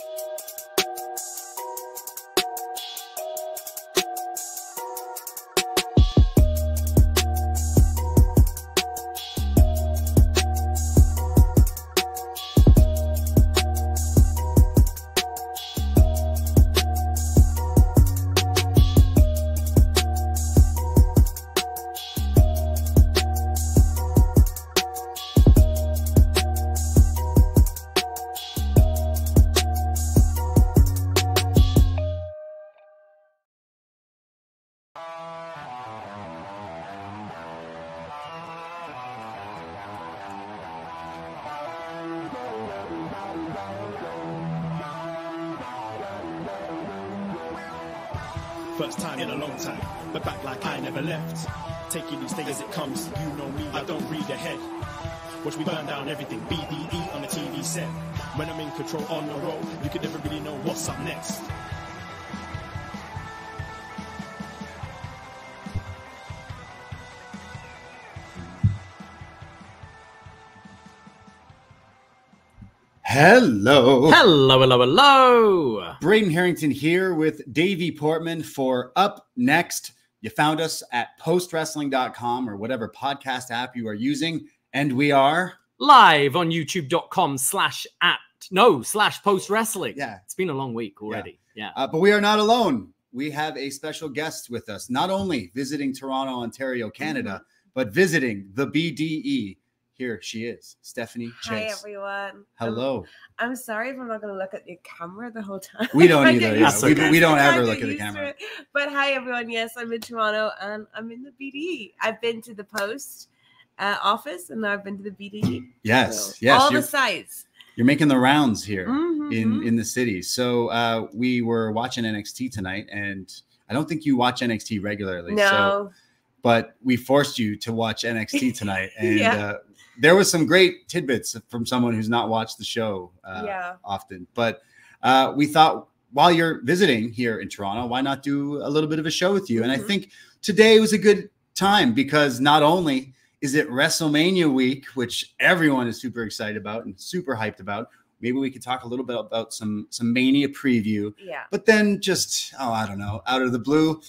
あっ! Me everything, BDE on the TV set. When I'm in control on the road, you can never really know what's up next. Hello. Hello, hello, hello. Braden Herrington here with Davie Portman for Up Next. You found us at postwrestling.com or whatever podcast app you are using. And we are, Live on youtube.com slash at no slash post wrestling. Yeah. It's been a long week already. Yeah. uh, but we are not alone. We have a special guest with us, not only visiting Toronto, Ontario, Canada, but visiting the BDE. Here she is, Stephanie Chase. Hi Chase. everyone. I'm- Hello. I'm, sorry if I'm not going to look at the camera the whole time. We don't either, yeah. used We- we don't ever look at the camera. But hi everyone. Yes, I'm in Toronto and I'm in the BDE. I've been to the Post uh, office and I've been to the BDE. Yes, So, yes. All the sites. you're making the rounds here. Mhm, in in the city. So uh, we were watching NXT tonight, and I don't think you watch NXT regularly. So, no. but we forced you to watch NXT tonight, and Yeah. uh, there was some great tidbits from someone who's not watched the show uh, Yeah. often. But uh, we thought while you're visiting here in Toronto, why not do a little bit of a show with you? And I Mhm. think today was a good time because not only is it WrestleMania week, which everyone is super excited about and super hyped about. Maybe we could talk a little bit about some some Mania preview, Yeah. but then just oh, I don't know, out of the blue,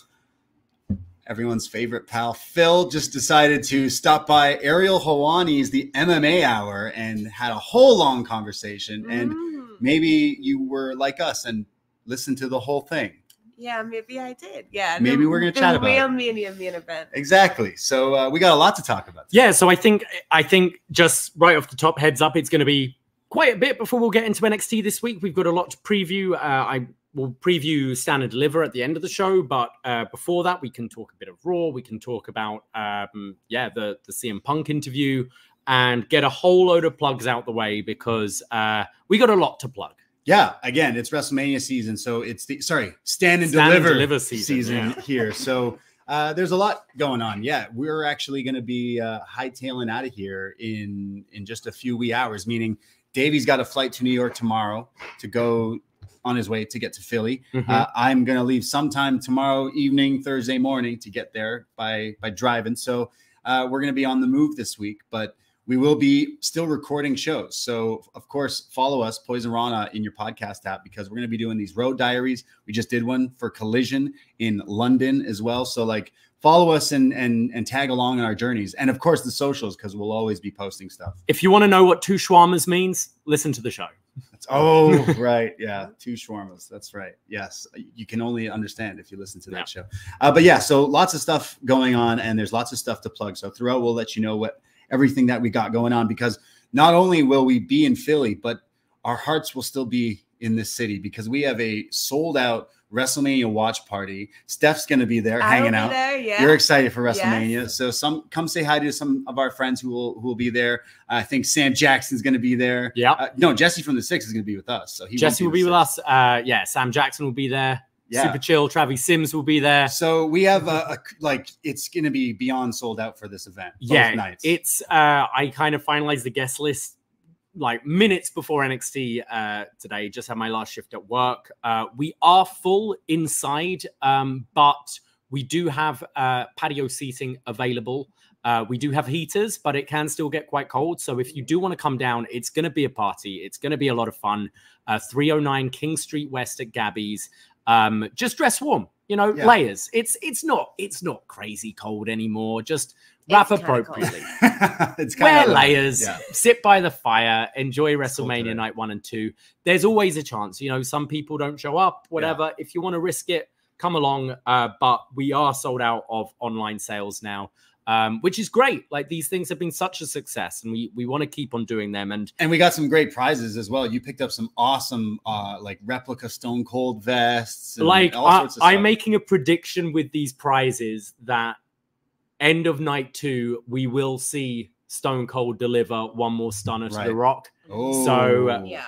everyone's favorite pal Phil just decided to stop by Ariel Helwani's the MMA Hour and had a whole long conversation. And Mhm. maybe you were like us and listened to the whole thing. Yeah, maybe I did. Yeah. Maybe the- we're gonna the chat about real it. Mania main event. Exactly. So uh, we got a lot to talk about. Yeah. So I think I think just right off the top, heads up, it's going to be quite a bit before we'll get into NXT this week. We've got a lot to preview. Uh, I will preview Stand and Deliver at the end of the show, but uh, before that, we can talk a bit of Raw. We can talk about um, yeah the the CM Punk interview and get a whole load of plugs out the way because uh, we got a lot to plug. Yeah, again, it's WrestleMania season, so it's the sorry, stand and Stand and deliver, deliver season, yeah. here. So uh, there's a lot going on. Yeah, we're actually going to be uh, hightailing out of here in in just a few wee hours. Meaning, Davie's got a flight to New York tomorrow to go on his way to get to Philly. Mhm. Uh, I'm going to leave sometime tomorrow evening, Thursday morning to get there by by driving. So uh, we're going to be on the move this week, but we will be still recording shows. So of course, follow us, Poisonrana, in your podcast app because we're going to be doing these road diaries. We just did one for Collision in London as well. So like follow us and and and tag along in our journeys, and of course the socials because we'll always be posting stuff. If you want to know what two shawarmas means, listen to the show. That's, oh, right. Yeah. Two shawarmas. That's right. Yes. You can only understand if you listen to that Yeah. show. Uh, but yeah, so lots of stuff going on and there's lots of stuff to plug. So throughout, we'll let you know what everything that we got going on because not only will we be in Philly, but our hearts will still be in this city because we have a sold out WrestleMania watch party. Steph's going to be there I will hanging be out. there. Yeah. You're excited for Yes. WrestleMania, so some come say hi to some of our friends who will who will be there. I think Sam Jackson's going to be there. Yeah. Uh, no, Jesse from the Six is going to be with us. So he won't Jesse will be with us. Uh, yeah, Sam Jackson will be there. Yeah. Super chill. Travis Sims will be there. So we have a, a like it's going to be beyond sold out for this event. yeah, nights. it's. Uh, I kind of finalized the guest list like minutes before NXT uh, today. Just had my last shift at work. Uh, we are full inside, um, but we do have uh, patio seating available. Uh, we do have heaters, but it can still get quite cold. So if you do want to come down, it's going to be a party. It's going to be a lot of fun. Uh, 309 King Street West at Gabby's. Um, just dress warm, you know, Yeah. layers. It's it's not it's not crazy cold anymore. Just wrap It's kinda cold. appropriately. it's Wear kind of layers, yeah. sit by the fire, enjoy WrestleMania night one and two. There's always a chance, you know, some people don't show up, whatever. If you want to risk it, come along. Uh, but we are sold out of online sales now, um, which is great. Like these things have been such a success, and we we want to keep on doing them. And And we got some great prizes as well. You picked up some awesome, uh, like replica Stone Cold vests. and like all I, sorts of I'm making a prediction with these prizes that end of night two we will see Stone Cold deliver one more stunner to the Rock. Oh, so, uh, Yeah.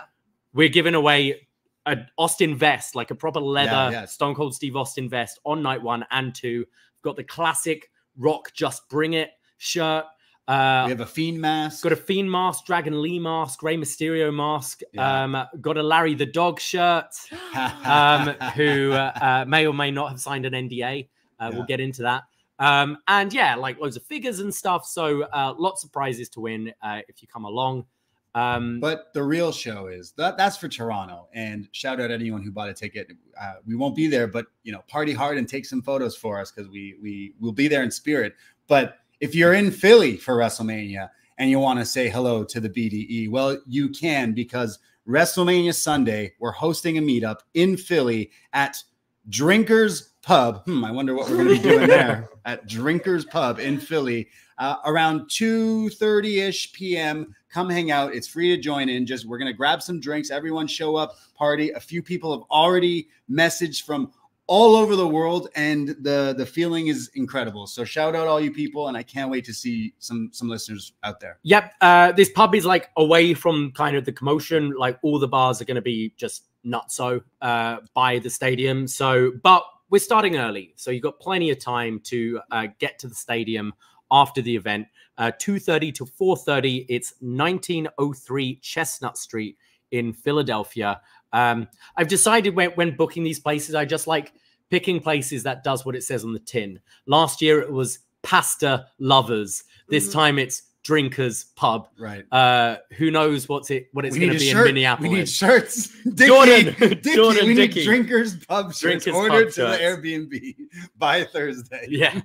we're giving away a Austin vest, like a proper leather yeah. Stone Cold Steve Austin vest on night one and two. We've got the classic Rock Just Bring It shirt. Uh, we have a fiend mask. got a Fiend mask, Dragon Lee mask, Rey Mysterio mask. Yeah. Um, got a Larry the Dog shirt, um, who uh, uh, may or may not have signed an NDA. Uh, Yeah. We'll get into that. Um, and yeah, like loads of figures and stuff. So uh, lots of prizes to win uh, if you come along. Um, But the real show is that that's for Toronto. And shout out anyone who bought a ticket. Uh, we won't be there, but you know, party hard and take some photos for us because we we will be there in spirit. But if you're in Philly for WrestleMania and you want to say hello to the BDE, well, you can because WrestleMania Sunday we're hosting a meetup in Philly at Drinkers Pub. Hmm, I wonder what we're going to be doing there at Drinkers Pub in Philly uh, around 2.30ish p.m. Come hang out. It's free to join in. Just we're to grab some drinks. Everyone show up, party. A few people have already messaged from all over the world and the the feeling is incredible. So shout out all you people and I can't wait to see some some listeners out there. Yep. Uh, this pub is like away from kind of the commotion. Like all the bars are going to be just nutso uh, by the stadium. So, but we're starting early, so you've got plenty of time to uh, get to the stadium after the event. Uh, Two thirty to four thirty. It's nineteen oh three Chestnut Street in Philadelphia. Um, I've decided when, when booking these places, I just like picking places that does what it says on the tin. Last year it was pasta lovers. This Mhm. time it's drinkers pub. Right. Uh, who knows what's it what it's going to be shirt. in Minneapolis? We need shirts. Dickie, Jordan. Dickie, Jordan we need drinkers pub shirts Drinkers ordered pub to the. Airbnb by Thursday. yeah,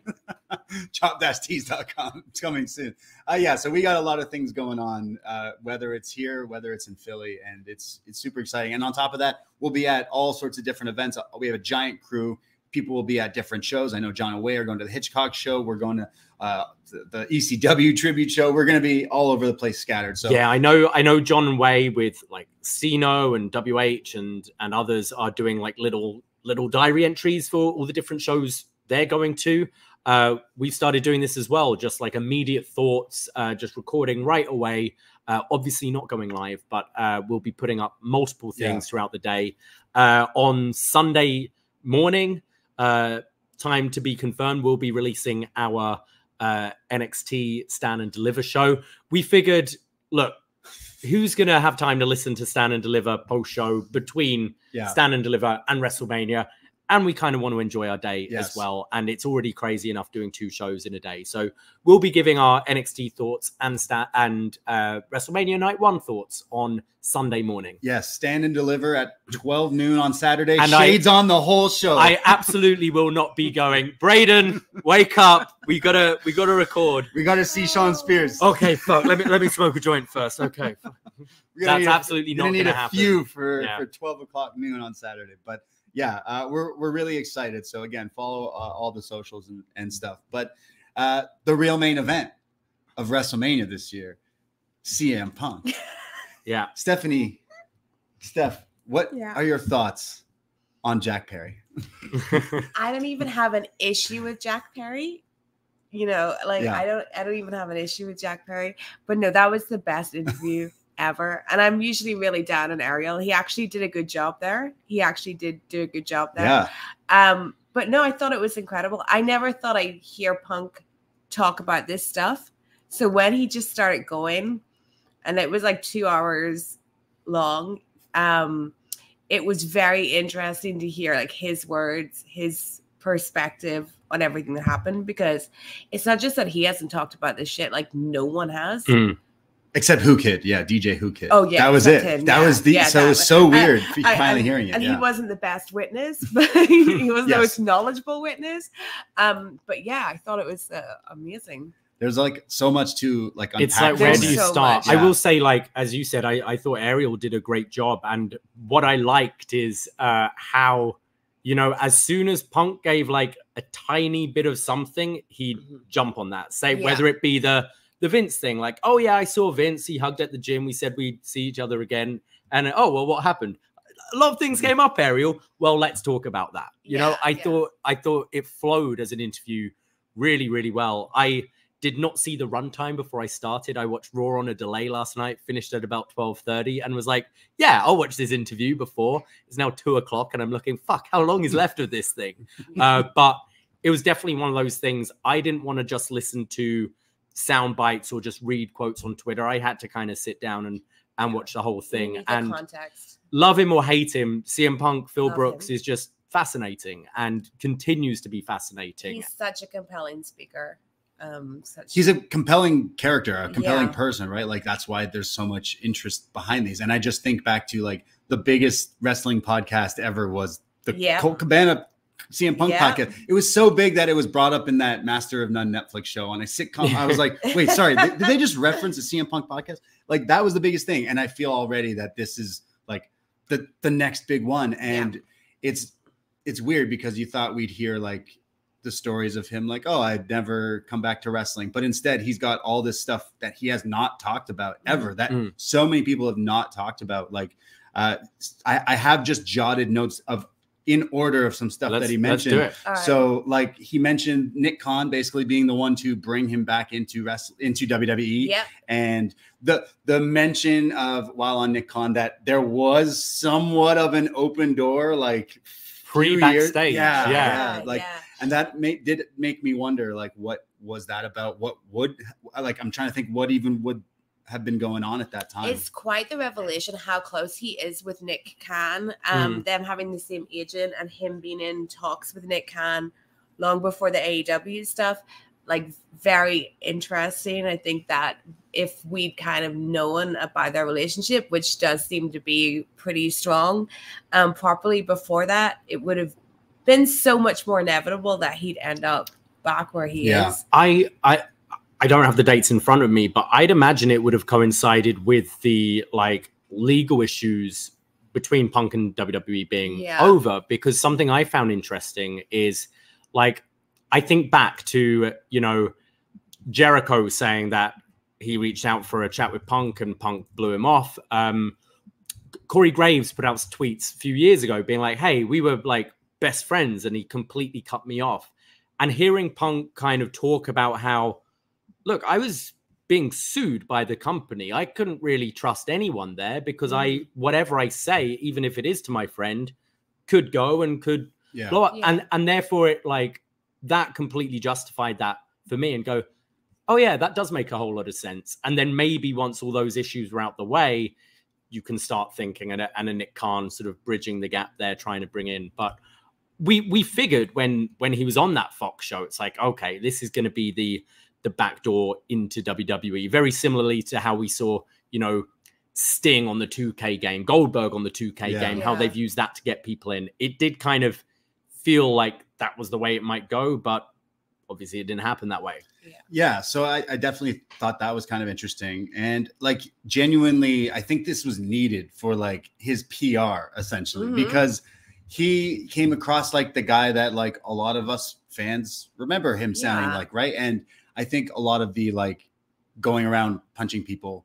chop-tees.com. It's coming soon. Uh, yeah, so we got a lot of things going on, uh, whether it's here, whether it's in Philly, and it's it's super exciting. And on top of that, we'll be at all sorts of different events. Uh, We have a giant crew. People will be at different shows. I know John and Way are going to the Hitchcock show. We're going to uh, the, the ECW tribute show. We're going to be all over the place, scattered. So yeah. I know. I know. John and Way with like Sino and WH and and others are doing like little little diary entries for all the different shows they're going to. Uh, we started doing this as well, just like immediate thoughts, uh, just recording right away. Uh, obviously, not going live, but uh, we'll be putting up multiple Yeah. things throughout the day. Uh, on Sunday morning, uh, time to be confirmed, we'll be releasing our uh, NXT Stand and Deliver show. We figured, look, who's going to have time to listen to Stand and Deliver post show between yeah, Stand and Deliver and WrestleMania? And we kind of want to enjoy our day Yes. as well. And it's already crazy enough doing two shows in a day. So we'll be giving our NXT thoughts and stat and uh, WrestleMania Night One thoughts on Sunday morning. yes, stand and deliver at 12 noon on Saturday. And I- Shades on the whole show. I absolutely will not be going. Braden, wake up! We gotta we gotta record. we got to see Shawn Spears. Okay, fuck. Let me let me smoke a joint first. Okay, that's need a- absolutely We're not gonna need gonna a happen. few for Yeah. for 12 o'clock noon on Saturday. But yeah, uh, we're we're really excited. So again, follow uh, all the socials and, and stuff. But uh, the real main event of WrestleMania this year, CM Punk. Yeah. Stephanie, Steph, what Yeah. are your thoughts on Jack Perry? I don't even have an issue with Jack Perry. You know, like Yeah. I don't I don't even have an issue with Jack Perry. But no, that was the best interview ever. And I'm usually really down on Ariel. He actually did a good job there. He actually did do a good job there. Yeah, Um, but no, I thought it was incredible. I never thought I'd hear Punk talk about this stuff. So when he just started going, and it was like two hours long, um, it was very interesting to hear like his words, his perspective on everything that happened because it's not just that he hasn't talked about this shit, like no one has. Mm. Except Whoo Kid, yeah, DJ Whoo Kid. Oh, yeah, that was it. him, that yeah. was the. Yeah, so it was was- so weird I- finally and- hearing it. and yeah. he wasn't the best witness, but he was the most knowledgeable witness. Um, but yeah, I thought it was uh, amazing. There's like so much to like unpack. it's like where do you so start much. i will say like as you said I, I thought ariel did a great job and what i liked is uh how you know as soon as punk gave like a tiny bit of something he'd Mhm. jump on that say Yeah. whether it be the the vince thing like oh yeah i saw vince he hugged at the gym we said we'd see each other again and oh well what happened a lot of things came up ariel well let's talk about that you know i yeah. thought i thought it flowed as an interview really really well i did not see the runtime before I started. I watched Raw on a delay last night, finished at about 12:30, and was like, yeah, I'll watch this interview before. It's now two o'clock, and I'm looking, fuck, how long is left of this thing? Uh, but it was definitely one of those things. I didn't want to just listen to sound bites or just read quotes on Twitter. I had to kind of sit down and and watch the whole thing. the And context. love him or hate him, CM Punk, Phil Love Brooks him. is just fascinating and continues to be fascinating. He's such a compelling speaker. Um, such He's a compelling character, a compelling Yeah. person, right? Like that's why there's so much interest behind these. And I just think back to like the biggest wrestling podcast ever was the Yeah. Colt Cabana CM Punk Yeah. podcast. It was so big that it was brought up in that Master of None Netflix show on a sitcom. I was like, wait, sorry, did, did they just reference a CM Punk podcast? Like that was the biggest thing. And I feel already that this is like the the next big one. And it's it's weird because you thought we'd hear like the stories of him like oh i'd never come back to wrestling but instead he's got all this stuff that he has not talked about ever that Mm. so many people have not talked about like uh I, I have just jotted notes of in order of some stuff let's, that he let's mentioned do it. All right. so like he mentioned nick khan basically being the one to bring him back into wrestling into wwe yeah, and the the mention of while on nick khan that there was somewhat of an open door like Pre backstage. yeah, yeah. yeah, like and that made did make me wonder like what was that about what would like i'm trying to think what even would have been going on at that time It's quite the revelation how close he is with Nick Khan. Um, them having the same agent and him being in talks with Nick Khan long before the AEW stuff. Like very interesting. I think that if we'd kind of known about their relationship, which does seem to be pretty strong, um, properly before that, it would have been so much more inevitable that he'd end up back where he Yeah. is. I I I don't have the dates in front of me, but I'd imagine it would have coincided with the like legal issues between Punk and WWE being Yeah. over. Because something I found interesting is like I think back to you know Jericho saying that he reached out for a chat with Punk and Punk blew him off. Um, Corey Graves put out tweets a few years ago being like, "Hey, we were like best friends, and he completely cut me off." And hearing Punk kind of talk about how, look, I was being sued by the company. I couldn't really trust anyone there because I, mm. whatever I say, even if it is to my friend, could go and could yeah blow up. Yeah. And and therefore it like that completely justified that for me and go, oh yeah, that does make a whole lot of sense. And then maybe once all those issues were out the way, you can start thinking and a, and a Nick Khan sort of bridging the gap there, trying to bring in. But we we figured when when he was on that Fox show, it's like okay, this is going to be the the back door into WWE. Very similarly to how we saw, you know, Sting on the 2K game, Goldberg on the 2K Yeah. game, how Yeah. they've used that to get people in. It did kind of feel like that was the way it might go, but obviously it didn't happen that way. yeah yeah so I, I definitely thought that was kind of interesting and like genuinely i think this was needed for like his pr essentially Mhm. because he came across like the guy that like a lot of us fans remember him sounding Yeah. like right and i think a lot of the like going around punching people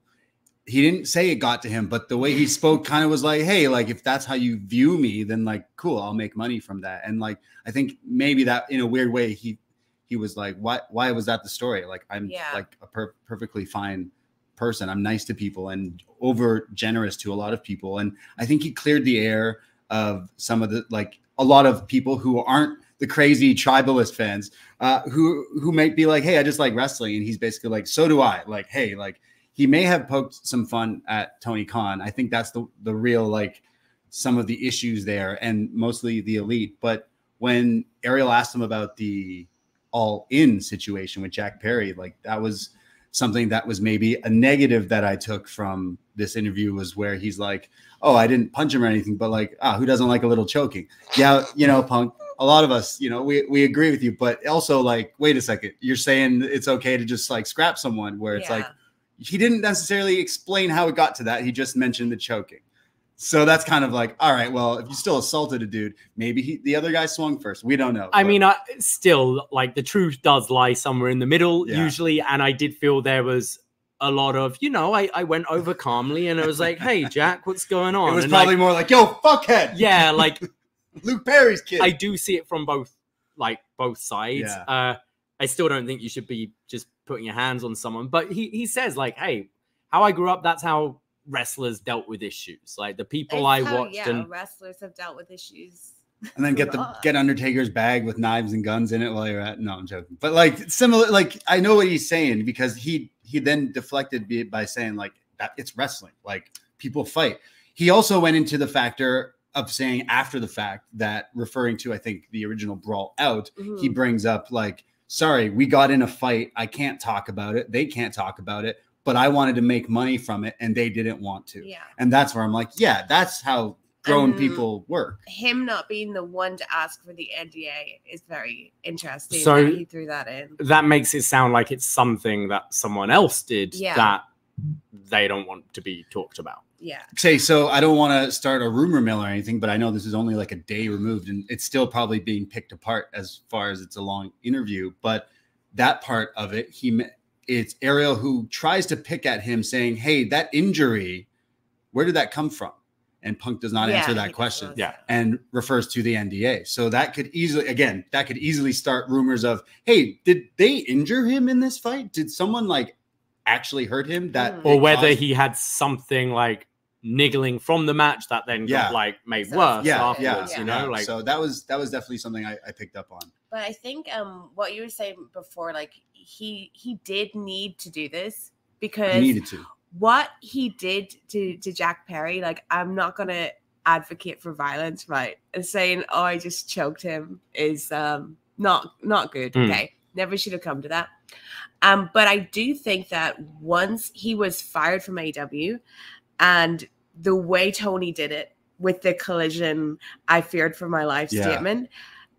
he didn't say it got to him but the way he spoke kind of was like hey like if that's how you view me then like cool i'll make money from that. And like i think maybe that in a weird way he he was like why why was that the story? Like i'm Yeah. like a per- perfectly fine person. I'm nice to people and over generous to a lot of people. And i think he cleared the air of some of the like a lot of people who aren't the crazy tribalist fans uh who who might be like hey i just like wrestling and he's basically like so do i like hey like he may have poked some fun at tony khan i think that's the the real like some of the issues there and mostly the elite but when Ariel asked him about the all in situation with Jack Perry, like that was something that was maybe a negative that I took from this interview was where he's like, "Oh, I didn't punch him or anything, but like, ah, who doesn't like a little choking?" Yeah, you know, punk. A lot of us, you know, we we agree with you, but also like, wait a second, you're saying it's okay to just like scrap someone where it's like he didn't necessarily explain how it got to that. He just mentioned the choking. So that's kind of like, all right, well, if you still assaulted a dude, maybe he, the other guy swung first. We don't know. I but. mean, I, still, like the truth does lie somewhere in the middle yeah. usually. And I did feel there was a lot of, you know, I, I went over calmly and I was like, hey, Jack, what's going on? It was and probably like, more like, yo, fuckhead. Yeah, like Luke Perry's kid. I do see it from both, like both sides. Yeah. Uh, I still don't think you should be just putting your hands on someone. But he, he says, like, hey, how I grew up, that's how wrestlers dealt with issues. Like the people I watched, yeah, and wrestlers have dealt with issues. And then get the get Undertaker's bag with knives and guns in it while you're at. No, I'm joking. But like similar, like I know what he's saying because he he then deflected by saying like that it's wrestling, like people fight. He also went into the factor of saying after the fact that referring to I think the original brawl out, mm-hmm. he brings up like, sorry, we got in a fight. I can't talk about it. They can't talk about it but I wanted to make money from it and they didn't want to. Yeah. And that's where I'm like, yeah, that's how grown people work. Him not being the one to ask for the NDA is very interesting. So he threw that in. That makes it sound like it's something that someone else did yeah. that they don't want to be talked about. Yeah. Say so I don't want to start a rumor mill or anything, but I know this is only like a day removed and it's still probably being picked apart as far as it's a long interview. But that part of it, he it's Ariel who tries to pick at him, saying, Hey, that injury, where did that come from? And Punk does not yeah, answer that question. Yeah. And refers to the NDA. So that could easily, again, that could easily start rumors of, Hey, did they injure him in this fight? Did someone like actually hurt him? That, hmm. or whether caused- he had something like niggling from the match that then yeah. got like made so, worse yeah, afterwards, yeah, you know? Like so that was that was definitely something I, I picked up on. But I think um what you were saying before, like he he did need to do this because he needed to. What he did to to Jack Perry, like I'm not gonna advocate for violence, right? And saying, "Oh, I just choked him," is um not not good. Mm. Okay, never should have come to that. Um, but I do think that once he was fired from AEW, and the way Tony did it with the collision, I feared for my life yeah. statement.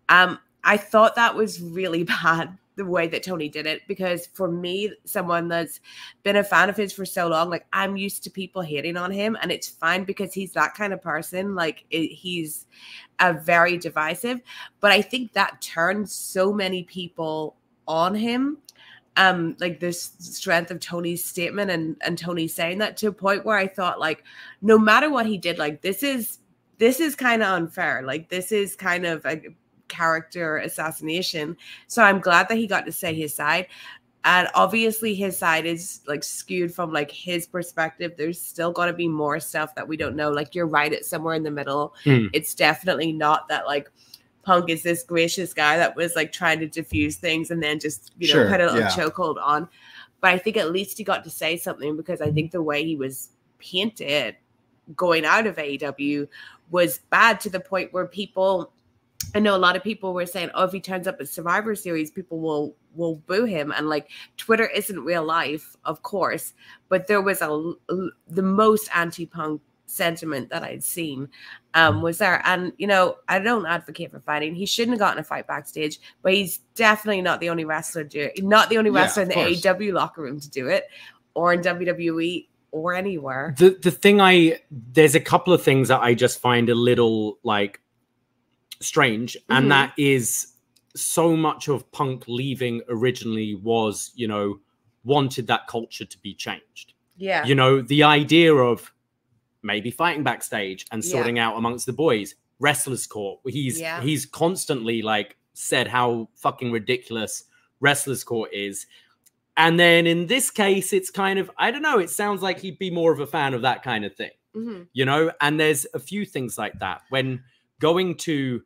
Um, I thought that was really bad the way that Tony did it because for me, someone that's been a fan of his for so long, like I'm used to people hating on him, and it's fine because he's that kind of person. Like it, he's a very divisive, but I think that turned so many people on him. Um, like this strength of Tony's statement and and Tony saying that to a point where I thought like, no matter what he did, like this is this is kind of unfair. Like this is kind of a character assassination. So I'm glad that he got to say his side. And obviously his side is like skewed from like his perspective. There's still got to be more stuff that we don't know. Like you're right, it's somewhere in the middle. Mm. It's definitely not that like Punk is this gracious guy that was like trying to diffuse things and then just you know sure, put a little yeah. chokehold on. But I think at least he got to say something because I think the way he was painted going out of AEW was bad to the point where people I know a lot of people were saying, "Oh, if he turns up at Survivor Series, people will will boo him." And like Twitter isn't real life, of course, but there was a the most anti-punk sentiment that I'd seen um, was there. And you know, I don't advocate for fighting. He shouldn't have gotten a fight backstage, but he's definitely not the only wrestler to not the only wrestler yeah, in the AEW locker room to do it, or in WWE or anywhere. The the thing I there's a couple of things that I just find a little like strange, mm-hmm. and that is so much of punk leaving originally was, you know, wanted that culture to be changed. Yeah. You know, the idea of maybe fighting backstage and sorting yeah. out amongst the boys, wrestlers court. He's yeah. he's constantly like said how fucking ridiculous wrestlers court is. And then in this case, it's kind of, I don't know, it sounds like he'd be more of a fan of that kind of thing, mm-hmm. you know? And there's a few things like that. When going to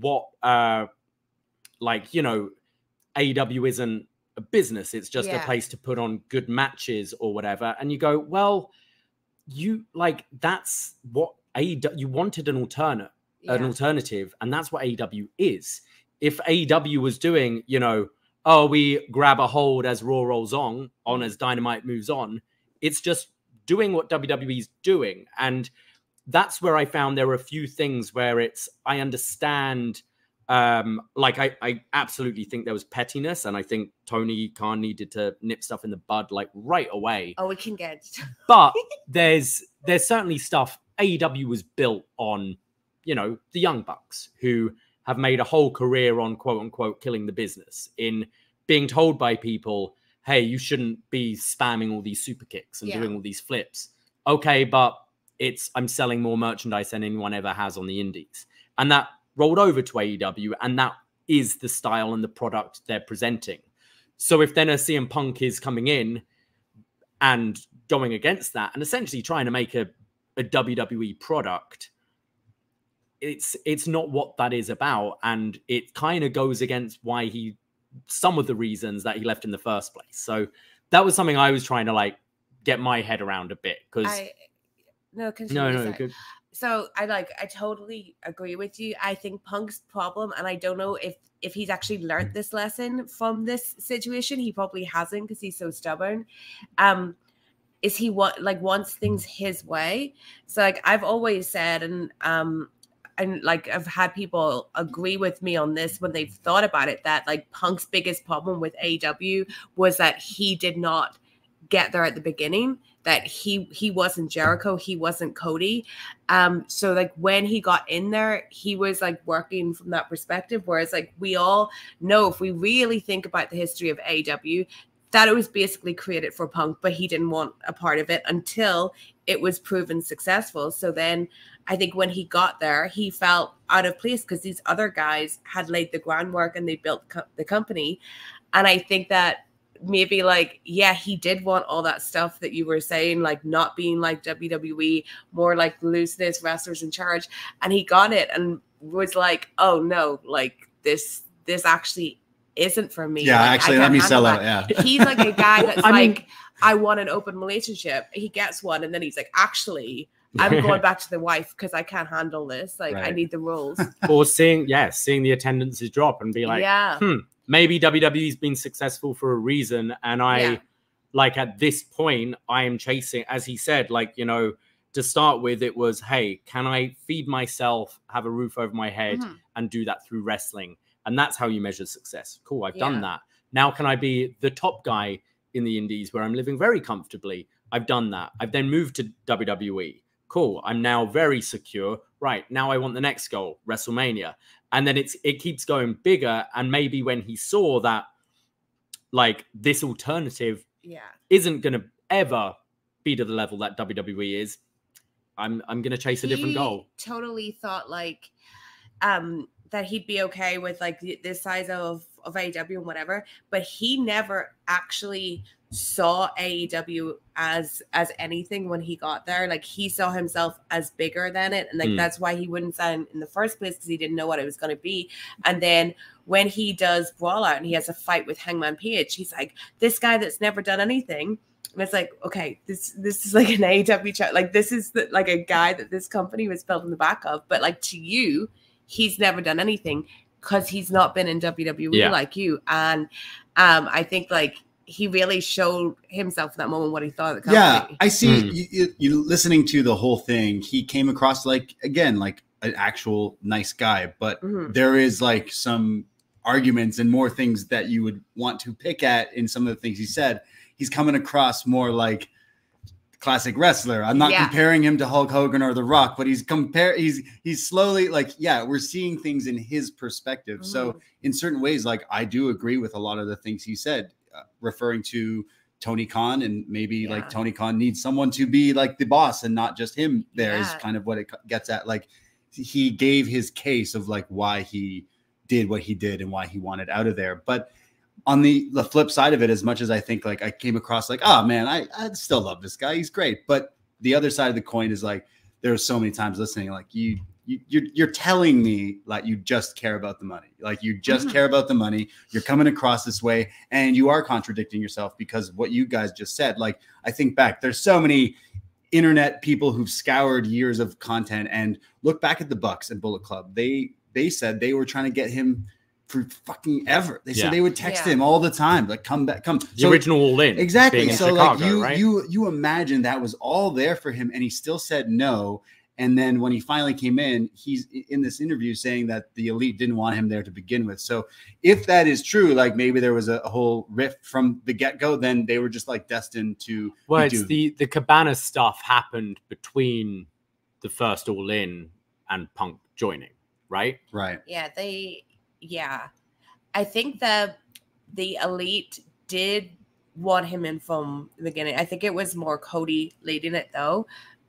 what uh like you know AEW isn't a business it's just yeah. a place to put on good matches or whatever and you go well you like that's what AEW you wanted an alternate an alternative, and that's what AEW is. If AEW was doing, you know, oh, we grab a hold as Raw rolls on, on mm. as Dynamite moves on, it's just doing what WWE's doing, and that's where I found there were a few things where it's I understand. Um, like I, I absolutely think there was pettiness, and I think Tony Khan needed to nip stuff in the bud like right away Oh, we can get. but there's there's certainly stuff AEW was built on, you know, the young bucks who have made a whole career on quote unquote killing the business in being told by people, hey, you shouldn't be spamming all these super kicks and Yeah. doing all these flips. Okay, but it's I'm selling more merchandise than anyone ever has on the indies. And that rolled over to AEW, and that is the style and the product they're presenting. So if then a CM Punk is coming in and going against that and essentially trying to make a, a WWE product, it's it's not what that is about. And it kind of goes against why he some of the reasons that he left in the first place. So that was something I was trying to like get my head around a bit because I no, no, no, good. So I like I totally agree with you. I think Punk's problem, and I don't know if if he's actually learned this lesson from this situation. He probably hasn't because he's so stubborn. Um, is he what like wants things his way? So like I've always said, and um, and like I've had people agree with me on this when they've thought about it that like Punk's biggest problem with AW was that he did not get there at the beginning that he he wasn't Jericho, he wasn't Cody. Um, so like when he got in there, he was like working from that perspective. Whereas like we all know if we really think about the history of AW, that it was basically created for Punk, but he didn't want a part of it until it was proven successful. So then I think when he got there, he felt out of place because these other guys had laid the groundwork and they built co- the company. And I think that maybe like yeah he did want all that stuff that you were saying like not being like wwe more like looseness wrestlers in charge and he got it and was like oh no like this this actually isn't for me Yeah, Like, actually, let me sell that." out. Yeah. he's like a guy that's I mean- like i want an open relationship he gets one and then he's like actually i'm going back to the wife because i can't handle this like i need the rules or seeing yeah, seeing the attendances drop and be like, yeah hmm, maybe WWE's been successful for a reason. And I Yeah. like at this point, I am chasing, as he said, like, you know, to start with, it was, hey, can I feed myself, have a roof over my head, Mhm. and do that through wrestling? And that's how you measure success. Cool, I've Yeah. done that. Now can I be the top guy in the indies where I'm living very comfortably? I've done that. I've then moved to WWE. Cool. I'm now very secure. Right. Now I want the next goal, WrestleMania and then it's it keeps going bigger. And maybe when he saw that like this alternative yeah. isn't going to ever be to the level that WWE is I'm I'm going to chase a different goal. Totally thought like um that he'd be okay with like the size of of AEW and whatever, but he never actually saw AEW as as anything when he got there. Like he saw himself as bigger than it, and like Mm. that's why he wouldn't sign in the first place because he didn't know what it was going to be. And then when he does brawl out and he has a fight with Hangman Page, he's like, this guy that's never done anything. And it's like, okay, this this is like an AEW chat. Like this is the, like a guy that this company was built on the back of. But like to you, he's never done anything because he's not been in WWE Yeah. like you. And um, I think like he really showed himself at that moment what he thought of the Yeah. I see. Mm. You, you, you listening to the whole thing. He came across like again like an actual nice guy, but Mhm. there is like some arguments and more things that you would want to pick at in some of the things he said. He's coming across more like classic wrestler. I'm not Yeah. comparing him to Hulk Hogan or The Rock, but he's compare he's he's slowly like yeah, we're seeing things in his perspective. So Mhm. in certain ways, like I do agree with a lot of the things he said, uh, referring to Tony Khan and maybe Yeah. like Tony Khan needs someone to be like the boss and not just him. There is Yeah. kind of what it gets at. Like he gave his case of like why he did what he did and why he wanted out of there. But on the the flip side of it, as much as I think like I came across like, oh man, I, I still love this guy. He's great. But the other side of the coin is like there are so many times listening, like you you you're, you're telling me like you just care about the money. Like you just Mhm. care about the money. You're coming across this way and you are contradicting yourself because what you guys just said. Like I think back, there's so many internet people who've scoured years of content and look back at the Bucks and Bullet Club. They they said they were trying to get him for fucking ever. They said they would text Yeah. him all the time, like come back, come. The original All In. exactly. being in So Chicago, like you right? you you imagine that was all there for him, and he still said no. And then when he finally came in, he's in this interview saying that the elite didn't want him there to begin with. So if that is true, like maybe there was a, a whole rift from the get go, then they were just like destined to. Well, it's the the Cabana stuff happened between the first All In and Punk joining, right? right. Yeah, they yeah. I think the the elite did want him in from the beginning. I think it was more Cody leading it though.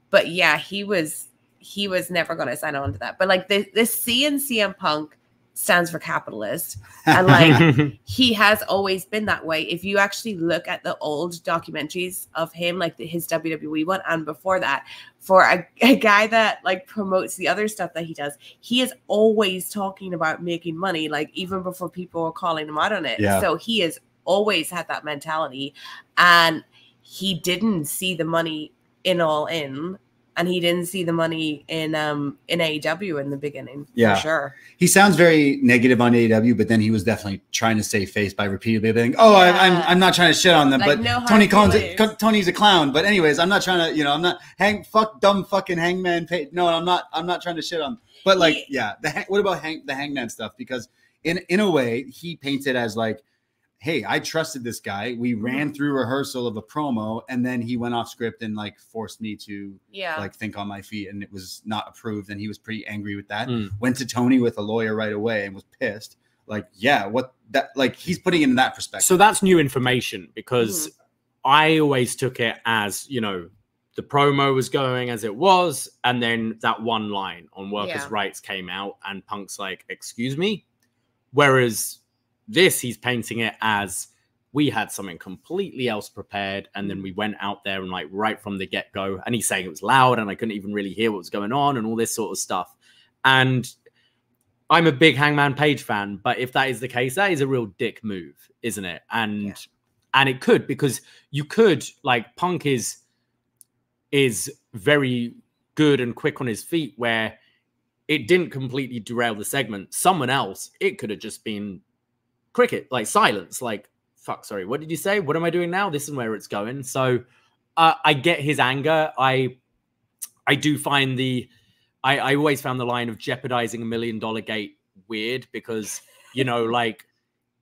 But yeah, he was he was never gonna sign on to that. But like the the C and CM Punk stands for capitalist. And like he has always been that way. If you actually look at the old documentaries of him, like the, his WWE one, and before that, for a, a guy that like promotes the other stuff that he does, he is always talking about making money, like even before people were calling him out on it. Yeah. So he has always had that mentality, and he didn't see the money in all in. And he didn't see the money in um in AEW in the beginning, Yeah. for sure. he sounds very negative on AEW, but then he was definitely trying to save face by repeatedly being, "Oh, I, I'm I'm not trying to shit on them, Like, but no Tony Khan's a. Tony's a clown." But anyways, I'm not trying to, you know, I'm not hang fuck dumb fucking Hangman. Page. No, I'm not. I'm not trying to shit on. But like, He- yeah, the hang, what about hang, the Hangman stuff? Because in in a way, he paints it as like, "Hey, I trusted this guy. We ran Mm-hmm. through rehearsal of a promo, and then he went off script and like forced me to Yeah. like think on my feet and it was not approved and he was pretty angry with that Mm. went to tony with a lawyer right away and was pissed like yeah what that like he's putting it in that perspective So that's new information because Mm-hmm. I always took it as, you know, the promo was going as it was, and then that one line on workers' Yeah. rights came out, and Punk's like, Excuse me. Whereas this, he's painting it as we had something completely else prepared, and then mm. we went out there and, like, right from the get go, and he's saying it was loud, and I couldn't even really hear what was going on, and all this sort of stuff. And I'm a big Hangman Page fan, but if that is the case, that is a real dick move, isn't it? And Yeah. and it could because you could like Punk is is very good and quick on his feet where it didn't completely derail the segment. Someone else, it could have just been cricket, like silence, like fuck, sorry, what did you say? What am I doing now? This is where it's going. So uh, I get his anger. I I do find the I, I always found the line of jeopardizing a million dollar gate weird because you know like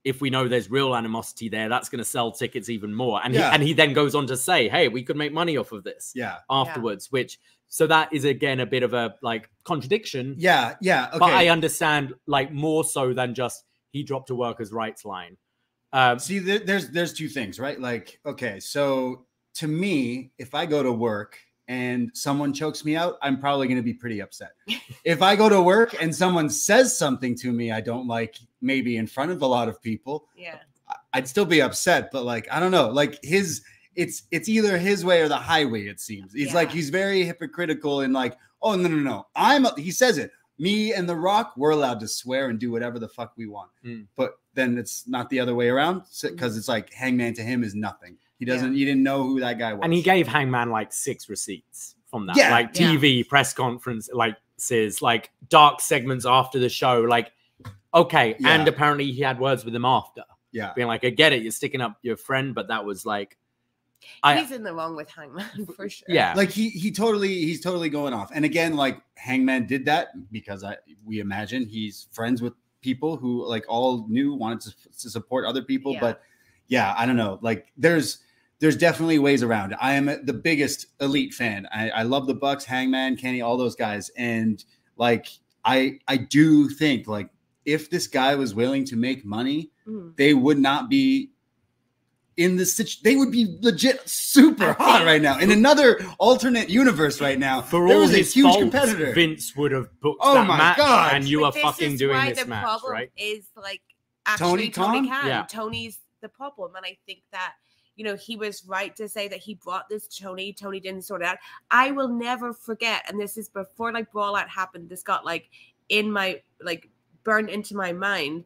if we know there's real animosity there that's going to sell tickets even more and Yeah. he, and he then goes on to say hey we could make money off of this yeah afterwards which so that is again a bit of a like contradiction yeah yeah okay but i understand like more so than just he dropped a workers rights line. Um see there, there's there's two things right? Like okay so to me if i go to work and someone chokes me out i'm probably going to be pretty upset. If i go to work and someone says something to me i don't like maybe in front of a lot of people Yeah. I'd still be upset, but like I don't know, like his it's it's either his way or the highway. It seems. He's like he's very hypocritical and like oh no no no I'm he says it me and the Rock we're allowed to swear and do whatever the fuck we want, Mm. but then it's not the other way around because it's like Hangman to him is nothing. He doesn't he didn't know who that guy was. and he gave hangman like six receipts from that Yeah. like Yeah. tv press conference like says like dark segments after the show like okay and apparently he had words with him after yeah being like i get it you're sticking up your friend but that was like I- He's in the wrong with Hangman for sure. yeah like he he totally he's totally going off and again like hangman did that because i we imagine he's friends with people who like all knew wanted to, to support other people Yeah. but yeah i don't know like there's there's definitely ways around it i am the biggest elite fan i, I love the bucks hangman kenny all those guys and like i i do think like if this guy was willing to make money Mhm. they would not be in this situation. They would be legit super hot right now. In another alternate universe right now, for there all was a his huge faults, competitor. vince would have booked Oh that my match God. and you But are fucking is doing why this the match problem right Is like actually Tony, Khan? Khan. Yeah. Tony's the problem, and I think that you know he was right to say that he brought this Tony. Tony didn't sort it out. I will never forget, and this is before like Brawl Out happened. This got like in my like burned into my mind.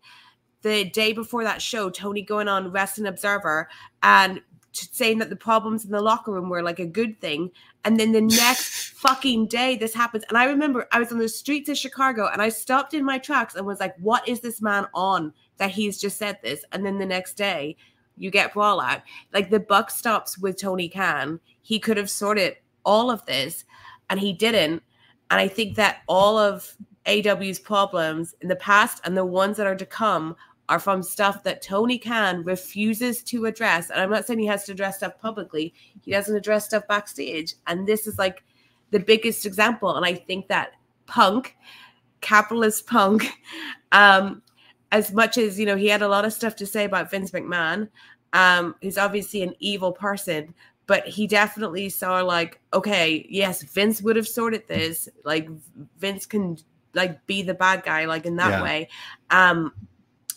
The day before that show, Tony going on Wrestling Observer and saying that the problems in the locker room were like a good thing. And then the next fucking day, this happens. And I remember I was on the streets of Chicago and I stopped in my tracks and was like, what is this man on that he's just said this? And then the next day, you get brawl out. Like the buck stops with Tony Khan. He could have sorted all of this and he didn't. And I think that all of AEW's problems in the past and the ones that are to come are from stuff that Tony Khan refuses to address. And I'm not saying he has to address stuff publicly, he doesn't address stuff backstage. And this is like the biggest example. And I think that punk, capitalist punk, um, as much as you know, he had a lot of stuff to say about Vince McMahon. Um, he's obviously an evil person, but he definitely saw like, okay, yes, Vince would have sorted this. Like Vince can like be the bad guy, like in that Yeah. way. Um,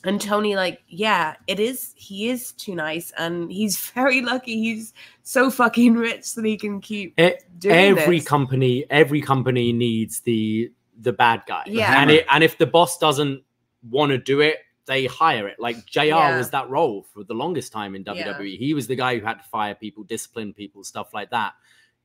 and Tony, like, yeah, it is. He is too nice, and he's very lucky. He's so fucking rich that he can keep doing every this. company every company needs the the bad guy Yeah. and it, and if the boss doesn't want to do it they hire it like jr Yeah. was that role for the longest time in Yeah. wwe he was the guy who had to fire people discipline people stuff like that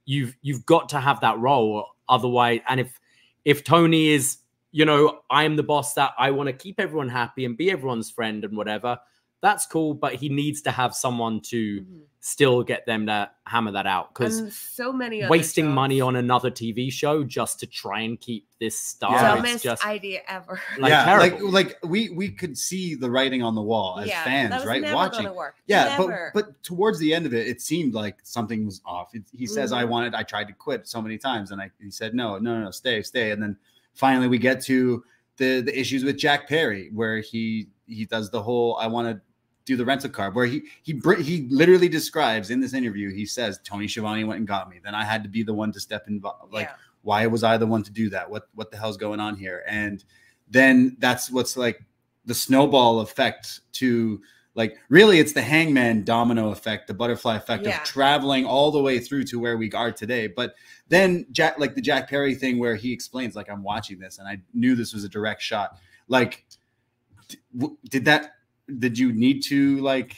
you've you've got to have that role otherwise and if if tony is you know i am the boss that i want to keep everyone happy and be everyone's friend and whatever that's cool but he needs to have someone to Mhm. still get them to hammer that out because And so many other wasting jobs. money on another TV show just to try and keep this star. Yeah. Dumbest just idea ever. like yeah, terrible. like like we we could see the writing on the wall as that fans, was right? never Watching. work. Yeah, Never. but but towards the end of it, it seemed like something was off. It, he says, "I Mhm. wanted, I tried to quit so many times," and I he said, "No, no, no, stay, stay." And then finally, we get to the the issues with Jack Perry, where he he does the whole, "I want to." Do the rental car where he he br- he literally describes in this interview. He says Tony Schiavone went and got me. Then I had to be the one to step in. Like yeah. why was I the one to do that? What what the hell's going on here? And then that's what's like the snowball effect to like really it's the hangman domino effect, the butterfly effect Yeah. of traveling all the way through to where we are today. But then Jack like the Jack Perry thing where he explains like I'm watching this and I knew this was a direct shot. Like did that did you need to like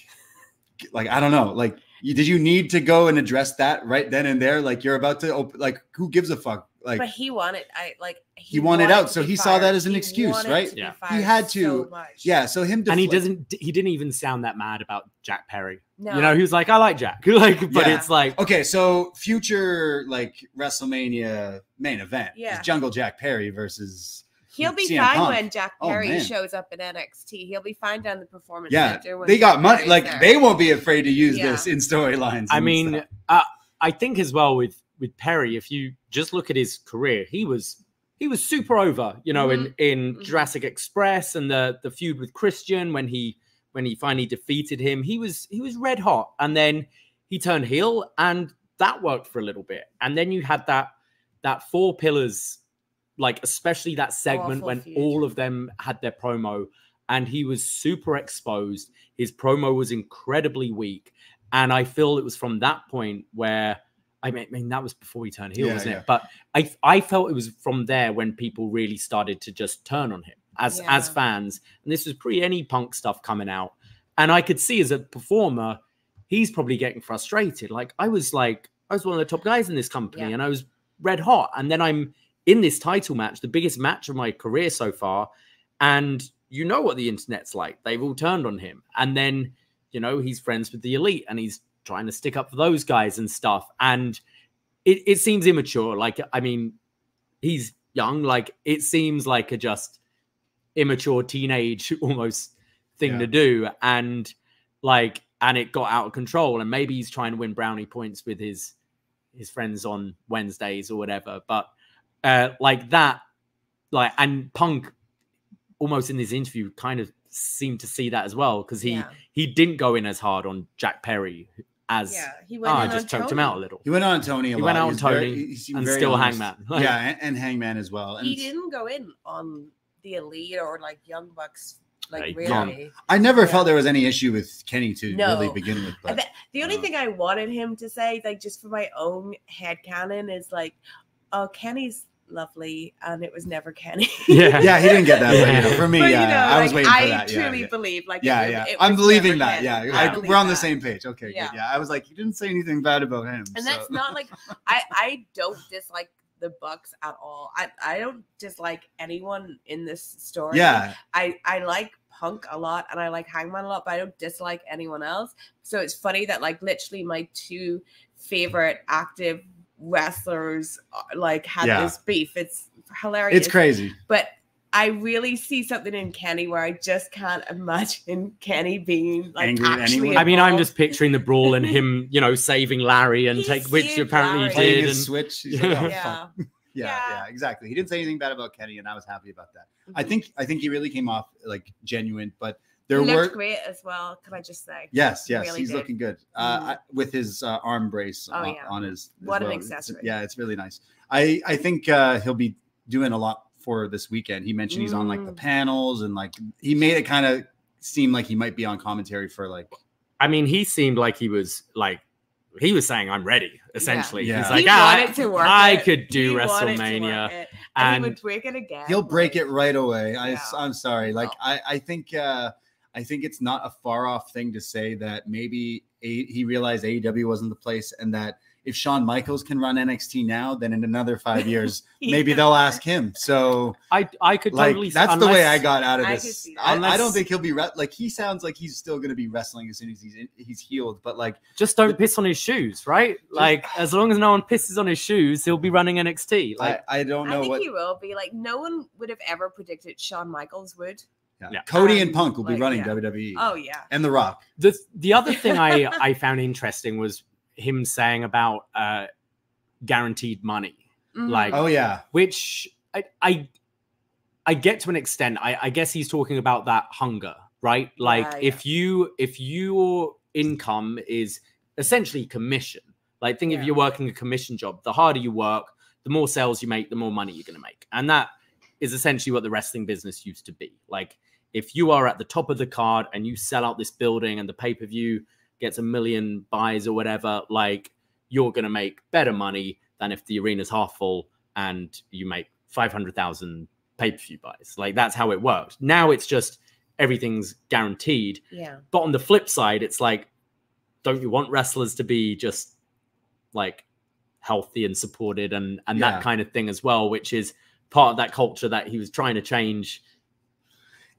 like I don't know like you, did you need to go and address that right then and there like you're about to open like who gives a fuck like but he wanted, I like He wanted out, so be he saw that as an He excuse, right? Yeah. He had to- much. yeah so him and he doesn't he didn't even sound that mad about Jack Perry. No. You know, he was like, I like Jack. like, but Yeah. it's like okay so future like WrestleMania main event Yeah. is Jungle Jack Perry versus He'll be CM fine Punk. when Jack Oh, Perry man. shows up in NXT. He'll be fine down the performance yeah center. when they got money like there. they won't be afraid to use Yeah. this in storylines I mean, uh, I think as well with with Perry, if you just look at his career, he was he was super over. You know, in in Mhm. Jurassic Express and the the feud with Christian when he when he finally defeated him, he was he was red hot, and then he turned heel, and that worked for a little bit, and then you had that that four pillars, like especially that segment Awful when feud. all of them had their promo, and he was super exposed. His promo was incredibly weak. And I feel it was from that point where I mean, I mean that was before he turned heel, Yeah, wasn't yeah. it? But I I felt it was from there when people really started to just turn on him as as fans. And this was pre any punk stuff coming out. And I could see as a performer, he's probably getting frustrated. Like I was like, I was one of the top guys in this company Yeah. and I was red hot. And then I'm in this title match, the biggest match of my career so far. And you know what the internet's like. They've all turned on him. And then, you know, he's friends with the elite and he's trying to stick up for those guys and stuff. And it, it seems immature. Like, I mean, he's young. Like, it seems like a just immature teenage almost thing Yeah. to do. And like, and it got out of control. And maybe he's trying to win brownie points with his his friends on Wednesdays or whatever. But uh like that, like and Punk almost in this interview kind of seemed to see that as well because he Yeah. he didn't go in as hard on Jack Perry as Yeah, he oh, went I just on choked him Tony. out a little. he went on Tony a He lot. went out on He's very- Tony and still honest. Hangman. Like, yeah and, and Hangman as well and He didn't go in on the elite or like Young Bucks. Like Like, gone. really, I never Yeah. felt there was any issue with Kenny to No. really begin with but bet- the only uh, thing I wanted him to say, like just for my own head canon, is like, "Oh, Kenny's lovely, and it was never Kenny. Yeah. Yeah, he didn't get that. But, you know, for me, But, yeah, you know, I was like, waiting for I that. Yeah, truly yeah. believe, like, yeah, it, yeah. it I'm believing that. Kenny. Yeah, I I, we're on the same page. Okay, Yeah. good. Yeah, I was like, you didn't say anything bad about him. And so- that's not like I I don't dislike the Bucks at all. I I don't dislike anyone in this story. Yeah, I I like Punk a lot and I like Hangman a lot, but I don't dislike anyone else. So it's funny that like literally my two favorite active wrestlers uh, like had Yeah. this beef. It's hilarious. it's crazy. But I really see something in Kenny where I just can't imagine Kenny being like Angry at actually. anyone? I mean, I'm just picturing the brawl and him, you know, saving Larry and He take which apparently Larry. he did. his And, switch. He's like, oh, yeah. yeah, Yeah. yeah, exactly. He didn't say anything bad about Kenny, and I was happy about that. I Mhm. think I think he really came off like genuine, but there he were looked great as well. Can I just say? yes, yes, really he's did. looking good uh, Mhm. I, with his uh, arm brace Oh, on, yeah. on his. as What an well. It's- accessory. yeah, it's really nice. I I think uh, he'll be doing a lot for this weekend. He mentioned he's on like the Mm. panels and like he made it kind of seem like he might be on commentary for like I mean, he seemed like he was like he was saying, "I'm ready." Essentially, Yeah. he's He like, he "Ah, wanted to work. I could do He wanted to work WrestleMania." and, and- he would break it again. he'll break like- it right away. I Yeah. I'm sorry. Like No. I I think uh I think it's not a far off thing to say that maybe a, he realized AEW wasn't the place and that if Shawn Michaels can run NXT now, then in another five years, maybe can they'll ask him. So I I could like totally. that's the way I got out of this. see that. I, I don't think he'll be re- like he sounds like he's still going to be wrestling as soon as he's in, he's healed. But like Just don't piss on his shoes, right? Like as long as no one pisses on his shoes, he'll be running NXT. Like I, I don't know. I know think what he will be like. No one would have ever predicted Shawn Michaels would. Yeah. Yeah. Cody and Um, Punk will be like, running yeah. WWE. Oh yeah. and The Rock. the the other thing I I found interesting was him saying about uh guaranteed money, Mhm. Like- Oh yeah, which I I I get to an extent. I, I guess he's talking about that hunger, right? Like Yeah, if you if your income is essentially commission, like think Yeah. if you're working a commission job, the harder you work, the more sales you make, the more money you're going to make, and that is essentially what the wrestling business used to be. Like if you are at the top of the card and you sell out this building and the pay per view gets a million buys or whatever, like you're going to make better money than if the arena's half full and you make 500,000 pay per view buys. Like that's how it worked. Now it's just everything's guaranteed. Yeah. But on the flip side, it's like, don't you want wrestlers to be just like healthy and supported and and Yeah. that kind of thing as well, which is part of that culture that he was trying to change.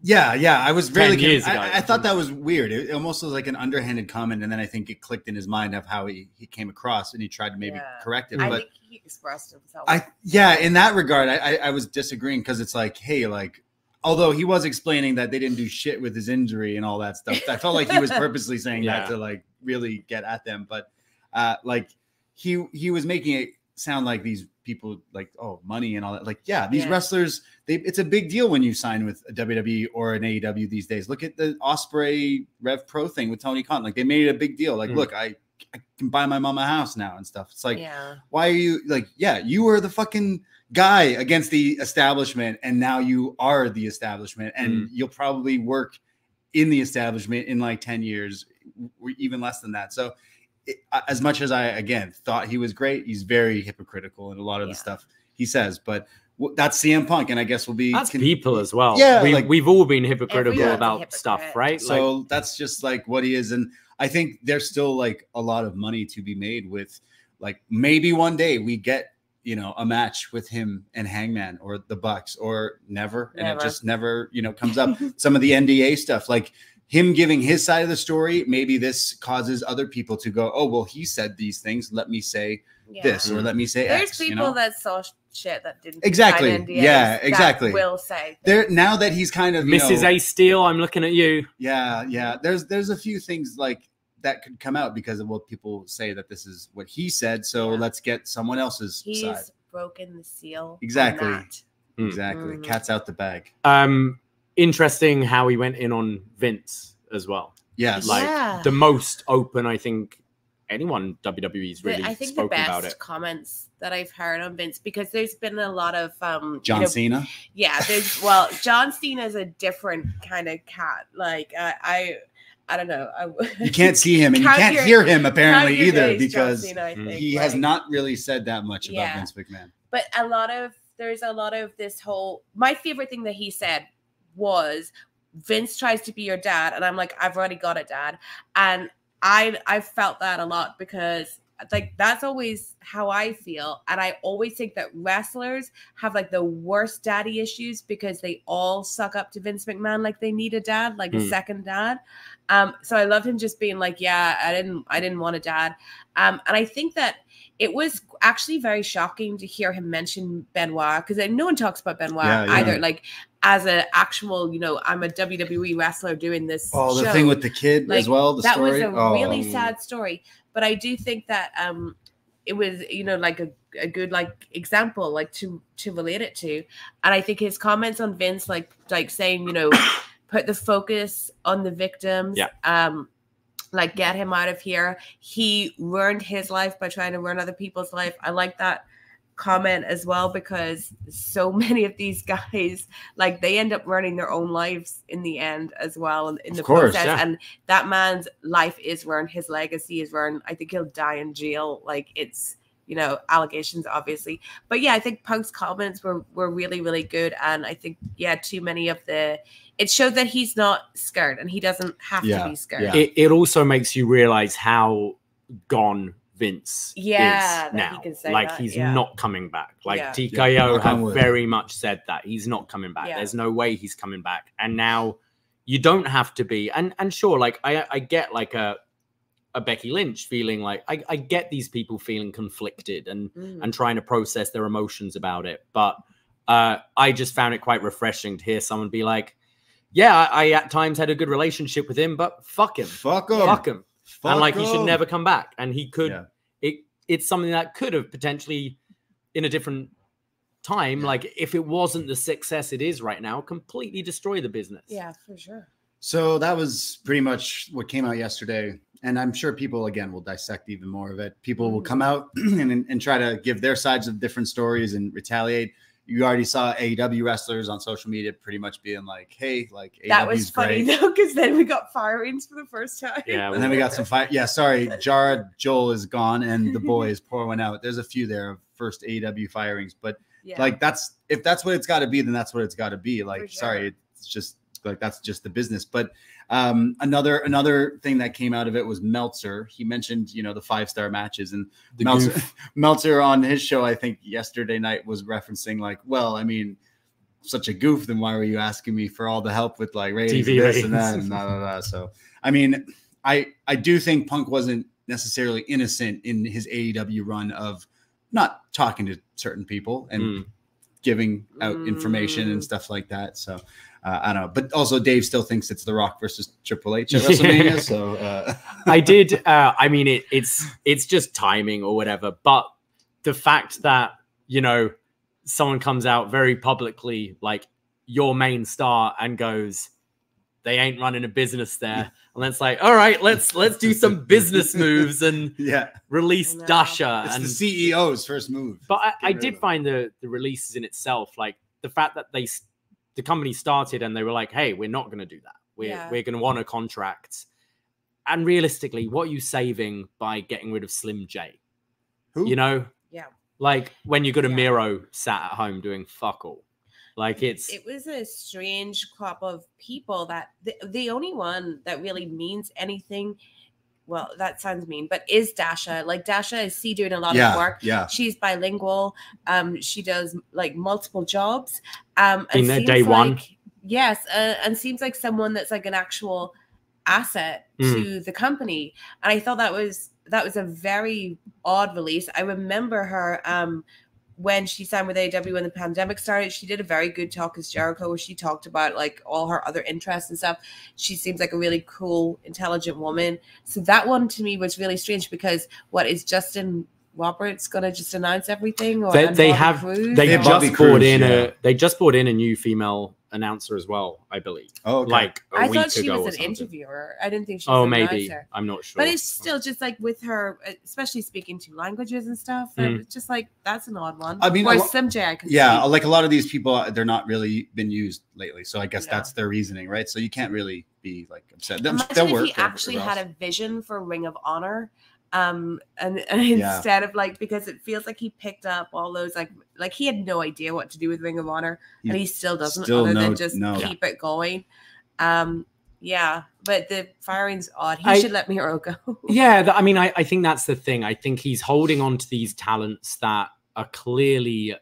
Yeah, yeah. I was 10 really years I, ago. I, I thought that was weird. It almost was like an underhanded comment, and then I think it clicked in his mind of how he, he came across, and he tried to maybe Yeah. correct it. I but think he expressed himself. I, yeah, in that regard, I, I, I was disagreeing because it's like, hey, like, although he was explaining that they didn't do shit with his injury and all that stuff, I felt like he was purposely saying Yeah. that to like really get at them. But uh, like, he he was making it sound like these people like oh money and all that like yeah these Yeah. wrestlers they it's a big deal when you sign with a WWE or an AEW these days look at the Osprey Rev Pro thing with Tony Khan like they made it a big deal like Mm. look I I can buy my mom a house now and stuff it's like yeah. why are you like yeah you were the fucking guy against the establishment and now you are the establishment and Mm. you'll probably work in the establishment in like 10 years or even less than that so it, as much as i again thought he was great he's very hypocritical in a lot of Yeah. the stuff he says but w- that's cm punk and i guess we'll be That's con- people as well. Yeah, we, like- we've all been hypocritical about hypocrite. stuff, right? so that's just like what he is and i think there's still like a lot of money to be made with like maybe one day we get you know a match with him and hangman or the bucks or never and it just never you know comes up some of the nda stuff like him giving his side of the story maybe this causes other people to go oh well he said these things let me say yeah. this or let me say There's X, people you know? that saw shit that didn't Exactly. sign NDAs Yeah, that exactly. will say there now that he's kind of Mrs. know- A Steele, I'm looking at you. Yeah, yeah. There's there's a few things like that could come out because of what people say that this is what he said. So Yeah. let's get someone else's he's side. broken the seal. on Exactly. Mm. Exactly. Mhm. Cat's out the bag. Um, interesting how he went in on Vince as well. Yes. Like Yeah. the most open, I think anyone WWE's The- really I think the spoken best about it. comments that I've heard on Vince because there's been a lot of um John you know, Cena. yeah there's well John Cena is a different kind of cat like I I, I don't know I, You can't see him and you can't your- hear him apparently either because Cena, think, he has not really said that much about Yeah. Vince McMahon. but a lot of there's a lot of this whole my favorite thing that he said was Vince tries to be your dad and I'm like I've already got a dad and I I felt that a lot because like that's always how I feel and I always think that wrestlers have like the worst daddy issues because they all suck up to Vince McMahon like they need a dad like a Mm. second dad um so I loved him just being like yeah I didn't I didn't want a dad um and I think that it was actually very shocking to hear him mention Benoit because no one talks about Benoit Yeah, yeah. either like as an actual you know I'm a WWE wrestler doing this Oh, the show thing with the kid Like, as well. The that story. was a Oh, really sad story but i do think that um it was you know like a, a good like example like to to relate it to and i think his comments on vince like like saying you know put the focus on the victims Yeah. um like get him out of here he ruined his life by trying to ruin other people's life i like that comment as well because so many of these guys like they end up ruining their own lives in the end as well in, in Of the course, process. yeah. and that man's life is ruined his legacy is ruined i think he'll die in jail. Like it's you know allegations obviously. But yeah i think punk's comments were were really really good. And i think yeah too many of the it showed that he's not scared and he doesn't have Yeah, to be scared. yeah. It, it also makes you realize how gone Vince Yeah, is that he now. can say like that, he's yeah. not coming back. Like Yeah. TKO Yeah, have very much said that he's not coming back. Yeah. There's no way he's coming back. And now you don't have to be. And and sure, like I I get like a a Becky Lynch feeling like I, I get these people feeling conflicted and Mm. and trying to process their emotions about it. But uh, I just found it quite refreshing to hear someone be like, "Yeah, I, I at times had a good relationship with him, but fuck him, Fuck him. fuck him, Fuck and like he should never come back." And he could. Yeah. It it's something that could have potentially, in a different time, like if it wasn't the success it is right now, completely destroy the business. yeah for sure So that was pretty much what came out yesterday. And I'm sure people, again, will dissect even more of it. People will Mhm. come out and, and try to give their sides of different stories and retaliate. You already saw AEW wrestlers on social media pretty much being like, hey, like, that AEW was funny great. though because then we got firings for the first time Yeah, And then we got some fire. Yeah, sorry. Jared Joel is gone and the boys pour one out. There's a few there of first AEW firings, but yeah like that's if that's what it's got to be, then that's what it's got to be. Like, sure. sorry, it's just like that's just the business. But um, another another thing that came out of it was Meltzer. He mentioned you know the five star matches and The Meltzer, goof. Meltzer on his show, I think yesterday night was referencing like, well, I mean, such a goof. Then why were you asking me for all the help with like ratings, TV this and that, and blah, blah, blah. So, I mean, I I do think Punk wasn't necessarily innocent in his AEW run of not talking to certain people and Mm. Giving out information and Mm. stuff like that. So. Uh, I don't know, but also Dave still thinks it's The Rock versus Triple H at WrestleMania. So uh, I did. Uh, I mean, it, it's it's just timing or whatever. But the fact that you know someone comes out very publicly, like your main star, and goes, "They ain't running a business there," and it's like, all right, let's let's do some business moves and yeah, release I know. Dasha. it's and the CEO's first move. but I, I did find the the releases in itself, like the fact that they the company started and they were like, "Hey, we're not going to do that. We're Yeah. we're going to honor contracts." And realistically, what are you saving by getting rid of Slim J? Who? You know, yeah like when you got a Yeah. Miro sat at home doing fuck all. Like it's it was a strange crop of people that the, the only one that really means anything well that sounds mean but is dasha like dasha is see doing a lot yeah, of work yeah. she's bilingual um she does like multiple jobs um Been there seems day one. yes uh, and seems like someone that's like an actual asset Mm. to the company and i thought that was that was a very odd release i remember her um when she signed with AEW when the pandemic started, she did a very good Talk Is Jericho where she talked about like all her other interests and stuff. She seems like a really cool, intelligent woman. So that one to me was really strange because what is Justin Roberts gonna just announce everything? Or they, they have Cruise, they Yeah, or- Bobby just brought Cruise, in yeah. a they just brought in a new female announcer as well, I believe. Oh, okay. Like a I week thought she ago was an something. interviewer. I didn't think she was Oh, an maybe announcer. I'm not sure. But it's still just like with her, uh, especially speaking two languages and stuff. Mm. and It's just like that's an odd one. I mean, a whereas lo- Slim J, I yeah, see. like a lot of these people, they're not really been used lately. So I guess Yeah. that's their reasoning, right? So you can't really be like upset. They'll, Imagine they'll if work. he actually had a vision for Ring of Honor Um, and, and Yeah. instead of like because it feels like he picked up all those like like he had no idea what to do with Ring of Honor, He and he still doesn't, still other no- than just no. keep it going. Um, yeah, but the firing's odd. He I- should let Miro go. Yeah, th- I mean, I, I think that's the thing. I think he's holding on to these talents that are clearly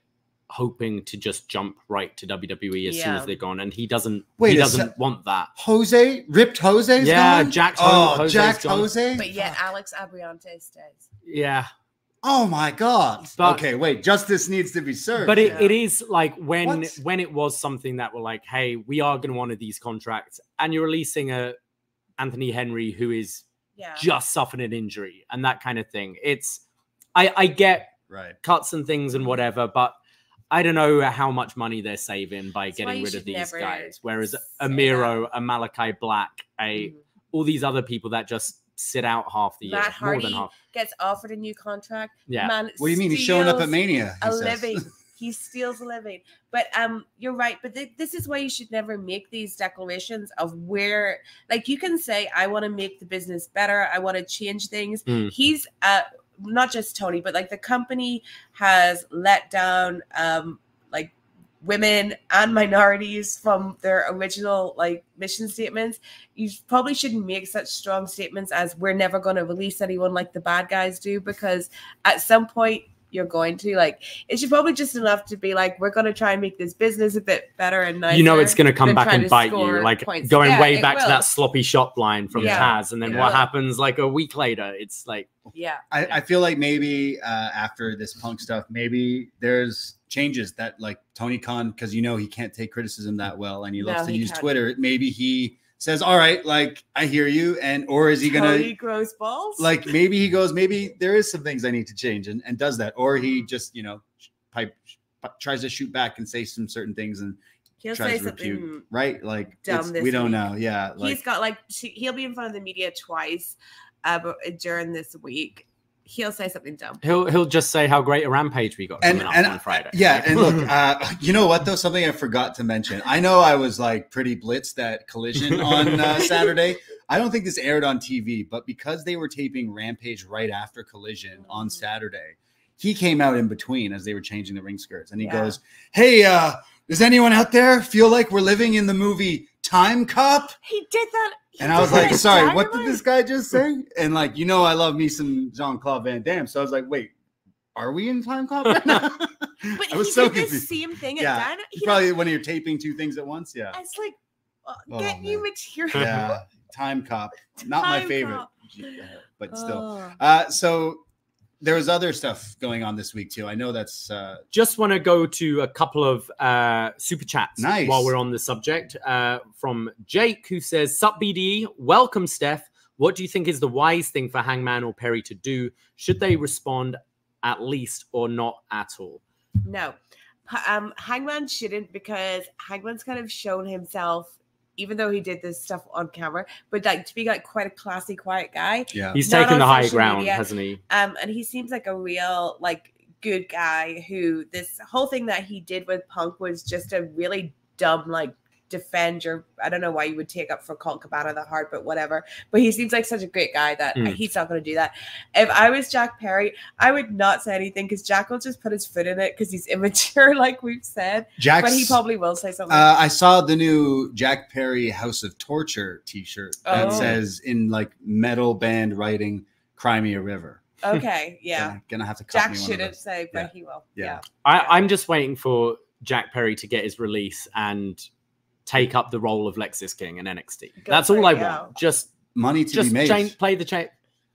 hoping to just jump right to WWE as soon as they're gone, and he doesn't. Wait he doesn't sec- want that. Jose ripped Jose's Yeah, gone? Jack Ho- Oh, Jose's Jack gone. Jose. but yet Alex Abrahantes stays. Yeah, Oh my god. But- okay, wait. Justice needs to be served. but it, Yeah. it is like when What? when it was something that were like, hey, we are going to honor these contracts, and you're releasing a Anthony Henry who is Yeah. just suffered an injury and that kind of thing. It's I I get right. cuts and things and whatever, but I don't know how much money they're saving by That's getting rid of these guys. Whereas say a Miro, a Malachi Black, a Mhm. all these other people that just sit out half the year, Matt more than Hardy half. gets offered a new contract. Yeah. Man What do you mean he's showing up at Mania? A says. living. He steals a living. But um, you're right. But th- this is why you should never make these declarations of where, like, you can say, "I want to make the business better. I want to change things." Mm. He's uh, not just Tony, but like the company has let down um, like women and minorities from their original like mission statements. You probably shouldn't make such strong statements as "We're never going to release anyone like the bad guys do," because at some point you're going to like it should probably just enough to be like we're going to try and make this business a bit better and nicer. you know it's going to come back and bite you, like points. going Yeah, way it back to that sloppy shop line from Yeah. Taz, and then It what happens like a week later? It's like yeah I, I feel like maybe uh, after this punk stuff, maybe there's changes that like Tony Khan, because you know he can't take criticism that well, and he loves No, to he use can't. Twitter. Maybe he says, "All right, like I hear you," and or is he gonna Tony grows balls like maybe he goes, maybe there is some things I need to change, and, and does that, or he just you know pipe tries to shoot back and say some certain things and he'll tries say to something right? Like dumb this we don't week. know. Yeah, like he's got like he'll be in front of the media twice uh, during this week he'll say something dumb he'll he'll just say how great a rampage we got and coming up and on Friday. yeah, and look, uh, you know what though? Something I forgot to mention. I know I was like pretty blitzed at Collision on uh, Saturday. I don't think this aired on TV, but because they were taping Rampage right after Collision on Saturday, he came out in between as they were changing the ring skirts, and he Yeah. goes, "Hey, uh, does anyone out there feel like we're living in the movie Time Cop?" he did that he And I was like, sorry, what did this guy just say? And like, you know, I love me some Jean Claude Van Damme. So I was like, wait, are we in time cop right now? but I he so did the same thing Yeah. It's He- probably when you're taping two things at once. Yeah. it's like uh, Oh, new material Yeah. Time cop. Not my favorite, Cop. but still. Oh. Uh, so there was other stuff going on this week too. I know that's uh, just want to go to a couple of uh, super chats Nice. while we're on the subject. Uh, from Jake, who says, Sup BDE, welcome, Steph. What do you think is the wise thing for Hangman or Perry to do? Should they respond at least or not at all? No, um, Hangman shouldn't because Hangman's kind of shown himself, even though he did this stuff on camera, but like to be like quite a classy, quiet guy. yeah. He's Not taken the high ground, media. hasn't he? Um, and he seems like a real like good guy who this whole thing that he did with Punk was just a really dumb like defend your I don't know why you would take up for Colt Cabana the heart, but whatever. But he seems like such a great guy that Mm. he's not going to do that. If I was Jack Perry, I would not say anything because Jack will just put his foot in it because he's immature, like we've said. Jack, But he probably will say something. Uh, I saw the new Jack Perry House of Torture T-shirt that Oh. says in like metal band writing "Cry Me a River." okay, yeah. Gonna, gonna have to. Jack me one of shouldn't those. say, but Yeah. he will. Yeah. Yeah. I, Yeah. I'm just waiting for Jack Perry to get his release and take up the role of Lexis King in NXT. Go That's all I yeah. want. Just Money to just be made. change, play the change,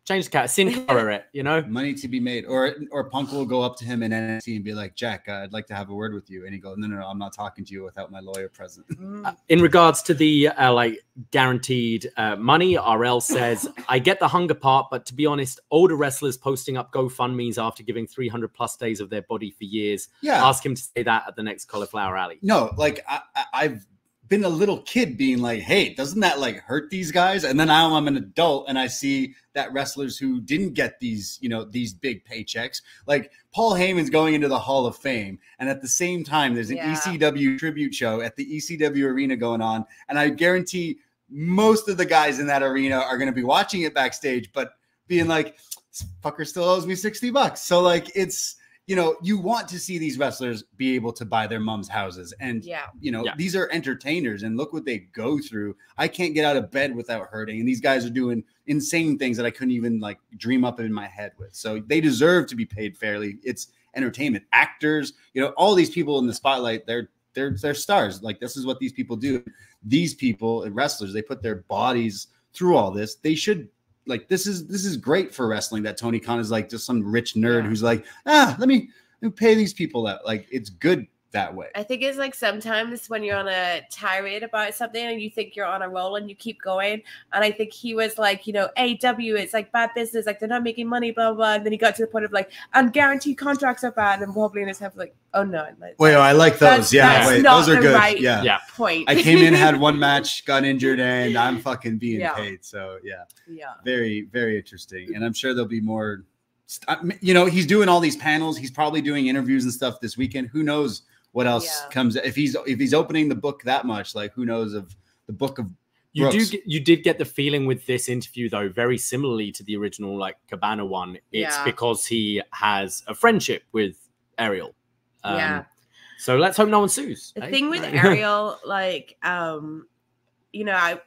change the cat, Sin Cara it, you know? money to be made or or punk will go up to him in NXT and be like jack uh, i'd like to have a word with you and he goes no no no i'm not talking to you without my lawyer present Mm. in regards to the uh, like guaranteed uh, money, RL says, I get the hunger part, but to be honest, older wrestlers posting up GoFundMe's after giving 300 plus days of their body for years. yeah Ask him to say that at the next Cauliflower Alley. no like I, I, i've been a little kid being like hey doesn't that like hurt these guys and then now i'm an adult and i see that wrestlers who didn't get these you know these big paychecks like paul heyman's going into the hall of fame and at the same time there's an Yeah. ecw tribute show at the ecw arena going on and i guarantee most of the guys in that arena are going to be watching it backstage but being like this fucker still owes me 60 bucks. So like it's you know, you want to see these wrestlers be able to buy their mom's houses. And Yeah. you know, Yeah. these are entertainers and look what they go through. I can't get out of bed without hurting. And these guys are doing insane things that I couldn't even like dream up in my head with. So they deserve to be paid fairly. It's entertainment. Actors, you know, all these people in the spotlight, they're they're they're stars. Like this is what these people do. These people and wrestlers, they put their bodies through all this. They should like this is this is great for wrestling that Tony Khan is like just some rich nerd Yeah. who's like, ah, let me let me pay these people out. Like it's good that way. I think it's like sometimes when you're on a tirade about something and you think you're on a roll and you keep going. And I think he was like, you know, AEW, it's like bad business, like they're not making money, blah, blah, blah. And then he got to the point of like, and guaranteed contracts are bad. And probably in his head, like, oh no. like, Wait, oh, I like those. That's- yeah, that's wait, not those are the good. right- Yeah. Yeah. point. I came in, had one match, got injured, and I'm fucking being Yeah. paid. So yeah, yeah. very, very interesting. And I'm sure there'll be more. st- You know, he's doing all these panels. He's probably doing interviews and stuff this weekend. Who knows what else Yeah. comes if he's if he's opening the book that much? Like, who knows of the book of You do Brooks. get, you did get the feeling with this interview though, very similarly to the original like Cabana one. It's Yeah. because he has a friendship with Ariel. Um, Yeah. So let's hope no one sues. The eh? thing with Ariel, like, um, you know, I,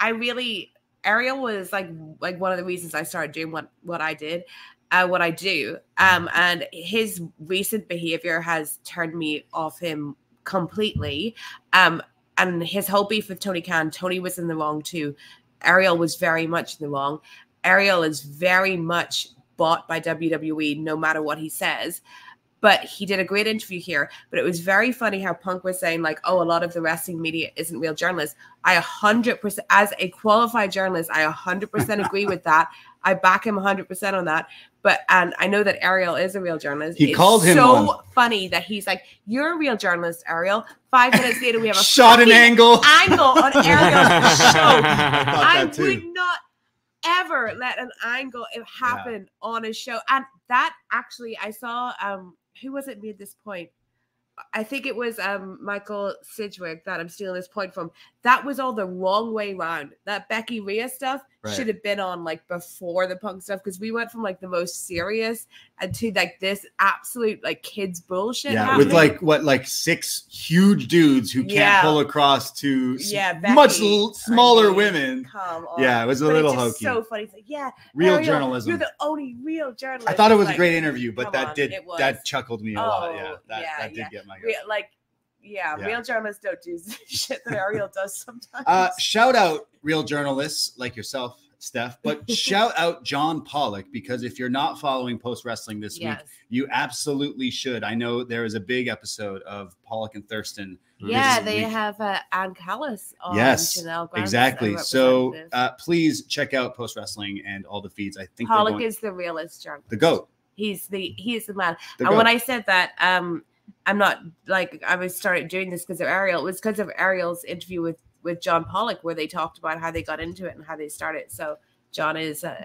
I really Ariel was like like one of the reasons I started doing what what I did, uh, what I do. Um, and his recent behavior has turned me off him completely. Um, and his whole beef with Tony Khan, Tony was in the wrong too. Ariel was very much in the wrong. Ariel is very much bought by WWE, no matter what he says. But he did a great interview here. But it was very funny how Punk was saying, like, oh, a lot of the wrestling media isn't real journalists. I 100%, as a qualified journalist, I 100% agree with that. I back him 100% on that. But, and I know that Ariel is a real journalist. He It's called him so one. funny that he's like, you're a real journalist, Ariel. Five minutes later, we have a shot an angle. angle on Ariel's show. I too. would not ever let an angle happen on a show. And that actually, I saw um who was it made this point? I think it was um Michael Sidgwick that I'm stealing this point from. That was all the wrong way round. That Becky Rhea stuff Right. should have been on like before the punk stuff because we went from like the most serious and to like this absolute like kids bullshit. Yeah, happening. with like what, like six huge dudes who can't Yeah. pull across to Yeah, much Becky, I smaller mean, women. come on. Yeah, it was a But little hokey. so funny. It's like, yeah, Real Ariel, journalism. You're the only real journalist. I thought it was Like, a great interview, but that on, did that chuckled me a lot. Yeah, Oh, that, yeah, that did get my. Real, like, yeah, Yeah. real journalists don't do shit that Ariel does sometimes. Uh, shout out real journalists like yourself, Steph, but shout out John Pollock because if you're not following post wrestling this week, you absolutely should. I know there is a big episode of Pollock and Thurston. Yeah, they week. have uh, Ann Callis on Yes, Janelle Exactly. So uh, please check out post wrestling and all the feeds. I think Pollock going- is the realest journalist. the goat. He's the he's the man. The and when. I said that, um, I'm not like I was started doing this because of Ariel. It was because of Ariel's interview with with John Pollock, where they talked about how they got into it and how they started. So John is uh,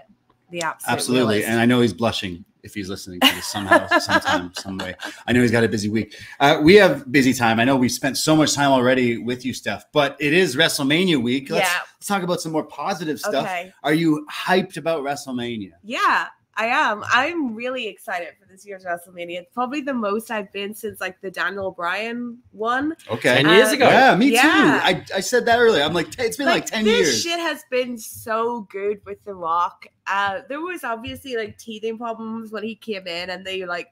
the absolute Absolutely. realist. And I know he's blushing if he's listening to this somehow, sometime, some way. I know he's got a busy week. Uh, we have busy time. I know we've spent so much time already with you, Steph, but it is WrestleMania week. Let's, Yeah. let's talk about some more positive stuff. Okay. Are you hyped about WrestleMania? Yeah, I am. I'm really excited for this year's WrestleMania. It's probably the most I've been since like the Daniel Bryan one. Okay. Ten years Uh, ago. Yeah, me Yeah. too. I, I said that earlier. I'm like, it's been like, 10 this years. This shit has been so good with The Rock. Uh, there was obviously like teething problems when he came in, and they like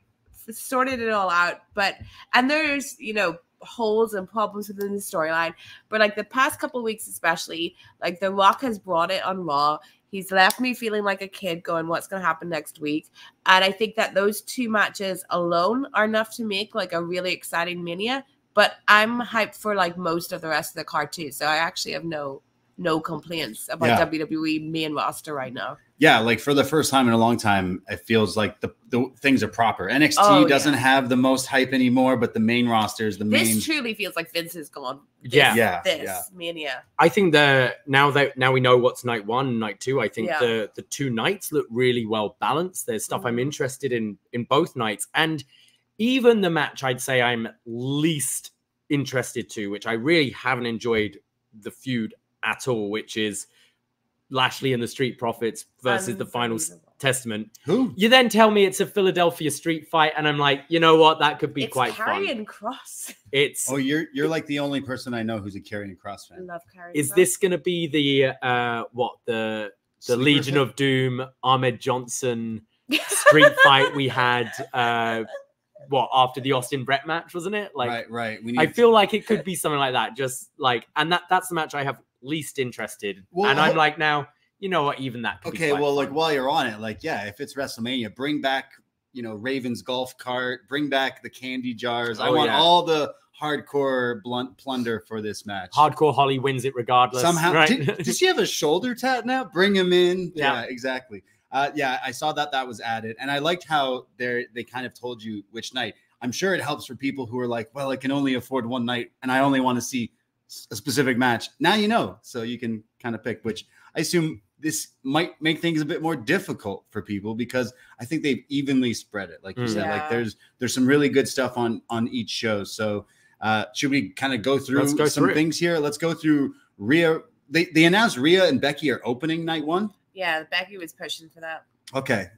sorted it all out. But and there's you know holes and problems within the storyline. But like the past couple weeks, especially, like The Rock has brought it on Raw. He's left me feeling like a kid going, what's going to happen next week? And I think that those two matches alone are enough to make like a really exciting mania. But I'm hyped for like most of the rest of the card too. So I actually have no no complaints about Yeah. WWE main roster right now. yeah, like for the first time in a long time, it feels like the, the things are proper. NXT Oh, doesn't yeah. have the most hype anymore, but the main roster is the main. This truly feels like Vince is gone. This, Yeah. Yeah, This yeah. mania. I think the now that now we know what's night one, night two. I think Yeah. the the two nights look really well balanced. There's stuff I'm Mhm. interested in in both nights, and even the match I'd say I'm least interested to, which I really haven't enjoyed the feud at all, which is Lashley and the Street Profits versus the final. Testament. Who? You then tell me it's a Philadelphia street fight, and I'm like, you know what? That could be it's quite Karrion fun. Cross. It's Oh, you're you're like the only person I know who's a Karrion Kross I fan. love Karrion is Kross. this going to be the uh what the the Sleeper Legion hit? of Doom Ahmed Johnson street fight we had uh what after the Austin Brett match wasn't it like right, right. We need I feel like it could be something like that just like and that that's the match I have least interested Well, and I'm like now you know what even that could Okay, well, like while you're on it, like yeah, if it's WrestleMania, bring back you know Ravens golf cart, bring back the candy jars. I Oh, want yeah. all the hardcore blunt plunder for this match. hardcore Holly wins it regardless Somehow, right did, does she have a shoulder tat now? Bring him in. Yeah. Yeah, exactly. Uh, yeah, I saw that that was added, and I liked how they they kind of told you which night. I'm sure it helps for people who are like, well, I can only afford one night, and I only want to see a specific match. Now you know, so you can kind of pick. Which I assume this might make things a bit more difficult for people because I think they've evenly spread it. Like you Mm. said, like there's there's some really good stuff on on each show. So uh, should we kind of go through go some through it. things here? Let's go through Rhea. They they announced Rhea and Becky are opening night one. Yeah, Becky was pushing for that. Okay,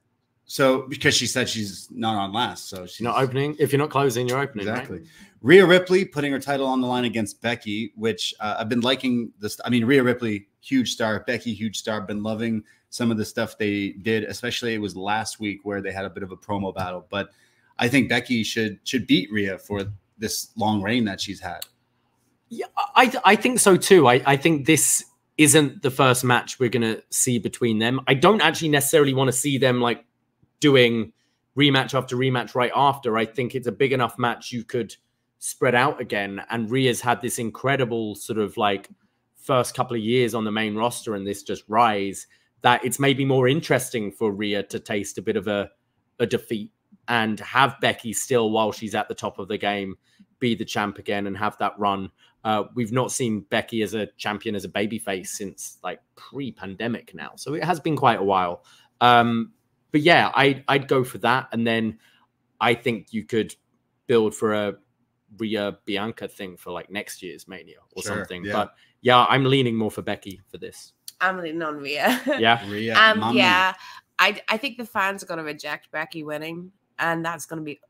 so because she said she's not on last, so she's not opening if you're not closing you're opening right? Rhea Ripley putting her title on the line against Becky, which uh, I've been liking this. I mean, Rhea Ripley, huge star. Becky, huge star. Been loving some of the stuff they did, especially it was last week where they had a bit of a promo battle. But I think Becky should should beat Rhea for this long reign that she's had. Yeah, I I think so too. I, I think this isn't the first match we're gonna see between them. I don't actually necessarily want to see them like doing rematch after rematch right after. I think it's a big enough match you could spread out again. And Rhea's had this incredible sort of like first couple of years on the main roster and this just rise that it's maybe more interesting for Rhea to taste a bit of a, a defeat and have Becky still while she's at the top of the game be the champ again and have that run. Uh, we've not seen Becky as a champion as a babyface since like pre-pandemic now, so it has been quite a while. Um, but yeah, I I'd go for that, and then I think you could build for a Rhea Bianca thing for like next year's Mania or Sure, something. yeah. But yeah, I'm leaning more for Becky for this. I'm leaning on Rhea. Yeah, Rhea, um, mama. yeah. I I think the fans are going to reject Becky winning, and that's going to be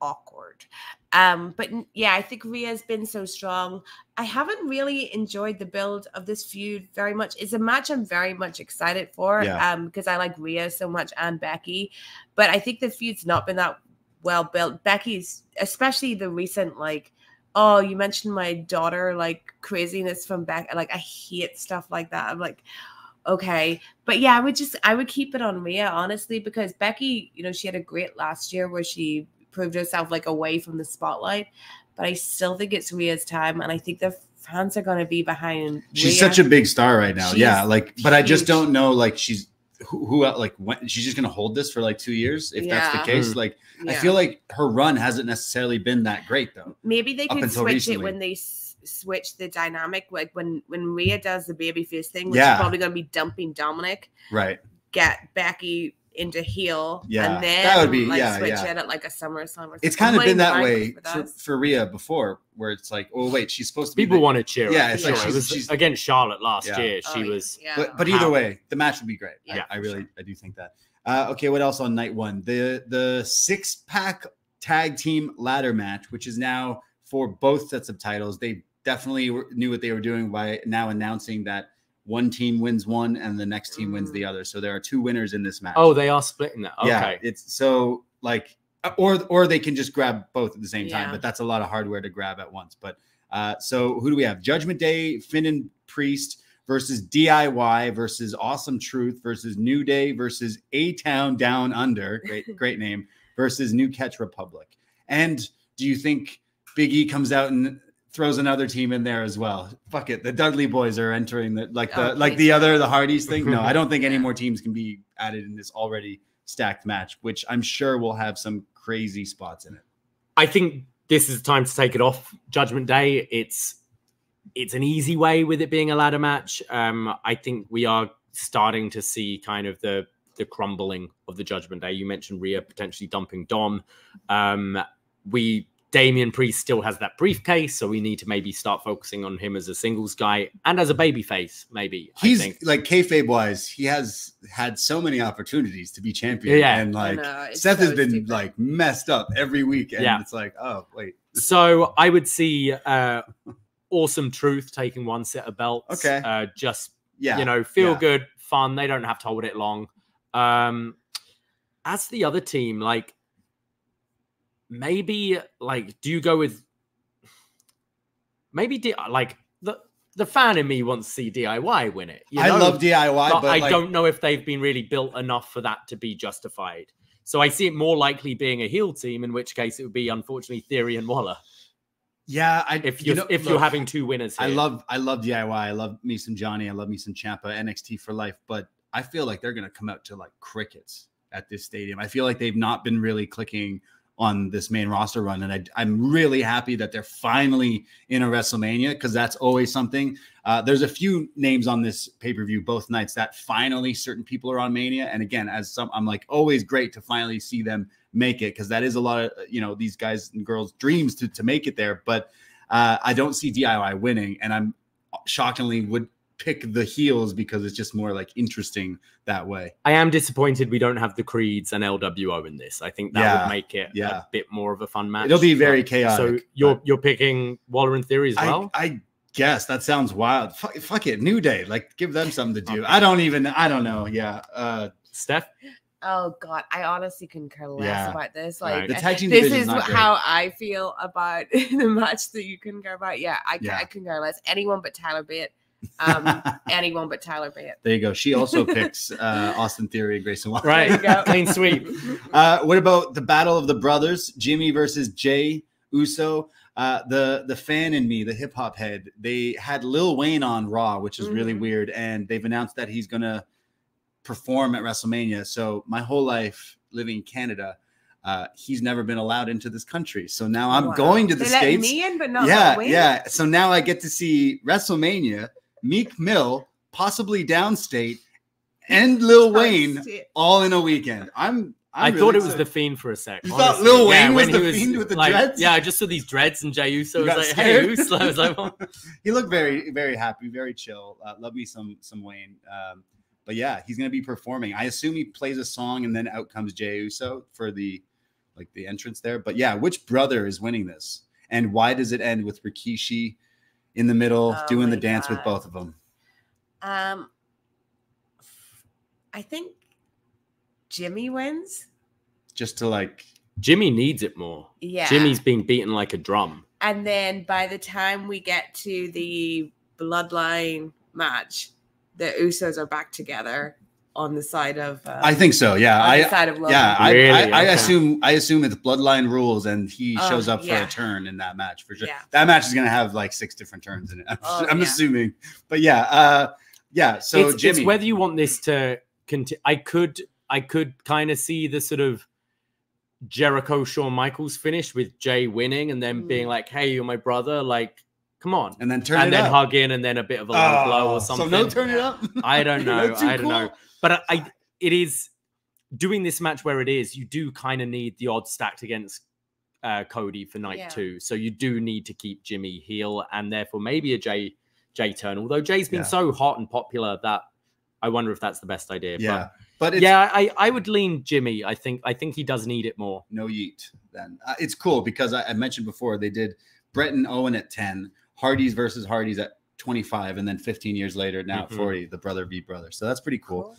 awkward. Um, but yeah, I think Rhea's been so strong. I haven't really enjoyed the build of this feud very much. It's a match I'm very much excited for, Yeah. um, because I like Rhea so much and Becky. But I think the feud's not been that well built. Becky's, especially the recent like. Oh, you mentioned my daughter, like craziness from back. Like, I hate stuff like that. I'm like, okay but yeah i would just i would keep it on Rhea honestly because becky you know she had a great last year where she proved herself like away from the spotlight but i still think it's Rhea's time and i think the fans are going to be behind She's Rhea. such a big star right now. She's yeah, like, but I just don't know, like, she's who, who like, when, she's just gonna hold this for like two years if that's the case. Mm. Like, I feel like her run hasn't necessarily been that great though. maybe they up could until switch recently. it when they s- switch the dynamic like when when Rhea does the babyface thing which Yeah. is probably going to be dumping dominic Right. get becky into heel Yeah, and then that would be- like yeah, switch yeah. it at like a SummerSlam or It's kind of been that way for for, Rhea before, where it's like, oh wait, she's supposed to be people the- want to cheer. Yeah, it's for like she's- she's- against Charlotte last Yeah. year. She Oh, was yeah. But but either way, the match would be great. Yeah, I, for really sure. I do think that. Uh, okay, what else on night one? The the six pack tag team ladder match, which is now for both sets of titles. They definitely knew what they were doing by now announcing that one team wins one and the next team wins Mm. the other. So there are two winners in this match. Oh, they are splitting that. Okay. Yeah, it's so like, or or they can just grab both at the same time, Yeah. but that's a lot of hardware to grab at once. But uh, so who do we have? Judgment Day, Finn and Priest versus DIY versus Awesome Truth versus New Day versus A Town Down Under, great great name versus New Catch Republic. And do you think Big E comes out and throws another team in there as well? Fuck it, the Dudley Boyz are entering the like the Oh, like the other the Hardys thing. No, I don't think any more teams can be added in this already stacked match, which I'm sure will have some crazy spots in it. I think this is the time to take it off Judgment Day. It's it's an easy way with it being a ladder match. Um, I think we are starting to see kind of the the crumbling of the Judgment Day. You mentioned Rhea potentially dumping Dom. Um, we Damian Priest still has that briefcase, so we need to maybe start focusing on him as a singles guy and as a babyface. Maybe I He's think. like kayfabe wise, he has had so many opportunities to be champion. Yeah. And like know, it's Seth has been stupid. like messed up every week. And Yeah. it's like, oh, wait. So I would see uh, Awesome Truth taking one set of belts. Okay. Uh, just Yeah. you know, feel yeah. good, fun. They don't have to hold it long. Um, as the other team, like maybe like, do you go with maybe D- like the the fan in me wants to see DIY win it. You I love DIY, but, but, I like, don't know if they've been really built enough for that to be justified. So I see it more likely being a heel team, in which case it would be unfortunately Theory and Waller. Yeah, I If you you know, if you're having two winners, I love I love DIY. I love me some Johnny. I love me some Ciampa. NXT for life. But I feel like they're gonna come out to like crickets at this stadium. I feel like they've not been really clicking on this main roster run, and I, I'm really happy that they're finally in a WrestleMania because that's always something. Uh, there's a few names on this pay per view both nights that finally certain people are on Mania, and again, as some, I'm like always great to finally see them make it because that is a lot of you know these guys and girls' dreams to to make it there, but. Uh, I don't see DIY winning, and I'm shockingly would pick the heels because it's just more like interesting that way. I am disappointed we don't have the Creeds and LWO in this. I think that Yeah, would make it yeah. a bit more of a fun match. It'll be very But- chaotic. So you're you're picking Waller and Theory as I, well. I guess that sounds wild. Fuck, fuck it, New Day. Like give them something to do. I don't even. I don't know. Yeah. Uh, Steph, Oh God, I honestly couldn't care less Yeah. about this. Right. Like the tag team this division's is not wh- great. how I feel about the match that you couldn't care about. Yeah, I, ca- Yeah. I couldn't care less. Anyone but Tyler Bate. Um, anyone but Tyler Bate. there you go. She also picks uh, Austin Theory and Grayson Waller. right? There you go. Clean sweep. Uh, what about the battle of the brothers, Jimmy versus Jay Uso? Uh, the the fan in me, the hip hop head, they had Lil Wayne on Raw, which is really Mhm. weird, and they've announced that he's gonna perform at WrestleMania. So my whole life living in Canada, uh, he's never been allowed into this country. So now I'm Wow. going to the They let states. me in, but not yeah, Lil Wayne? yeah. So now I get to see WrestleMania, Meek Mill, possibly downstate, and Lil Wayne all in a weekend. I'm. I'm i really thought it was the fiend for a sec. You thought honestly. Lil Wayne was the he Fiend with the like, dreads? Yeah, I just saw these dreads and Jay Uso You was got like, "Hey. Uso." I was like, well, he looked very very happy very chill uh, love me some some wayne um but yeah he's gonna be performing i assume he plays a song and then out comes jay uso for the like the entrance there but yeah which brother is winning this and why does it end with rikishi in the middle Oh doing the my dance with both of them Um, I think Jimmy wins. just to like Jimmy needs it more. Yeah. Jimmy's being beaten like a drum. And then by the time we get to the bloodline match, the Usos are back together on the side of. Uh, i think so yeah on the i side of Logan. yeah I, Really? I, I Okay. assume i assume it's bloodline rules and he Oh, shows up for yeah. a turn in that match for sure Yeah. that match is gonna have like six different turns in it i'm, Oh, I'm yeah. assuming but yeah uh yeah so it's, jimmy it's whether you want this to continue. I could, I could kind of see the sort of Jericho Shawn Michaels finish with Jay winning and then being Mm. like, "Hey, you're my brother." Like, come on, and then turn and it then up. hug in, and then a bit of a low blow Oh, or something. So no turn it up. I don't know. That's I don't know. Cool. But I, I, it is doing this match where it is. You do kind of need the odds stacked against uh, Cody for night Yeah. two, so you do need to keep Jimmy heel, and therefore maybe a Jay Jay turn. Although Jay's been Yeah. so hot and popular that I wonder if that's the best idea. Yeah, but But it's yeah, I, I would lean Jimmy. I think I think he does need it more. no yeet. Then uh, it's cool because I, I mentioned before they did Brett and Owen at ten, Hardys versus Hardys at twenty five, and then fifteen years later now at Mhm. forty, the brother v brother. So that's pretty cool. Cool.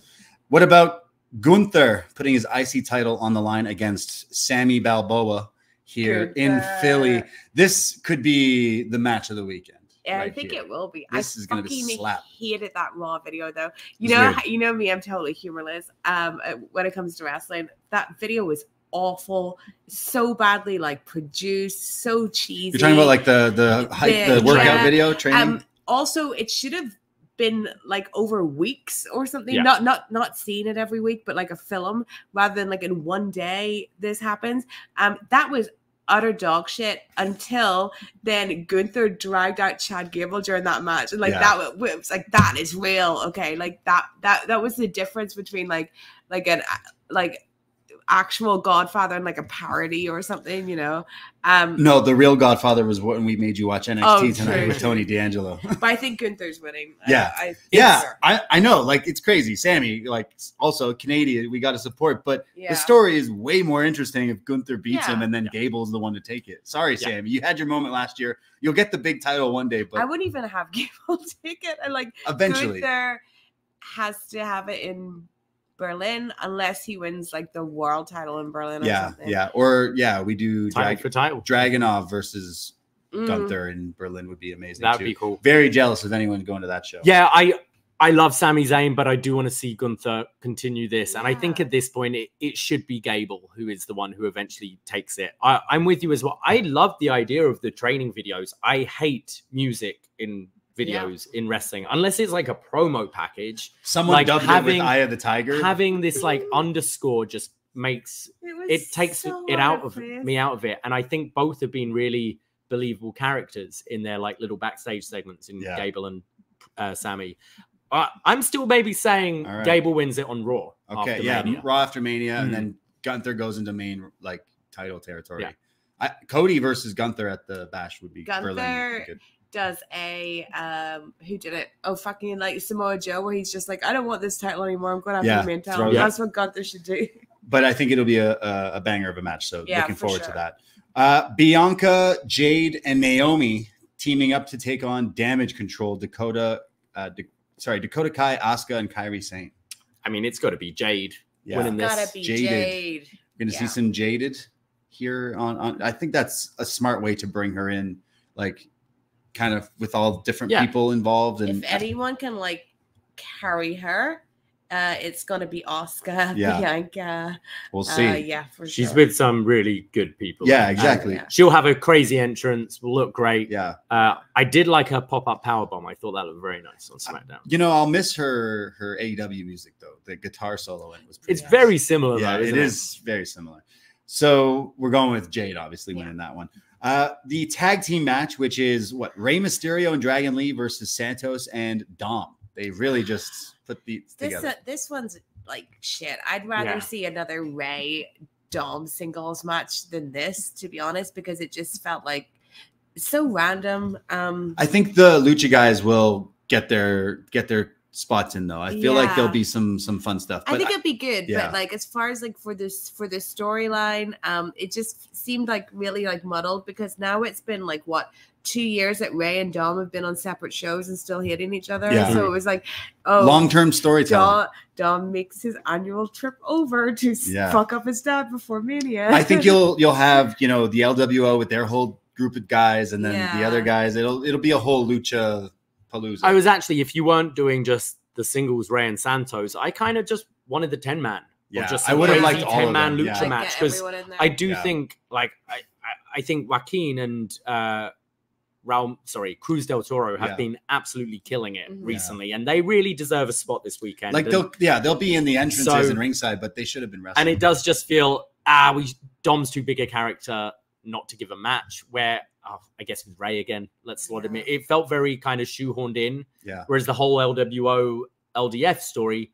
What about Gunther putting his IC title on the line against Sami Balboa here in Philly? This could be the match of the weekend. Yeah, I think here. it will be. This I is gonna be slap. hated that Raw video though. You It's know, weird. you know me. I'm totally humorless. Um, uh, when it comes to wrestling, that video was awful, so badly like produced, so cheesy. You're talking about like the the the The- workout yeah. video training. Um, also, it should have been like over weeks or something. Yeah. Not not not seeing it every week, but like a film rather than like in one day this happens. Um, that was utter dog shit until then Gunther dragged out Chad Gable during that match. And like Yeah. that wa- was like that is real. Okay. Like that that that was the difference between like like an like actual Godfather and like a parody or something, you know. Um, No, the real Godfather was when we made you watch NXT Oh, tonight true. with Tony D'Angelo. but I think Gunther's winning. Yeah. I, yeah, Yes. I, I know. Like it's crazy. Sami, like also Canadian, we got to support, but yeah. the story is way more interesting if Gunther beats him and then Gable's the one to take it. Sorry, Yeah. Sami. You had your moment last year. You'll get the big title one day, But I wouldn't even have Gable take it. I like eventually. Gunther has to have it in Berlin unless he wins like the world title in Berlin or Yeah, something. yeah. Or yeah, we do Title drag, for title. Dragunov versus Mm. Gunther in Berlin would be amazing. That'd too. be cool. Very jealous of anyone going to that show. Yeah, I I love Sami Zayn, but I do want to see Gunther continue this. And I think at this point, it, it should be Gable who is the one who eventually takes it. I, I'm with you as well. I love the idea of the training videos. I hate music in videos in wrestling unless it's like a promo package. Someone Like dubbed it having- with Eye of the Tiger. Having this like underscore just makes was it takes so it out of obvious. me out of it. And I think both have been really believable characters in their like little backstage segments in Yeah. Gable and uh, Sami. Uh, I'm still maybe saying All right. Gable wins it on Raw. Okay, after yeah, Mania. Raw after Mania, and Mhm. then Gunther goes into main like title territory. Yeah. I, Cody versus Gunther at the Bash would be Berlin. Gunther- good. Does a um who did it? Oh fucking like Samoa Joe where he's just like, I don't want this title anymore. I'm going after Yeah, the main title. throw it. That's what Gunther should do. But I think it'll be a, a, a banger of a match. So Yeah, looking for forward to that. Uh, Bianca, Jade, and Naomi teaming up to take on Damage Control. Dakota, uh, Da- sorry, Dakota Kai, Asuka, and Kairi Sane. I mean, it's got to be Jade Yeah, winning this. Gotta be Jaded. Jade. We're gonna see some jaded here on, on I think that's a smart way to bring her in, like kind of with all different Yeah. people involved. And If anyone can like carry her, uh it's gonna be Oscar, Yeah. Bianca. we'll see. Uh, yeah, for She's sure. with some really good people. yeah, And exactly. yeah. She'll have a crazy entrance. Will look great. Yeah. Uh, I did like her pop up power bomb. I thought that looked very nice on SmackDown. You know, I'll miss her her AEW music though. The guitar solo in was pretty It's nice. very similar. yeah, though, it isn't is very similar. So we're going with Jade, obviously Yeah. winning that one. Uh, the tag team match, which is what Rey Mysterio and Dragon Lee versus Santos and Dom. They really just put these This together. uh, this one's like shit. I'd rather Yeah. see another Rey Dom singles match than this, to be honest, because it just felt like so random. Um I think the Lucha guys will get their get their spots in though. I feel like there'll be some some fun stuff. I think it'd be good, yeah. but like as far as like for this for the storyline, um, it just seemed like really like muddled because now it's been like what two years that Rey and Dom have been on separate shows and still hitting each other. Yeah. So it was like, oh, long term storytelling. Dom, Dom makes his annual trip over to Yeah. fuck up his dad before Mania. I think you'll you'll have you know the LWO with their whole group of guys, and then the other guys. It'll it'll be a whole Lucha palooza. I was actually, if you weren't doing just the singles Rey and Santos, I kind of just wanted the 10 man. Yeah, just I would've liked all 10 man them, lucha yeah. Like, match because everyone in there. I do Yeah. think, like, I, I, I think Joaquin and uh, Raul, sorry, Cruz del Toro have Yeah. been absolutely killing it Mhm. Yeah. recently, and they really deserve a spot this weekend. like And- they'll yeah they'll be in the entrances So- and ringside, but they should have been wrestling. and it does just feel ah we dom's too big a character not to give a match where oh, i guess with rey again let's slot him in. It felt very kind of shoehorned in. Yeah. whereas the whole lwo ldf story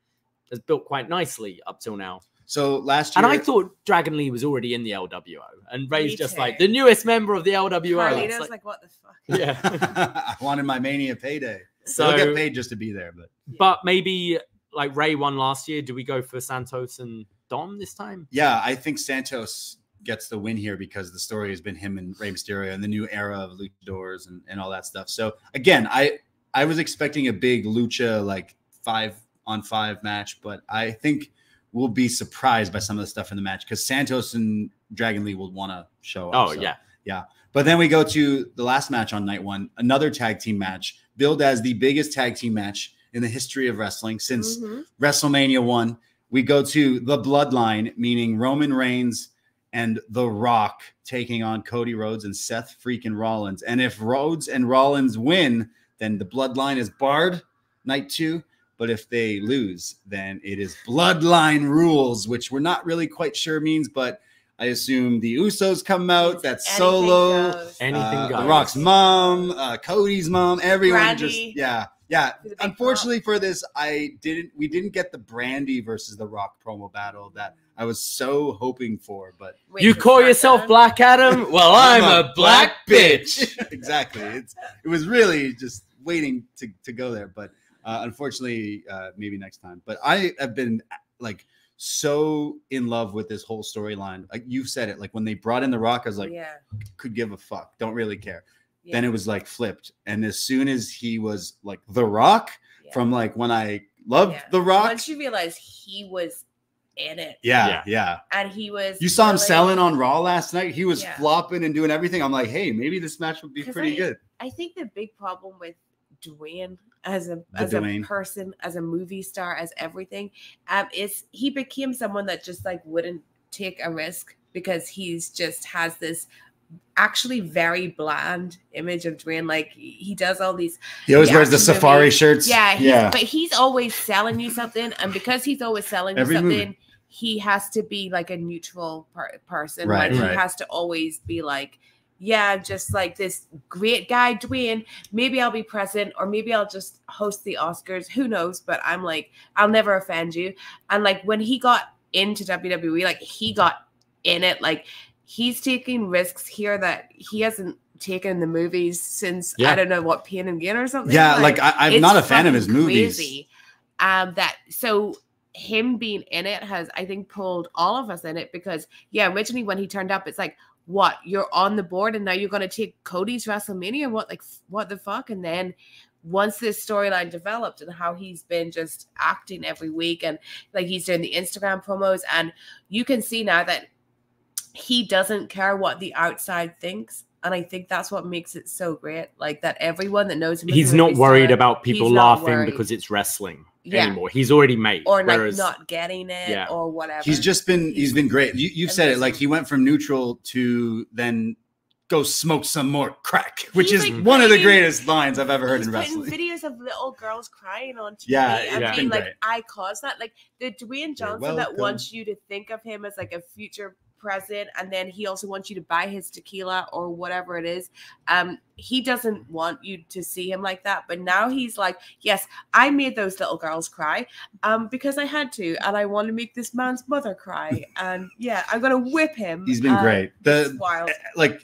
has built quite nicely up till now. So last year, and i thought dragon lee was already in the lwo and rey's just too. like the newest member of the lwo Carlito's like, like- what the fuck? yeah. I wanted my mania payday. So so they'll get paid just to be there, but but maybe like rey won last year. Do we go for santos and dom this time? Yeah, I think Santos gets the win here because the story has been him and Rey Mysterio and the new era of luchadors and, and all that stuff. So again, I I was expecting a big lucha like five on five match, but I think we'll be surprised by some of the stuff in the match because Santos and Dragon Lee will want to show up. oh So- yeah But then we go to the last match on night one, another tag team match, billed as the biggest tag team match in the history of wrestling since Mhm. WrestleMania 1. We go to the bloodline, meaning Roman Reigns and The Rock taking on Cody Rhodes and Seth freaking Rollins. And if Rhodes and Rollins win, then the bloodline is barred night two. But if they lose, then it is bloodline rules, which we're not really quite sure means, but I assume the Usos come out. That's Anything Solo. goes. Anything uh, goes. The Rock's mom, uh, Cody's mom, everyone just yeah, yeah. For the big Unfortunately for this, I didn't. We didn't get the Brandi versus the Rock promo battle that I was so hoping for. But Wait You for call yourself SmackDown? Black Adam? Well, I'm, a black bitch. exactly. It's it was really just waiting to to go there, but uh, unfortunately, uh, maybe next time. But I have been like so in love with this whole storyline. Like you said it, like when they brought in the Rock, I was like, yeah, could give a fuck, don't really care. yeah, Then it was like flipped, and as soon as he was like the Rock, yeah. from like when I loved Yeah. the Rock, Once you realize he was in it, yeah, Yeah. yeah. and he was. You saw him really- selling on Raw last night. He was Yeah. flopping and doing everything. I'm like, hey, maybe this match would be pretty I- good. I think the big problem with Dwayne as a The as Dwayne. a person, as a movie star, as everything, um, is he became someone that just like wouldn't take a risk because he's just has this actually very bland image of Dwayne. Like he does all these He always the wears the action safari movies. shirts. Yeah, he's, yeah. But he's always selling you something, and because he's always selling you Every something, movie. he has to be like a neutral per- person. Right, like right. he has to always be like, yeah, just like this great guy, Dwayne. Maybe I'll be present, or maybe I'll just host the Oscars. Who knows? But I'm like, I'll never offend you. And like when he got into WWE, like he got in it, like he's taking risks here that he hasn't taken in the movies since Yeah. I don't know what Pain and Gain or something. Yeah, like I, I'm not a fan of his movies. crazy. Um, that so him being in it has I think pulled all of us in it because yeah, originally when he turned up, it's like what you're on the board and now you're gonna take Cody's WrestleMania. What like what the fuck? And then once this storyline developed and how he's been just acting every week and like he's doing the Instagram promos and you can see now that he doesn't care what the outside thinks. And I think that's what makes it so great. Like that everyone that knows him. He's not worried star- about people laughing worried. because it's wrestling Yeah. anymore. He's already made. or like not getting it Yeah. or whatever. He's just been he's been great. You, you've said it like he went from neutral to then go smoke some more crack, which He's, is like, one of the greatest lines I've ever heard He's in wrestling. videos of little girls crying on TV Yeah, and yeah. being like, Great. I caused that. Like the Dwayne Johnson that wants you to think of him as like a future president, and then he also wants you to buy his tequila or whatever it is. Um, he doesn't want you to see him like that. But now he's like, Yes, I made those little girls cry um because I had to, and I want to make this man's mother cry. And yeah, I'm gonna whip him. He's been Uh, great. The wild. like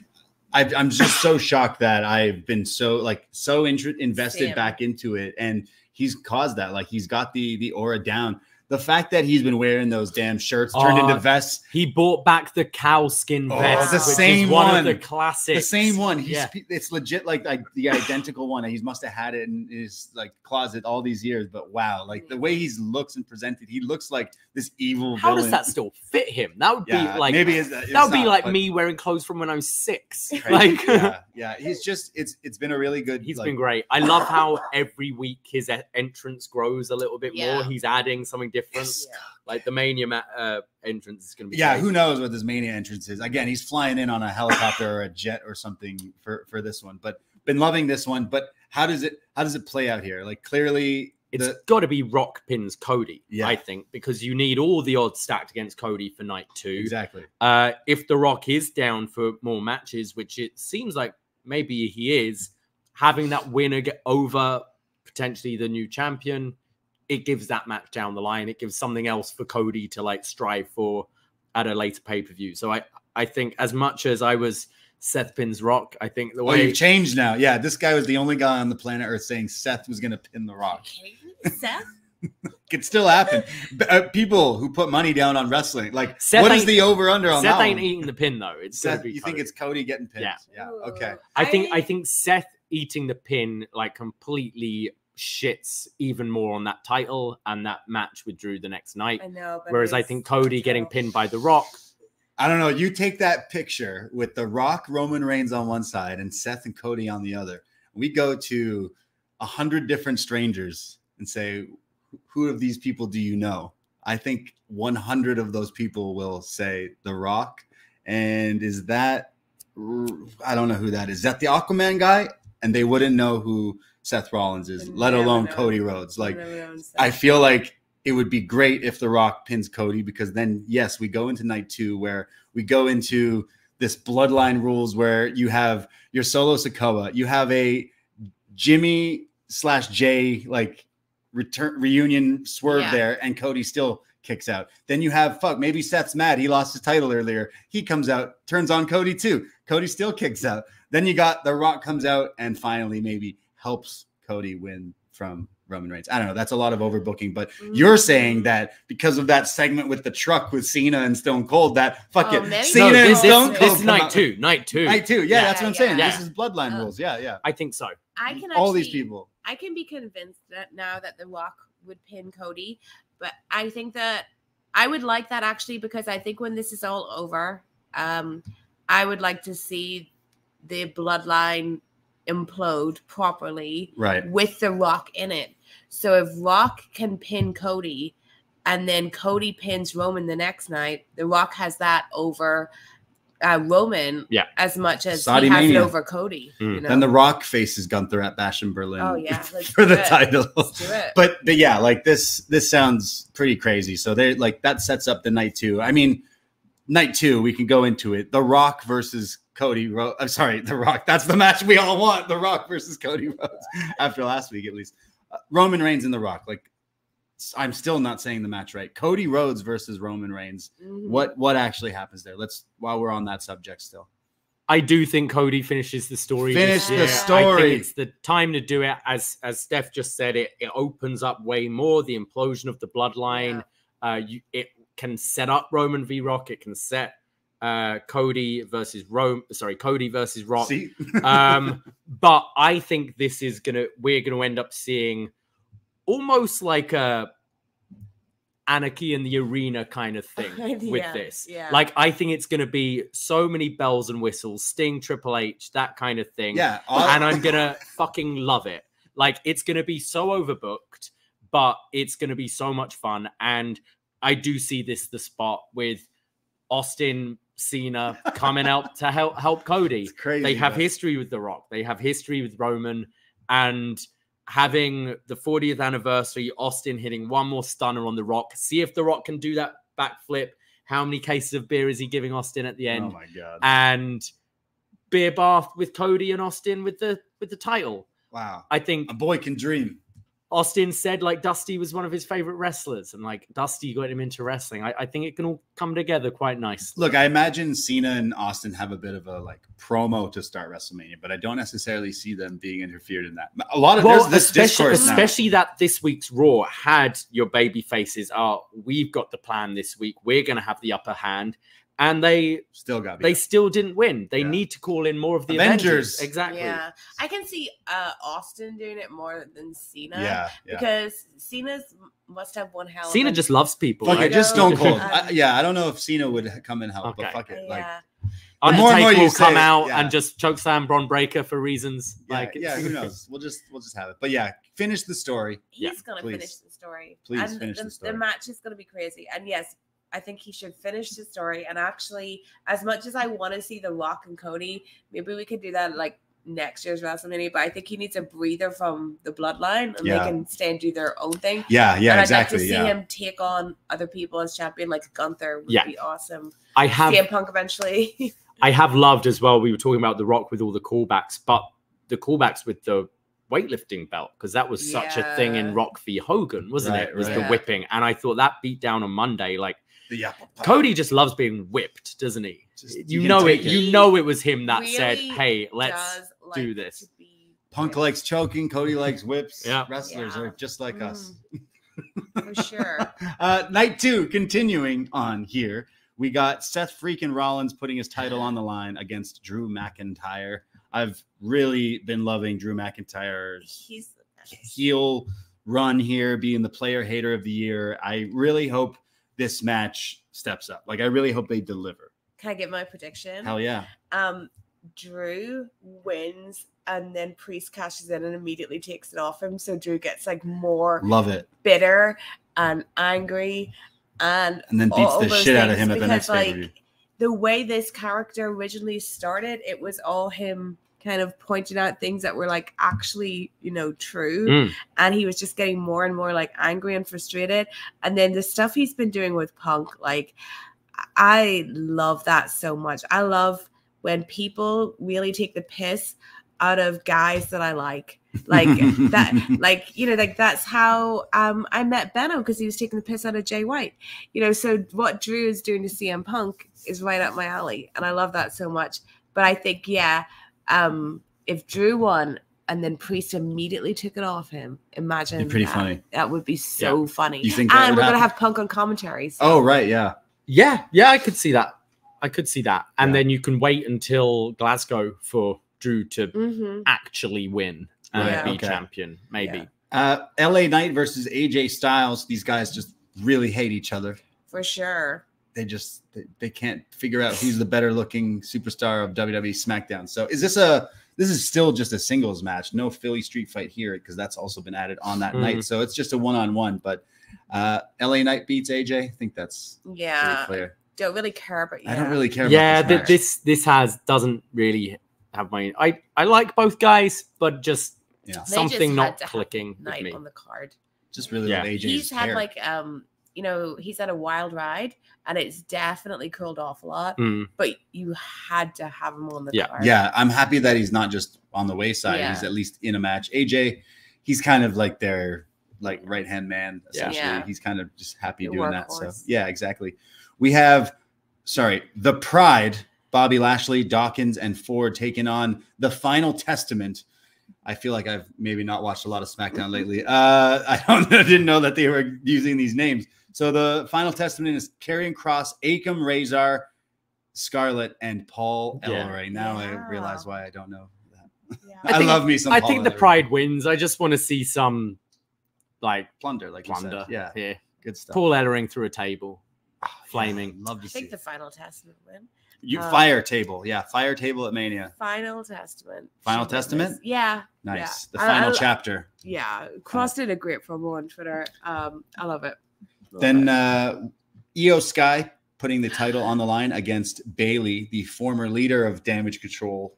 I, I'm just so shocked that I've been so like so inter- invested back into it, and he's caused that. Like he's got the the aura down. The fact that he's been wearing those damn shirts turned Oh, into vests, He bought back the cow skin Oh, vest, the which same is one, one. of the classics. the same one. He's Yeah. it's legit like like the identical one. He must have had it in his like closet all these years. But wow, like the way he's looks and presented, he looks like this evil. How does that still fit him? That would Yeah, be like maybe it's, it's that would be like but me wearing clothes from when I was six. crazy. Like yeah, yeah, he's just it's it's been a really good. he's like, been great. I love how every week his entrance grows a little bit Yeah. more. He's adding something different. Yes. Like the Mania ma- uh, entrance is going to be. Yeah, great. who knows what this mania entrance is? Again, he's flying in on a helicopter or a jet or something for for this one. But been loving this one. But how does it how does it play out here? Like clearly, It's the, got to be Rock pins Cody, Yeah. I think, because you need all the odds stacked against Cody for night two. exactly. Uh, if The Rock is down for more matches, which it seems like maybe he is, having that winner get over potentially the new champion, it gives that match down the line. It gives something else for Cody to like strive for at a later pay per view. So I, I think as much as I was Seth Pin's Rock, I think the Well, way you've changed now. Yeah, this guy was the only guy on the planet Earth saying Seth was going to pin the Rock. Okay, Seth. Could still happen. Uh, people who put money down on wrestling, like Seth what is the over under on Seth that? ain't one? eating the pin though. It's Seth, be you think it's Cody getting pinned? Yeah. Yeah. Okay. I think I think Seth eating the pin like completely shits even more on that title and that match with Drew the next night. I know. But Whereas I think Cody getting pinned by The Rock, I don't know. You take that picture with The Rock, Roman Reigns on one side, and Seth and Cody on the other. We go to a hundred different strangers and say, "Who of these people do you know?" I think 100 of those people will say The Rock. And is that? I don't know who that is. Is that the Aquaman guy? And they wouldn't know who Seth Rollins is, let alone know. Cody Rhodes. Like Never known Seth. I feel like it would be great if The Rock pins Cody because then, yes, we go into night two where we go into this bloodline rules where you have your solo Sikoa, you have a Jimmy slash Jay like return reunion swerve Yeah. there, and Cody still kicks out. Then you have fuck, maybe Seth's mad. He lost his title earlier. He comes out, turns on Cody too. Cody still kicks out. Then you got The Rock comes out and finally maybe helps Cody win from Roman Reigns. I don't know. That's a lot of overbooking, but you're Mm. saying that because of that segment with the truck with Cena and Stone Cold, that fuck Oh, it, maybe Cena no, and this, Stone this, Cold this is night out- two. Night two. Night two. Yeah, Yeah, that's what I'm saying. yeah. This is bloodline Uh, rules. Yeah, yeah. I think so. I can All these people. I can be convinced that now that The Rock would pin Cody, but I think that I would like that actually because I think when this is all over, um, I would like to see the bloodline implode properly Right. with The Rock in it. So if Rock can pin Cody and then Cody pins Roman the next night, The Rock has that over uh, Roman Yeah. as much as Saudi he has Mania. it over Cody. You Mm. know? Then The Rock faces Gunther at Bash in Berlin. Oh, yeah, for the it. title. Do it. But but yeah, like this this sounds pretty crazy. So they like that sets up the night two. I mean, night two we can go into it. The Rock versus Cody. Ro- I'm sorry, The Rock. That's the match we all want. The Rock versus Cody Rhodes after last week at least. Uh, Roman Reigns and The Rock. Like I'm still not saying the match right. Cody Rhodes versus Roman Reigns. Mhm. What what actually happens there? Let's while we're on that subject still. I do think Cody finishes the story. Finish this the year. I story. think it's the time to do it. As as Steph just said, it it opens up way more the implosion of the bloodline. Uh, you it can set up Roman v Rock. It can set uh Cody versus Rome. Sorry, Cody versus Rock. Um, but I think this is gonna we're gonna end up seeing almost like a anarchy in the arena kind of thing with this. yeah. Like I think it's gonna be so many bells and whistles, Sting, Triple H, that kind of thing. yeah. all- and I'm gonna fucking love it. Like it's gonna be so overbooked, but it's gonna be so much fun. And I do see this the spot with Austin Cena coming out to help help Cody. It's crazy. They have history with The Rock. They have history with Roman, and having the 40th anniversary, Austin hitting one more stunner on The Rock. See if The Rock can do that backflip. How many cases of beer is he giving Austin at the oh end? Oh my god. and beer bath with Cody and Austin with the with the title. wow. I think A boy can dream. Austin said like Dusty was one of his favorite wrestlers, and like Dusty got him into wrestling. I, I think it can all come together quite nice. Look, I imagine Cena and Austin have a bit of a like promo to start WrestleMania, but I don't necessarily see them being interfered in that. A lot of Well, this especially, discourse now. especially that this week's Raw had your baby faces. Oh, we've got the plan this week. We're going to have the upper hand, and they Still got they still didn't win. They Yeah. need to call in more of the Avengers. Avengers. Exactly. Yeah, I can see uh, Austin doing it more than Cena. yeah, yeah. because Cena's must have one hell. Cena of just loves people. Fuck right? it, just know. Stone Cold. Um, I, yeah, I don't know if Cena would come and help, but fuck it. Like, yeah, The more and Undertaker more you will come it, out yeah. and just choke Sam Braun Breaker for reasons. yeah, like, yeah, who knows? We'll just we'll just have it. But yeah, finish the story. he's Yeah, gonna please. finish the story. Please and finish the, the story. match is gonna be crazy. And yes, I think he should finish the story. And actually, as much as I want to see the Rock and Cody, maybe we could do that like next year's WrestleMania. But I think he needs a breather from the Bloodline, and Yeah. they can stay and do their own thing. Yeah, yeah, and exactly. I'd like to see yeah. him take on other people as champion, like Gunther would Yeah. be awesome. I have CM Punk eventually. I have loved as well. We were talking about The Rock with all the callbacks, but the callbacks with the weightlifting belt because that was such a thing in Rock v Hogan, wasn't Right, it? Was right. the whipping, and I thought that beat down on Monday. Like The apple pie. Cody just loves being whipped, doesn't he? Just- you, can know it. take You know it was him that said, "Hey, let's." does do this. Punk ripped. likes choking. Cody likes whips. Yeah. Wrestlers Yeah. are just like us. for sure. uh, night two, continuing on here. We got Seth freaking Rollins putting his title on the line against Drew McIntyre. I've really been loving Drew McIntyre's He's the heel run here, being the player hater of the year. I really hope this match steps up. Like, I really hope they deliver. Can I get my prediction? Hell yeah. Um, Drew wins, and then Priest cashes in and immediately takes it off him. So Drew gets like more Love it. bitter and angry, and And then beats the shit out of him at the next pay per view. the way this character originally started, it was all him kind of pointed out things that were like actually, you know, true. Mm. And he was just getting more and more like angry and frustrated. And then the stuff he's been doing with Punk, like, I love that so much. I love when people really take the piss out of guys that I like. Like that, like, you know, like that's how um I met Benham because he was taking the piss out of Jay White. You know, so what Drew is doing to CM Punk is right up my alley. And I love that so much. But I think, yeah, um, if Drew won and then Priest immediately took it off him, imagine pretty that. funny. That would be so funny. You think and we're gonna have Punk on commentaries. oh right, yeah. Yeah, yeah, I could see that. I could see that. And Yeah. then you can wait until Glasgow for Drew to hmm actually win and Right, be okay. champion, maybe. Yeah. Uh, LA Knight versus AJ Styles. These guys just really hate each other. for sure. They just they, they can't figure out who's the better looking superstar of WWE SmackDown. So is this a this is still just a singles match? No Philly Street Fight here because that's also been added on that Mhm. night. So it's just a one on one. But uh, LA Knight beats AJ. I think that's Yeah, clear. don't really care, but yeah. I don't really care. Yeah, about th- this, match. this this has doesn't really have my I I like both guys, but just Yeah. They just something not to have clicking with Night me. on the card. just really Yeah. love AJ's he's had hair. like um, you know, he's had a wild ride, and it's definitely cooled off a lot. Mm, But you had to have him on the Yeah. card. Yeah, I'm happy that he's not just on the wayside. Yeah. He's at least in a match. AJ, he's kind of like their like right hand man. Yeah. Essentially, Yeah. he's kind of just happy The doing that. So yeah, exactly. We have, sorry, the Pride, Bobby Lashley, Dawkins, and Ford taking on the Final Testament. I feel like I've maybe not watched a lot of SmackDown lately. Uh, I don't I didn't know that they were using these names. So the Final Testament is Karrion Kross, Akam Rezar, Scarlett, and Paul Yeah. Ellering. Now I realize why I don't know that. Yeah. I, I think- love me some. I Paul think the Ellering. pride wins. I just want to see some like plunder, like you plunder said. Yeah, here. good stuff. Paul Ellering through a table. Yeah, flaming. love to I see. I think the final testament win. You uh, fire table, yeah, fire table at Mania. Final testament. Final should win Testament? this. Yeah. Nice, Yeah. the I- final I- chapter. Yeah. Kross did a great promo on Twitter. Um, I love it. Then uh, Iyo Sky putting the title on the line against Bayley, the former leader of Damage Control.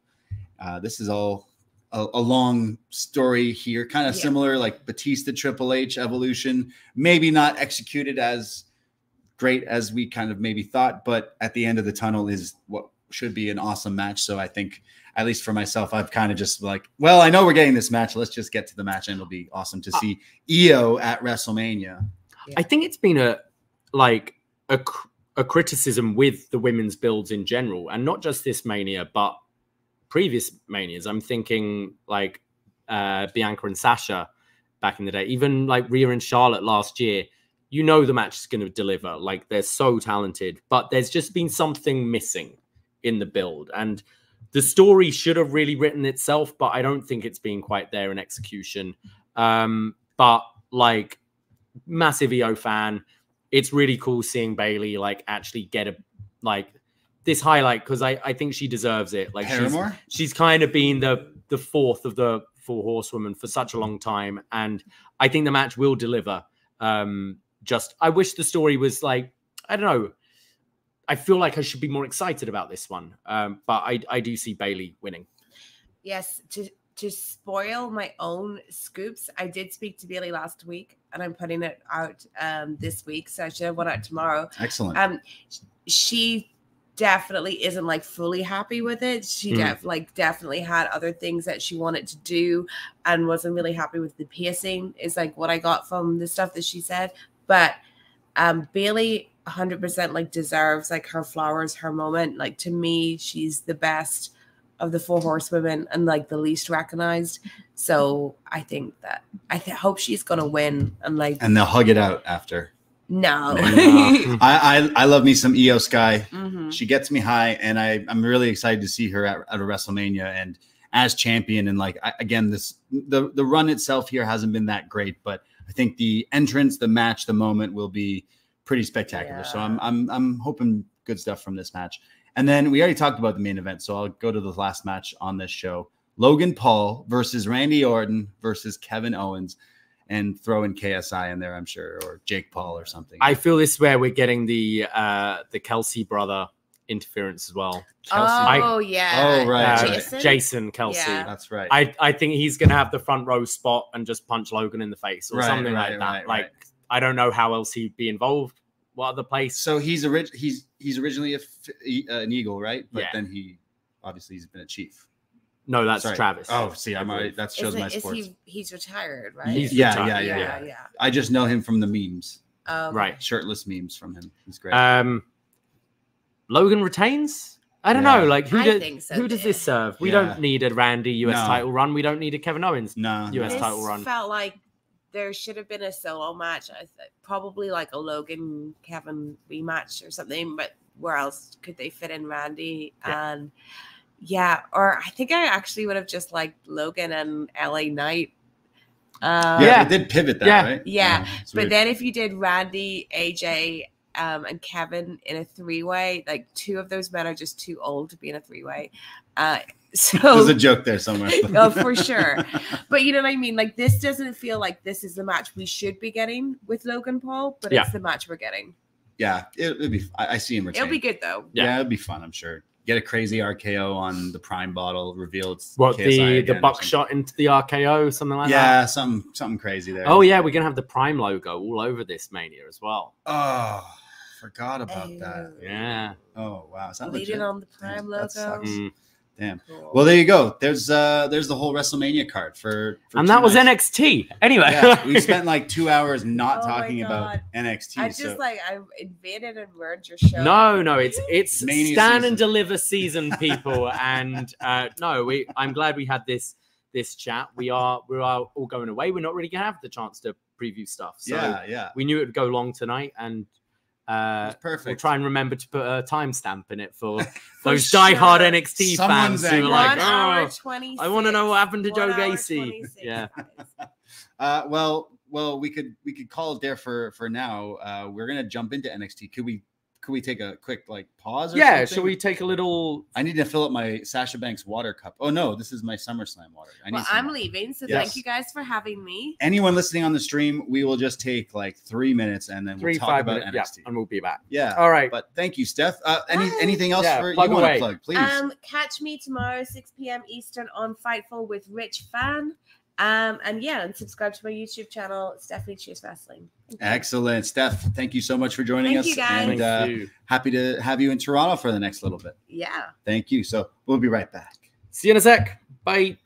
Uh, this is all a, a long story here, kind of Yeah. similar like Batista Triple H evolution, maybe not executed as great as we kind of maybe thought, but at the end of the tunnel is what should be an awesome match. So I think, at least for myself, I've kind of just like, well, I know we're getting this match. Let's just get to the match, and it'll be awesome to Uh, see Iyo at WrestleMania. I think it's been a like a a criticism with the women's builds in general, and not just this mania, but previous manias. I'm thinking like uh, Bianca and Sasha back in the day, even like Rhea and Charlotte last year. You know the match is going to deliver. Like they're so talented, but there's just been something missing in the build, and the story should have really written itself, but I don't think it's been quite there in execution. Um, but like massive Iyo fan. It's really cool seeing Bayley like actually get a like this highlight because I I think she deserves it. Like she's she's kind of been the the fourth of the four horsewomen for such a long time, and I think the match will deliver. Um, just I wish the story was like I don't know. I feel like I should be more excited about this one, um, but I I do see Bayley winning. yes to to spoil my own scoops i did speak to bayley last week and i'm putting it out um this week so i should have one out tomorrow Excellent. um she definitely isn't like fully happy with it she Mm. def- like definitely had other things that she wanted to do and wasn't really happy with the pacing is like what i got from the stuff that she said but um bayley 100% like deserves like her flowers her moment like to me she's the best of the four horsewomen and like the least recognized so i think that i th- hope she's gonna win and like and they'll hug it out after. no No. I, I I love me some Iyo Sky. Mhm. She gets me high, and I I'm really excited to see her at, at a WrestleMania and as champion. And like I, again, this the the run itself here hasn't been that great, but I think the entrance, the match, the moment will be pretty spectacular. So I'm I'm I'm hoping good stuff from this match. And then we already talked about the main event, so I'll go to the last match on this show: Logan Paul versus Randy Orton versus Kevin Owens, and throw in KSI in there, I'm sure, or Jake Paul or something. I feel this is where we're getting the uh the Kelce brother interference as well. Oh yeah. Oh, right, Uh. Jason. Jason Kelce. Yeah. That's right. I, I think he's going to have the front row spot and just punch Logan in the face or Right, something right, like that. right, like, right. I don't know how else he'd be involved. What other place? so he's orig- he's he's originally a f- uh, an eagle, right? But Yeah. then he obviously he's been a chief. no, that's Sorry. Travis. Oh, see, I'm I already, believe. that Is, shows my it, is sports. he? He's retired, right? He's yeah, retired, yeah, yeah, yeah, yeah. I just know him from the memes, Um, Right. shirtless memes from him. He's great. Um, Logan retains. I don't Yeah. know. Like who I does so, who does this serve? We Yeah. don't need a Randy US No. title run. We don't need a Kevin Owens. no, US no. This title run. felt like there should have been a solo match. Probably like a Logan Kevin rematch or something. But where else could they fit in Randy? Yeah. And yeah, or I think I actually would have just liked Logan and LA Knight. Um, yeah, Yeah. they did pivot that, Yeah. right? Yeah, it's But weird. then if you did Randy, AJ, um, and Kevin in a three way, like two of those men are just too old to be in a three way. Uh, so there's a joke there somewhere. oh, for sure. But you know what I mean? Like this doesn't feel like this is the match we should be getting with Logan Paul, but Yeah. it's the match we're getting. yeah, it, it'll be. I, I see him retain. It'll be good though. Yeah. Yeah. it'll be fun. I'm sure. Get a crazy RKO on the Prime bottle. Reveal it's What KSI the the again or buckshot into the RKO, something something. like Yeah, something something crazy there. Oh yeah, we're gonna have the Prime logo all over this Mania as well. Oh, forgot about that. Oh. Yeah. Oh wow, is that Leading legit? on the Damn, Prime that logo. Mm. Sucks. Damn. Cool. Well, there you go. There's uh there's the whole WrestleMania card for, for And two that was nights. NXT. Anyway, Yeah, we spent like two hours not Oh talking about NXT. I just so like I invaded and ruined your show. No, no, it's it's Mania stand season. and deliver season, people. and uh no, we I'm glad we had this this chat. We are we are all going away. We're not really gonna have the chance to preview stuff. So yeah, yeah, we knew it would go long tonight and uh perfect. we'll try and remember to put a timestamp in it for For those diehard sure. NXT Someone's fans who are like, oh, I want to know what happened to Joe One hour Gacy. Yeah. Uh, well, well, we could we could call it there for for now. Uh, we're gonna jump into NXT. Could we could we take a quick like pause? Or yeah. something? Shall we take a little? I need to fill up my Sasha Banks water cup. Oh no, this is my SummerSlam water. I need Well, I'm more. leaving, so Yes. thank you guys for having me. Anyone listening on the stream, we will just take like three minutes and then Three we'll talk five about minutes, yeah, and we'll be back. Yeah. All right. But thank you, Steph. Uh, any Bye. anything else Yeah, for plug you want to plug, please? Um, catch me tomorrow, 6 p.m. Eastern on Fightful with Rich Fan. Um, and yeah, and subscribe to my YouTube channel, Stephanie Chase Wrestling. Excellent, Steph. Thank you so much for joining Thank us, you, guys. and Thank uh, you. happy to have you in Toronto for the next little bit. Yeah. Thank you. So we'll be right back. See you in a sec. Bye.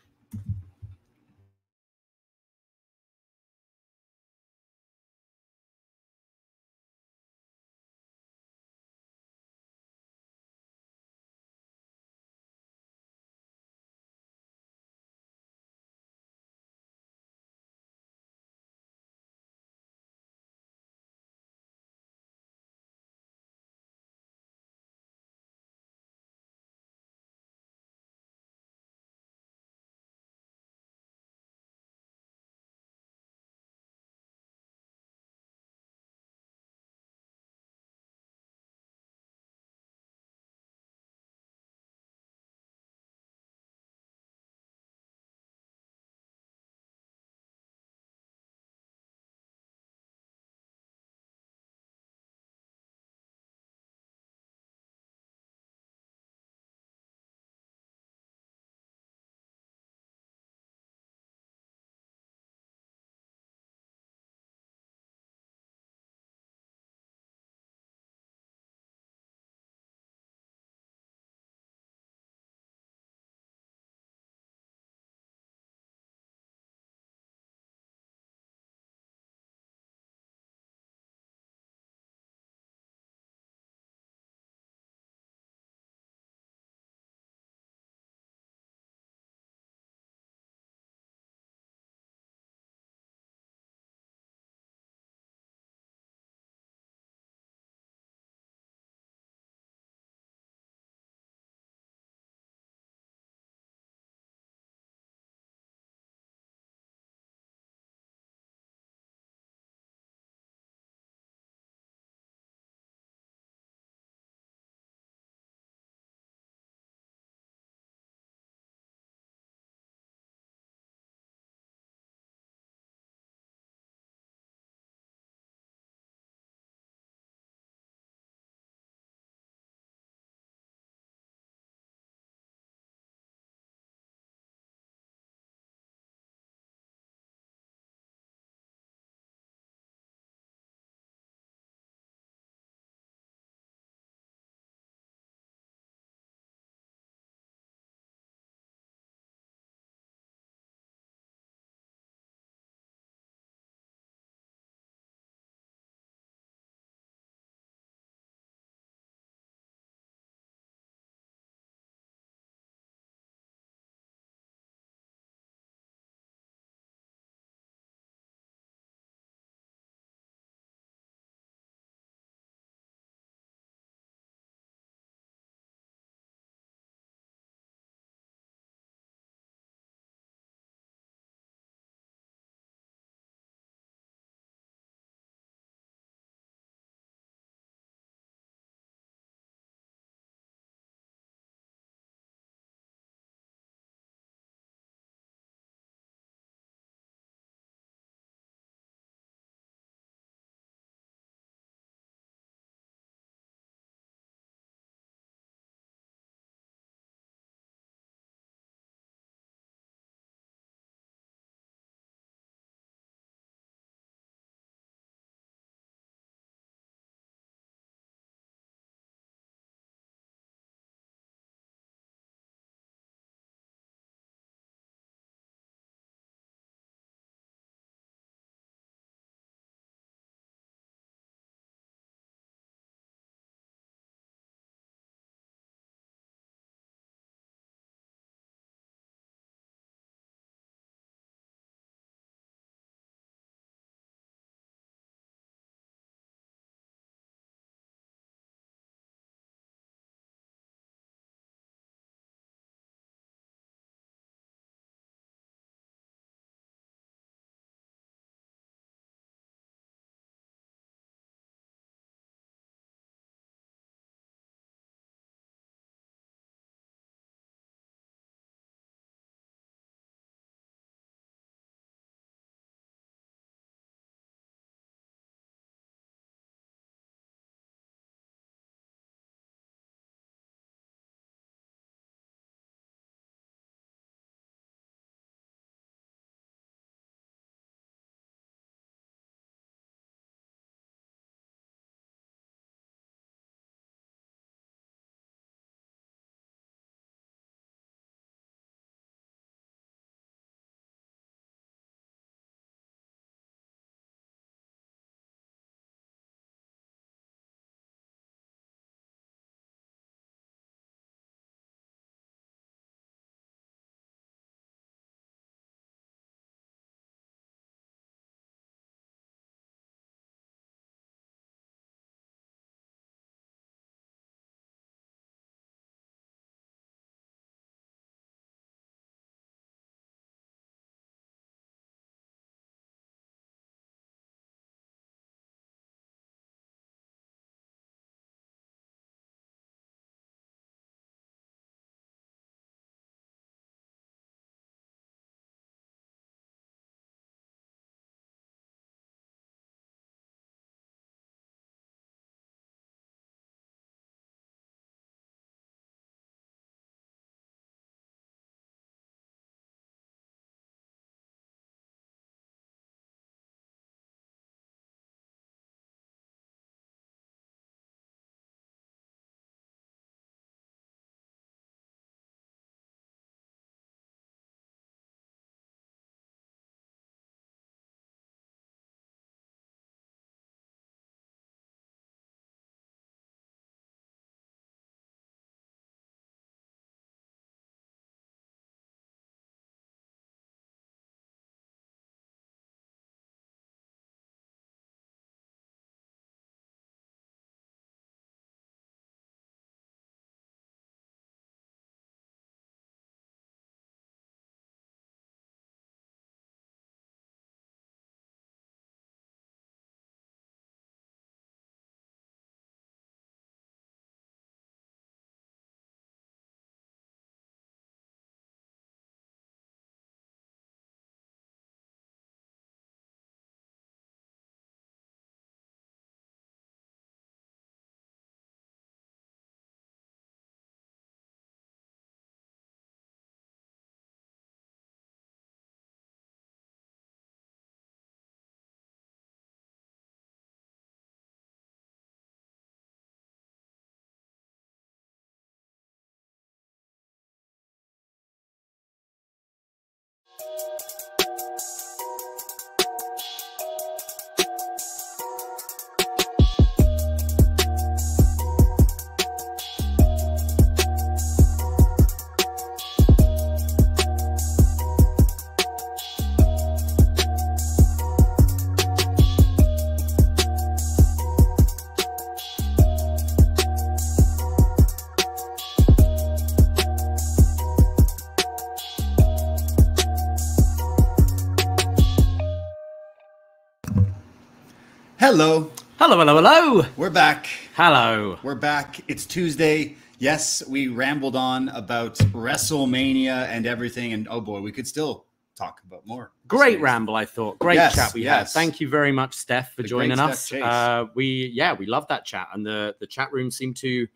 Hello. Hello, hello, hello. We're back. Hello. We're back. It's Tuesday. Yes, we rambled on about WrestleMania and everything. And oh boy, we could still talk about more. Great ramble, I thought. Great Yes, chat we yes. had. Thank you very much, Steph, for The joining us. Uh, we yeah, we love that chat, and the the chat room seemed to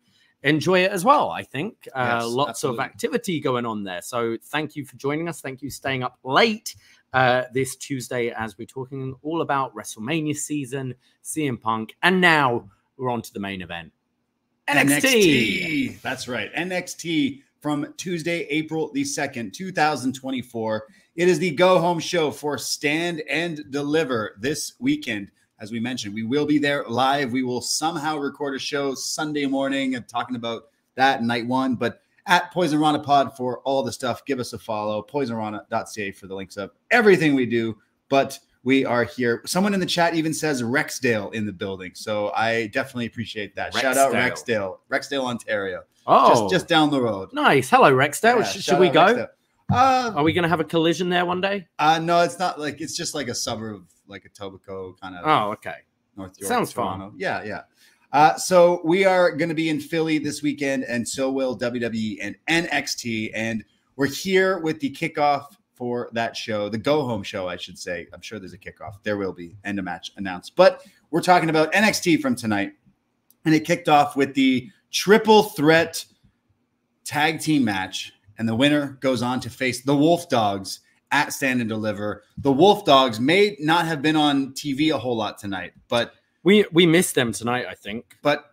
enjoy it as well. I think uh, Yes, lots absolutely. of activity going on there. So thank you for joining us. Thank you staying up late uh, this Tuesday as we're talking all about WrestleMania season, CM Punk, and now we're on to the main event. NXT. NXT. That's right. NXT from Tuesday, April the 2nd, 2024. It is the go home show for Stand and Deliver this weekend. As we mentioned, we will be there live. We will somehow record a show Sunday morning and talking about that night one. But at Poisonrana Pod for all the stuff, give us a follow. PoisonRana.ca for the links of everything we do. But we are here. Someone in the chat even says Rexdale in the building. So I definitely appreciate that. Shout out Rexdale. Rexdale, Rexdale, Ontario. Oh, Just just down the road. nice. Hello, Rexdale. Yeah, Sh- should we go? Rexdale. Uh, Are we going to have a collision there one day? uh, no, it's not like it's just like a suburb, of like a Tobico kind of Oh, okay. North York. Sounds fun. Yeah, yeah. Uh, so we are going to be in Philly this weekend, and so will WWE and NXT. And we're here with the kickoff for that show, the go home show, I should say. I'm sure there's a kickoff. There will be, and a match announced. But we're talking about NXT from tonight. And it kicked off with the triple threat tag team match. And the winner goes on to face the Wolf Dogs at Stand and Deliver. The Wolf Dogs may not have been on TV a whole lot tonight, but We we missed them tonight. I think but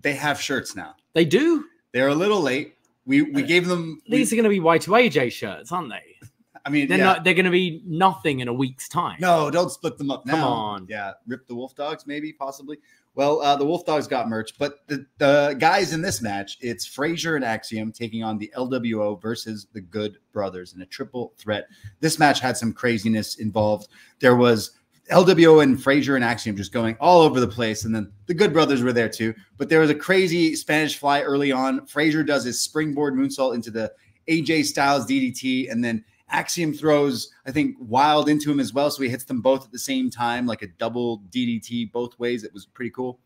they have shirts now. they do. They're a little late. We we gave them. we- These are going to be Y2AJ shirts, aren't they? I mean, They're yeah. not. They're going to be nothing in a week's time. no, don't split them up now. Come on. Yeah, rip the Wolf Dogs, maybe possibly. Well, uh, the Wolf Dogs got merch, but the, the guys in this match, it's Frazer and Axiom taking on the LWO versus the Good Brothers in a triple threat. This match had some craziness involved. There was LWO and Frazer and Axiom just going all over the place, and then the Good Brothers were there too. But there was a crazy Spanish fly early on. Frazer does his springboard moonsault into the AJ Styles DDT, and then Axiom throws, I think, Wilde into him as well. So he hits them both at the same time, like a double DDT both ways. It was pretty cool.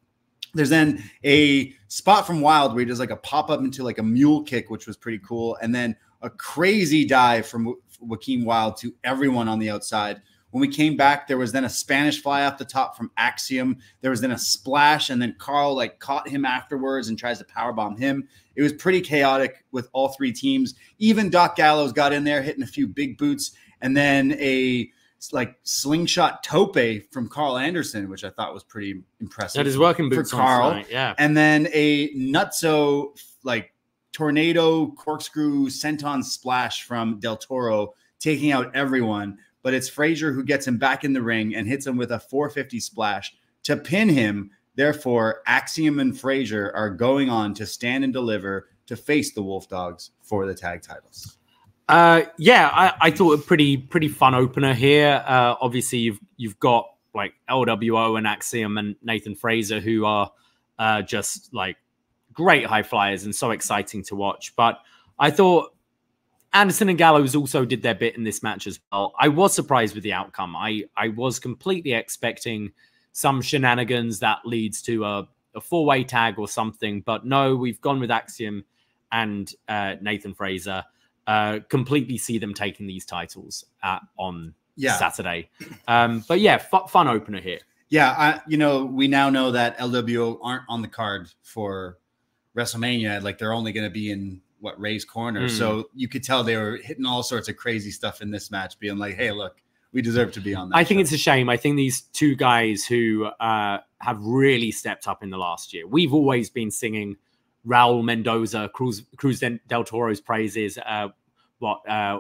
There's then a spot from Wilde where he does like a pop up into like a mule kick, which was pretty cool. And then a crazy dive from Joaquin Wilde to everyone on the outside. When we came back, there was then a Spanish fly off the top from Axiom. There was then a splash, and then Karl like caught him afterwards and tries to powerbomb him. It was pretty chaotic with all three teams. Even Doc Gallows got in there, hitting a few big boots, and then a like slingshot tope from Karl Anderson, which I thought was pretty impressive. that is working for Karl. tonight, Yeah. And then a nutso like tornado corkscrew senton splash from Del Toro, taking out everyone. But it's Frazer who gets him back in the ring and hits him with a 450 splash to pin him. Therefore, Axiom and Frazer are going on to stand and deliver to face the Wolf Dogs for the tag titles. Uh, yeah, I, I thought a pretty pretty fun opener here. Uh, obviously, you've you've got like LWO and Axiom and Nathan Frazer who are uh, just like great high flyers and so exciting to watch. But I thought Anderson and Gallows also did their bit in this match as well. I was surprised with the outcome. I I was completely expecting some shenanigans that leads to a, a four way tag or something, but no, we've gone with Axiom and uh, Nathan Frazer uh, completely see them taking these titles at, on Yeah. Saturday. Um, but yeah, fu- fun opener here. Yeah, I, you know, we now know that LWO aren't on the card for WrestleMania. Like they're only going to be in what Rey's corner. Mm. So you could tell they were hitting all sorts of crazy stuff in this match, being like, "Hey, look, we deserve to be on that." I think show." it's a shame. I think these two guys who uh, have really stepped up in the last year. We've always been singing Raul Mendoza, Cruz, Cruz Del Toro's praises. Uh, what uh,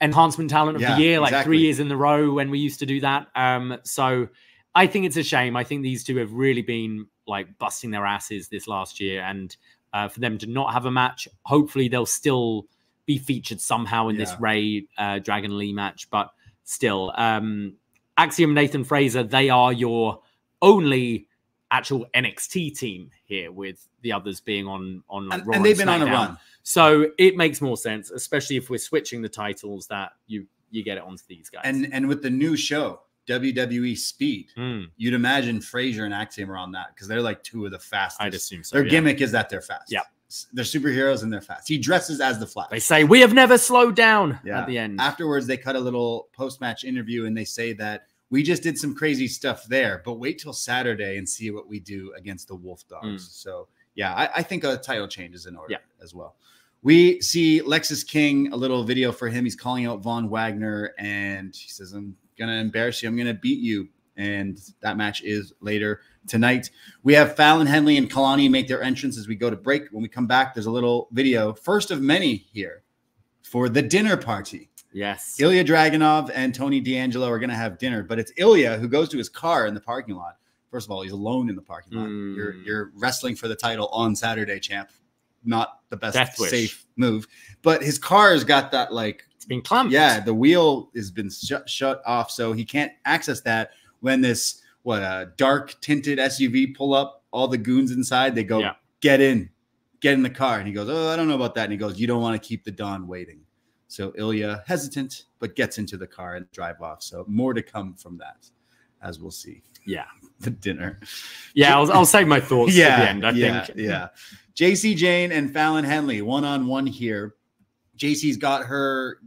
enhancement talent of Yeah, the year, like exactly. three years in a row when we used to do that. Um, so I think it's a shame. I think these two have really been like busting their asses this last year, and uh, for them to not have a match, hopefully they'll still be featured somehow in this Rey uh, Dragon Lee match. But still, um, Axiom Nathan Frazer, they are your only actual NXT team here, with the others being on on like, And, and they've been on a run. So it makes more sense, especially if we're switching the titles that you you get it onto these guys. And and with the new show, WWE Speed, Mm, you'd imagine Frazer and Axiom are on that because they're like two of the fastest. I'd assume so. Their yeah. gimmick is that they're fast. Yeah. They're superheroes and they're fast. He dresses as the Flash. They say we have never slowed down Yeah. at the end. Afterwards, they cut a little post match interview and they say that we just did some crazy stuff there, but wait till Saturday and see what we do against the Wolf Dogs. So, yeah, I, I think a title change is in order Yeah. as well. We see Lexis King, a little video for him. He's calling out Von Wagner and he says, I'm going to embarrass you. I'm going to beat you. And that match is later tonight. We have Fallon Henley and Kalani make their entrance as we go to break. When we come back, there's a little video, first of many here for the dinner party. yes. Ilya Dragunov and Tony D'Angelo are going to have dinner, but it's Ilya who goes to his car in the parking lot. First of all, he's alone in the parking lot. Mm. You're you're wrestling for the title on Saturday, champ. Not the best Death wish. safe move, but his car's got that like been clamped. yeah, the wheel has been shut shut off, so he can't access that. When this what a dark tinted SUV pull up, all the goons inside, they go Yeah. get in, get in the car, and he goes, oh, I don't know about that, and he goes, you don't want to keep the Don waiting. So Ilya hesitant, but gets into the car and drive off. So more to come from that, as we'll see. Yeah. The dinner. Yeah. I'll, I'll save my thoughts yeah, at the end. I yeah, think. Yeah. Jacy Jayne and Fallon Henley one on one here. Jacy's got her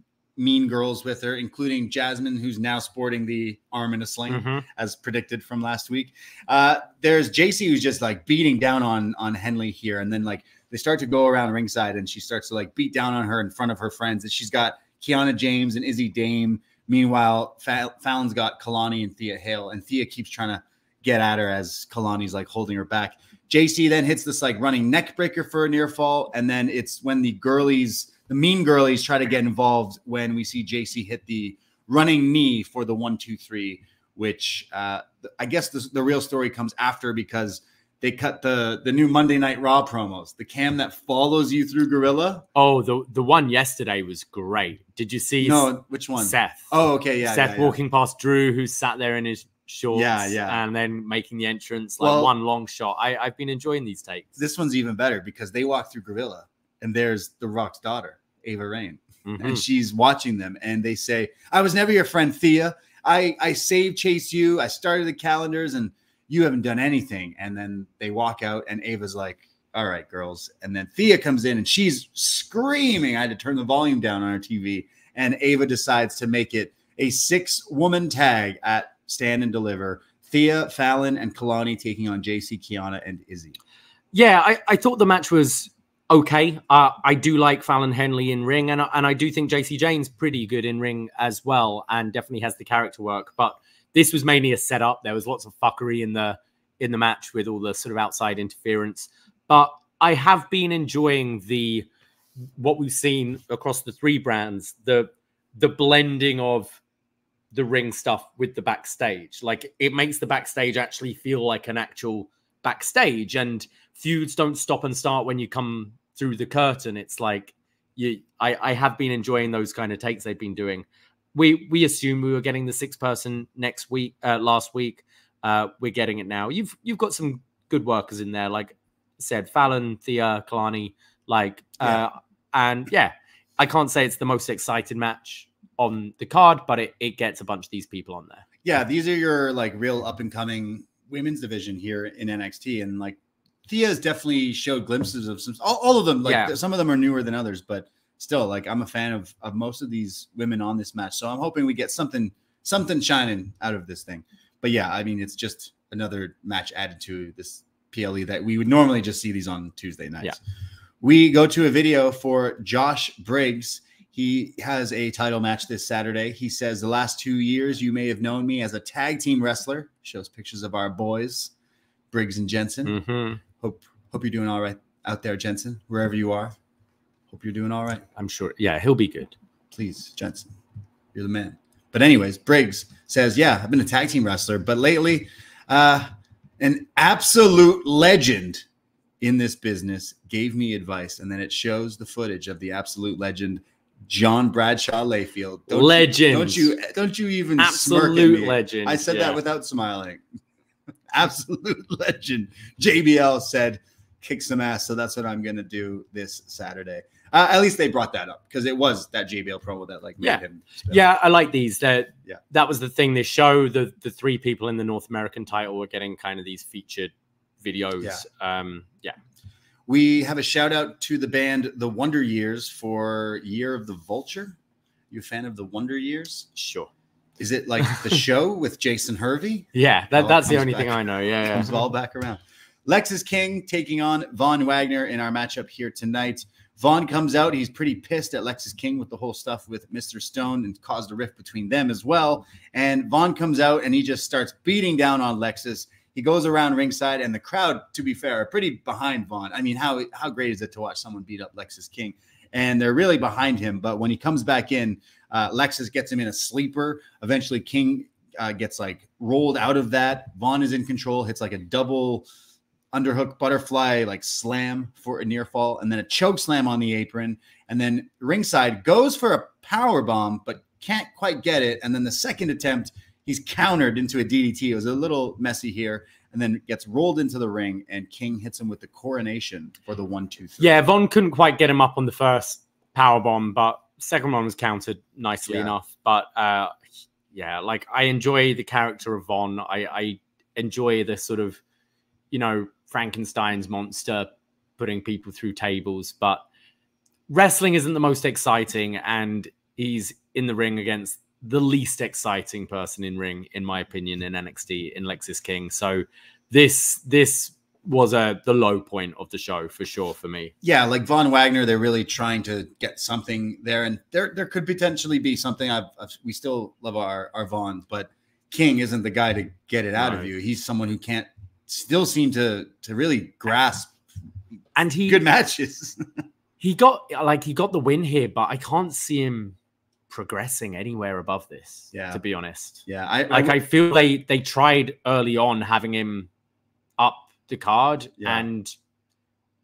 mean girls with her, including Jasmine, who's now sporting the arm in a sling, Mhm. as predicted from last week. Uh, there's Jacy who's just like beating down on on Henley here, and then like they start to go around ringside, and she starts to like beat down on her in front of her friends. And she's got Kiana James and Izzy Dame. Meanwhile, Fa- Fallon's got Kalani and Thea Hale, and Thea keeps trying to get at her as Kalani's like holding her back. Jacy then hits this like running neck breaker for a near fall, and then it's when the girlies, the mean girlies, try to get involved when we see Jacy hit the running knee for the one two three, which uh, I guess the, the real story comes after because they cut the the new Monday Night Raw promos, the cam that follows you through Gorilla. Oh, the the one yesterday was great. Did you see No, which one? Seth? Oh, okay, yeah, Seth yeah, yeah. walking past Drew, who sat there in his shorts. Yeah, yeah. And then making the entrance like Well- one long shot. I, I've been enjoying these takes. This one's even better because they walk through Gorilla, and there's the Rock's daughter, Ava Raine. Mhm. and she's watching them and they say i was never your friend thea. I i saved Chase U i started the calendars and you haven't done anything. And then they walk out and ava's like all right girls. And then thea comes in and she's screaming. I had to turn the volume down on her tv and ava decides to make it a six woman tag at stand and deliver. Thea fallon and kalani taking on jacy kiana and izzy. Yeah, I, I thought the match was okay. Uh, I do like Fallon Henley in ring, and I- and I do think Jacy Jayne's pretty good in ring as well, and definitely has the character work. But this was mainly a setup. There was lots of fuckery in the in the match with all the sort of outside interference. But I have been enjoying the what we've seen across the three brands the the blending of the ring stuff with the backstage. Like it makes the backstage actually feel like an actual backstage and feuds don't stop and start when you come through the curtain. It's like you I, I have been enjoying those kind of takes they've been doing. We we assume we were getting the six person next week, uh, last week. Uh, we're getting it now. You've you've got some good workers in there, like I said, Fallon, Thea, Kalani, like uh, and yeah, I can't say it's the most exciting match on the card, but it, it gets a bunch of these people on there. yeah, these are your like real up and coming women's division here in NXT, and like Thea's definitely showed glimpses of some. All, all of them, like Yeah. some of them are newer than others, but still, like I'm a fan of of most of these women on this match. So I'm hoping we get something something shining out of this thing. But yeah, I mean, it's just another match added to this PLE that we would normally just see these on Tuesday nights. Yeah. We go to a video for Josh Briggs. He has a title match this Saturday. He says, The last two years, you may have known me as a tag team wrestler. Shows pictures of our boys, Briggs and Jensen. Mm-hmm. Hope hope you're doing all right out there, Jensen, wherever you are. Hope you're doing all right. I'm sure. Yeah, he'll be good. Please, Jensen. You're the man. But anyways, Briggs says, "Yeah, I've been a tag team wrestler, but lately, uh, an absolute legend in this business gave me advice, and then it shows the footage of the absolute legend." John Bradshaw Layfield, don't Legend. You, don't you? Don't you even smirk at Absolute me. legend. I said yeah. that without smiling. Absolute legend. JBL said, kick some ass. So that's what I'm going to do this Saturday. Uh, at least they brought that up because it was that JBL promo that like made Yeah. him. spell. Yeah, I like these. That Yeah. that was the thing. This show, the the three people in the North American title were getting kind of these featured videos. Um, yeah, We have a shout out to the band The Wonder Years for Year of the Vulture. You a fan of The Wonder Years? sure. Is it like the show with Jason Hervey? Yeah, that, that's the only back. thing I know. Yeah, yeah. comes all back around. Lexis King taking on Von Wagner in our matchup here tonight. Von comes out. He's pretty pissed at Lexis King with the whole stuff with Mr. Stone and caused a rift between them as well. And Von comes out and he just starts beating down on Lexis. He goes around ringside, and the crowd, to be fair, are pretty behind Von. I mean, how how great is it to watch someone beat up Lexis King? And they're really behind him. But when he comes back in, uh, Lexis gets him in a sleeper. Eventually, King uh, gets like rolled out of that. Von is in control, hits like a double underhook butterfly like slam for a near fall, and then a choke slam on the apron. And then ringside goes for a power bomb, but can't quite get it. And then the second attempt, he's countered into a DDT. It was a little messy here, and then gets rolled into the ring, and King hits him with the coronation for the one, two, three. Yeah, Von couldn't quite get him up on the first power bomb, but second one was countered nicely Yeah. enough. But uh, yeah, like I enjoy the character of Von. I, I enjoy the sort of, you know, Frankenstein's monster putting people through tables, but wrestling isn't the most exciting, and he's in the ring against the least exciting person in ring, in my opinion, in NXT in Lexis King. So this this was a the low point of the show for sure for me. yeah, like Von Wagner, they're really trying to get something there, and there there could potentially be something. I've, I've we still love our our Von, but King isn't the guy to get it out of you. He's someone who can't still seem to to really grasp And he good matches. he got like he got the win here, but I can't see him progressing anywhere above this. Yeah. to be honest. yeah, I, Like I, I feel they they tried early on having him up the card Yeah. and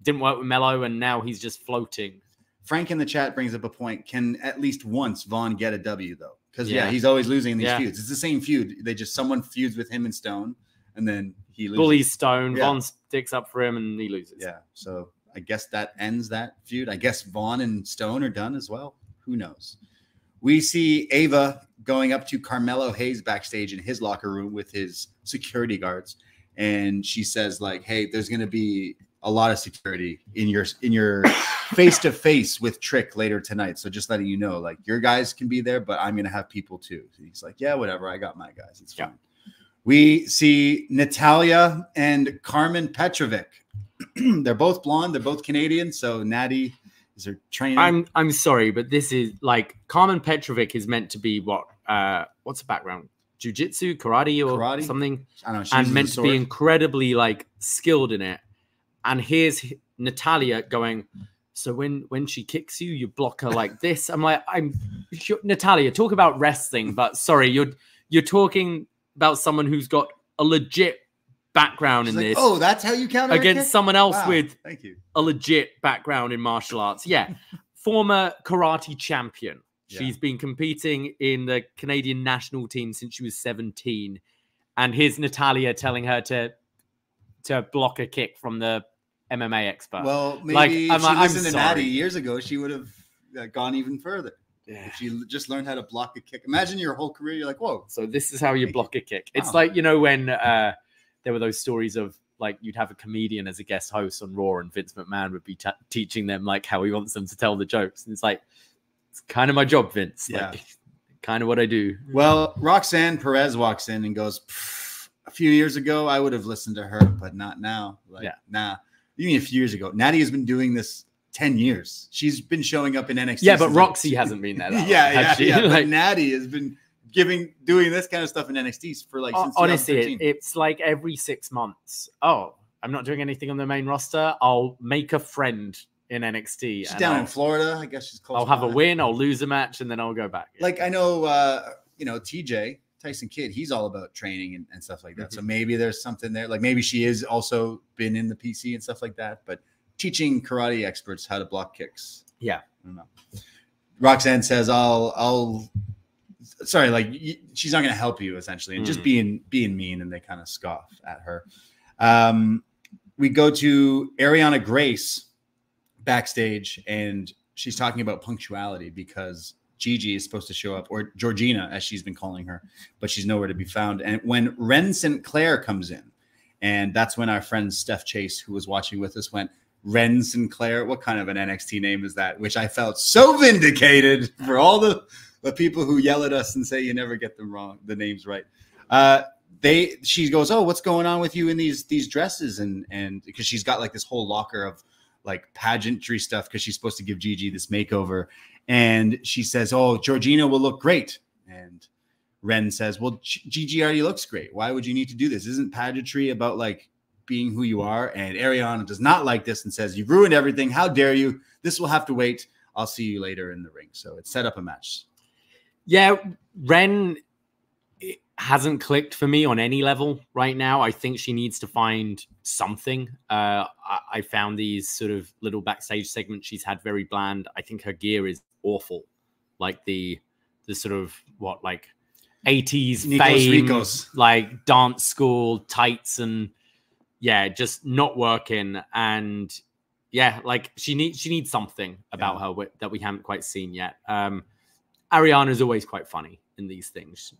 didn't work with Melo, and now he's just floating. Frank in the chat brings up a point. Can at least once Von get a W though? Because yeah. Yeah. he's always losing in these Yeah. feuds. It's the same feud. They just someone feuds with him and Stone, and then he loses. Bully Stone, Yeah. Von sticks up for him, and he loses. Yeah. So I guess that ends that feud. I guess Von and Stone are done as well. Who knows? We see Ava going up to Carmelo Hayes backstage in his locker room with his security guards. And she says, like, hey, there's gonna be a lot of security in your in your face to face with Trick later tonight. So just letting you know, like your guys can be there, but I'm gonna have people too. So he's like, Yeah, whatever, I got my guys. It's Yeah. fine. We see Natalya and Karmen Petrovic. they're both blonde. They're both Canadian. So Natty is her trainer. I'm I'm sorry, but this is like Karmen Petrovic is meant to be what uh what's the background? Jiu-jitsu, karate, or Karate? something, I know. She's and meant to be incredibly like skilled in it. And here's Natalya going. So when when she kicks you, you block her like this. I'm like, I'm Natalya. Talk about wrestling, but sorry, you're you're talking about someone who's got a legit background She's in like, this oh, that's how you counter against kick? someone else Wow, with Thank you. a legit background in martial arts. Yeah, former karate champion. Yeah. She's been competing in the Canadian national team since she was 17. And here's Natalya telling her to to block a kick from the MMA expert. Well, maybe Like, if I'm she listened to Natty years ago, she would have uh, gone even further. Yeah. If she just learned how to block a kick. Imagine your whole career. You're like, whoa. So this is how you block a kick. It's Wow. like you know when uh, there were those stories of like you'd have a comedian as a guest host on Raw, and Vince McMahon would be teaching them like how he wants them to tell the jokes, and it's like it's kind of my job, Vince. Yeah. Like, kind of what I do. Well, Roxanne Perez walks in and goes, a few years ago, I would have listened to her, but not now. Like, Yeah. nah. You mean a few years ago? Natty has been doing this 10 years. She's been showing up in NXT. Yeah, but Roxy hasn't been there. That yeah, long, yeah, yeah. But Like, Natty has been giving doing this kind of stuff in NXT for like since honestly, it, it's like every six months. Oh, I'm not doing anything on the main roster. I'll make a friend in NXT. She's and down I'll, in Florida. I guess she's close. I'll have a win, I'll lose a match, and then I'll go back. Like I know, uh, you know, TJ Tyson Kidd. He's all about training and, and stuff like that. So maybe there's something there. Like maybe she is also been in the PC and stuff like that. But teaching karate experts how to block kicks. Yeah. I don't know. Roxanne says, "I'll, I'll." Sorry, like she's not going to help you essentially, and just Mm. being being mean, and they kind of scoff at her. Um, we go to Arianna Grace backstage, and she's talking about punctuality because Gigi is supposed to show up, or Georgina, as she's been calling her, but she's nowhere to be found. And when Wren St. Clair comes in, and that's when our friend Steph Chase, who was watching with us, went, Wren Sinclair, what kind of an NXT name is that? Which I felt so vindicated for all the, the people who yell at us and say you never get them wrong, the names right. Uh, they she goes, Oh, what's going on with you in these these dresses? And and because she's got like this whole locker of like pageantry stuff because she's supposed to give Gigi this makeover. And she says, Oh, Georgina will look great. And Wren says, Well, Gigi already looks great. Why would you need to do this? Isn't pageantry about like being who you are? And Arianna does not like this and says, You've ruined everything. How dare you? This will have to wait. I'll see you later in the ring. So it set up a match. Yeah, Wren hasn't clicked for me on any level right now. I think she needs to find something. Uh, I, I found these sort of little backstage segments she's had very bland. I think her gear is awful, like the the sort of what like eighties Nikos fame, Ricos. like dance school tights and yeah, just not working. And yeah, like she needs she needs something about Yeah. her that we haven't quite seen yet. Um, Arianna is always quite funny in these things.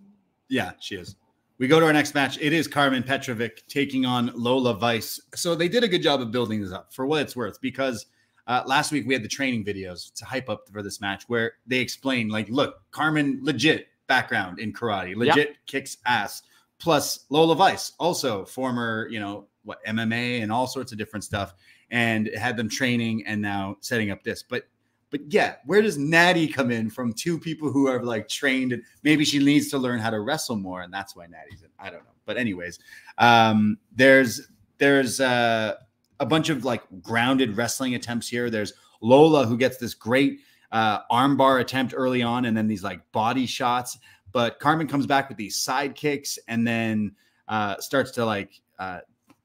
Yeah, she is. We go to our next match. It is Karmen Petrovic taking on Lola Vice. So they did a good job of building this up for what it's worth because uh, last week we had the training videos to hype up for this match where they explain, like, look, Karmen legit background in karate, legit kicks ass. Plus Lola Vice, also former, you know, what MMA and all sorts of different stuff, and had them training and now setting up this. But but yeah, where does Natty come in from two people who are like trained and maybe she needs to learn how to wrestle more, and that's why Natty's in. I don't know. But anyways, um, there's there's uh, a bunch of like grounded wrestling attempts here. There's Lola who gets this great uh, armbar attempt early on, and then these like body shots. But Karmen comes back with these side kicks, and then uh, starts to like uh,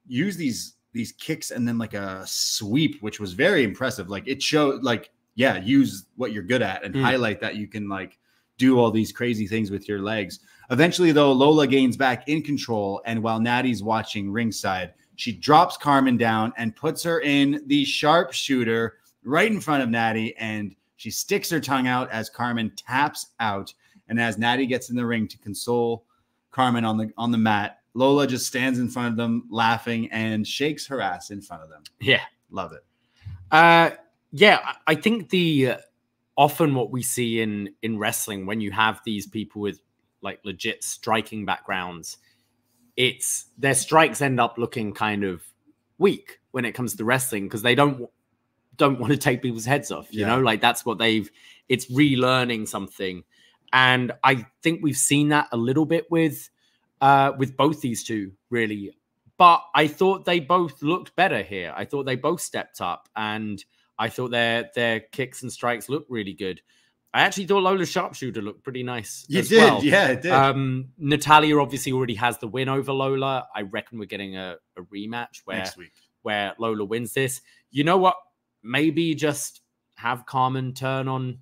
use these these kicks, and then like a sweep, which was very impressive. Like it showed like yeah, use what you're good at and Mm. highlight that you can like do all these crazy things with your legs. Eventually, though, Lola gains back in control, and while Natty's watching ringside, she drops Karmen down and puts her in the sharpshooter right in front of Natty, and she sticks her tongue out as Karmen taps out. And as Natty gets in the ring to console Karmen on the on the mat, Lola just stands in front of them, laughing and shakes her ass in front of them. Yeah. Love it. Uh, yeah, I- think the uh, often what we see in in wrestling when you have these people with like legit striking backgrounds, it's their strikes end up looking kind of weak when it comes to wrestling because they don't don't want to take people's heads off. You Yeah. know, like that's what they've. It's relearning something, and I think we've seen that a little bit with uh with both these two really. But I thought they both looked better here. I thought they both stepped up, and I thought their their kicks and strikes looked really good. I actually thought Lola Sharpshooter looked pretty nice. You did, well. yeah, it did. Um, Natalya obviously already has the win over Lola. I reckon we're getting a, a rematch where Next week. where Lola wins this. You know what? Maybe just have Karmen turn on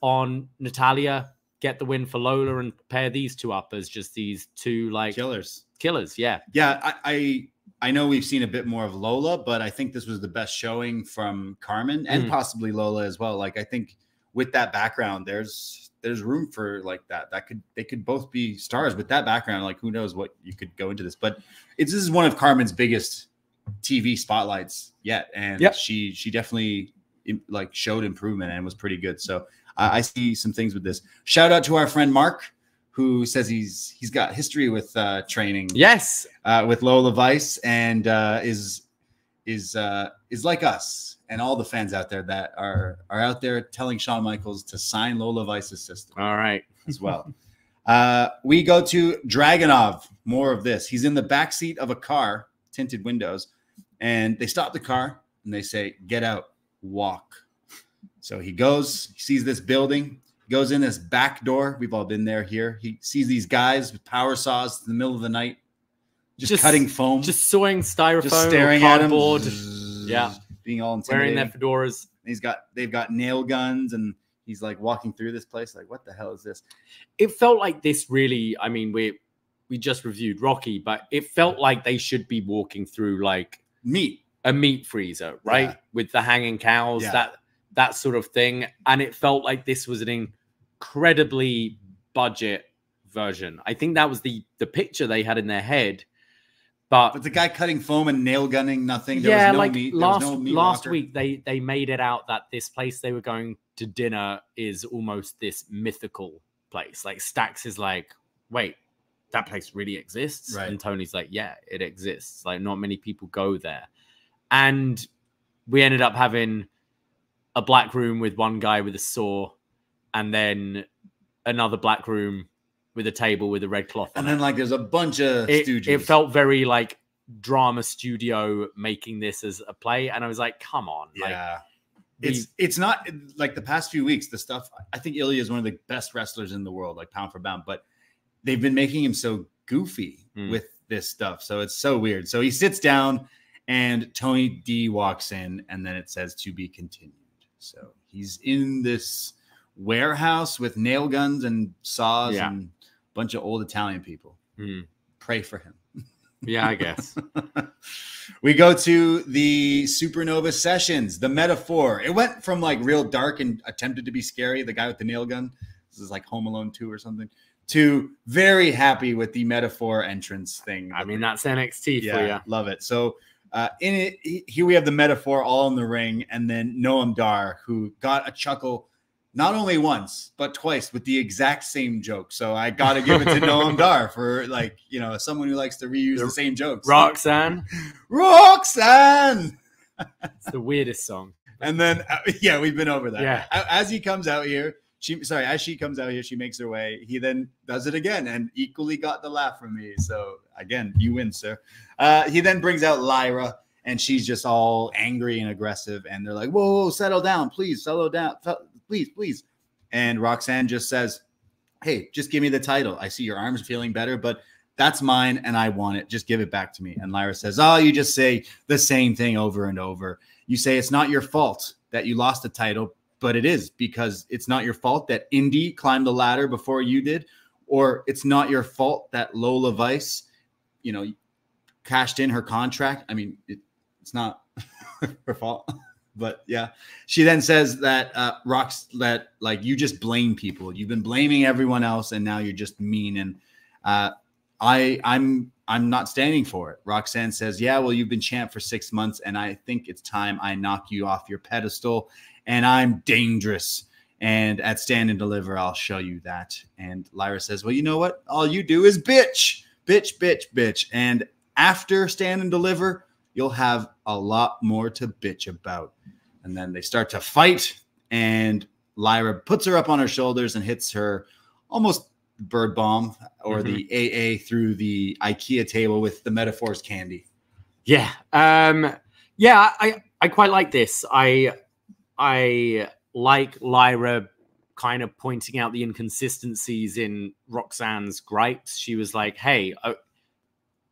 on Natalya, get the win for Lola, and pair these two up as just these two like Killers. killers. Yeah, Yeah, I, I I know we've seen a bit more of Lola, but I think this was the best showing from Karmen and Mhm. possibly Lola as well. Like I think with that background, there's there's room for like that. That could they could both be stars with that background. Like who knows what you could go into this, but it's this is one of Karmen's biggest TV spotlights yet, and Yep. she she definitely like showed improvement and was pretty good. So I I see some things with this. Shout out to our friend Mark. Who says he's he's got history with uh, training? yes, uh, with Lola Vice and uh, is is uh, is like us and all the fans out there that are are out there telling Shawn Michaels to sign Lola Vice's sister all right. as well. uh, we go to Dragunov. More of this. He's in the back seat of a car, tinted windows, and they stop the car and they say, "Get out. walk. So he goes, he sees this building, goes in this back door. We've all been there here. He sees these guys with power saws in the middle of the night, just, Just- cutting foam, Just sawing styrofoam, just staring at him, Yeah. being all wearing their fedoras. He's got they've got nail guns and he's like walking through this place like what the hell is this? It felt like this really. I mean, we we just reviewed Rocky, but it felt like they should be walking through like Meat. a meat freezer, right? Yeah. With the hanging cows, Yeah. that that sort of thing. And it felt like this was an incredibly budget version. I think that was the the picture they had in their head. But, But the guy cutting foam and nail gunning nothing. There yeah, was no like meat. There last was no meat last week they they made it out that this place they were going to dinner is almost this mythical place. Like Stacks is like, wait, that place really exists, Right. and Tony's like, yeah, it exists. Like not many people go there, and we ended up having a black room with one guy with a saw, and then another black room with a table with a red cloth. And then it like there's a bunch of it, stooges. it felt very like drama studio making this as a play and i was like come on like, yeah. we- it's it's not like the past few weeks. The stuff I think Ilya is one of the best wrestlers in the world, like pound for pound. But they've been making him so goofy Hmm. with this stuff, so it's so weird. So he sits down, and Tony D walks in, and then it says to be continued. So he's in this warehouse with nail guns and saws Yeah. and a bunch of old Italian people. Hmm. Pray for him. yeah i guess we go to the supernova sessions the metaphor it went from like real dark and attempted to be scary the guy with the nail gun this is like home alone 2 or something to very happy with the Meta-Four entrance thing i mean that's nxt for yeah you love it so uh, in it he- here we have the Meta-Four all in the ring and then noam dar who got a chuckle not only once but twice with the exact same joke so i gotta give it to noam dar for like you know someone who likes to reuse the same jokes roxanne Roxanne. it's the weirdest song And then, uh, yeah, we've been over that. Yeah. As he comes out here, she, sorry, as she comes out here, she makes her way. He then does it again and equally got the laugh from me. So again, you win, sir. Uh, he then brings out Lyra and she's just all angry and aggressive. And they're like, whoa, whoa, settle down, please, settle down, please, please. And Roxanne just says, hey, just give me the title. I see your arms feeling better, but that's mine and I want it. Just give it back to me. And Lyra says, oh, you just say the same thing over and over. You say it's not your fault that you lost the title, but it is because it's not your fault that Indi climbed the ladder before you did, or it's not your fault that Lola Vice, you know, cashed in her contract. I mean, it, it's not her fault, but yeah. She then says that uh, rocks that like you just blame people. You've been blaming everyone else, and now you're just mean. And uh, I, I'm I'm not standing for it. Roxanne says, Yeah, well, you've been champ for six months, and I think it's time I knock you off your pedestal. And I'm dangerous. And at Stand and Deliver, I'll show you that. And Lyra says, Well, you know what? All you do is bitch, bitch, bitch, bitch. And after Stand and Deliver, you'll have a lot more to bitch about. And then they start to fight, and Lyra puts her up on her shoulders and hits her almost bird bomb or the AA through the IKEA table with the Meta-Four's candy. Yeah. Um yeah, I I quite like this. I I like Lyra kind of pointing out the inconsistencies in Roxanne's gripes. She was like, "Hey, uh,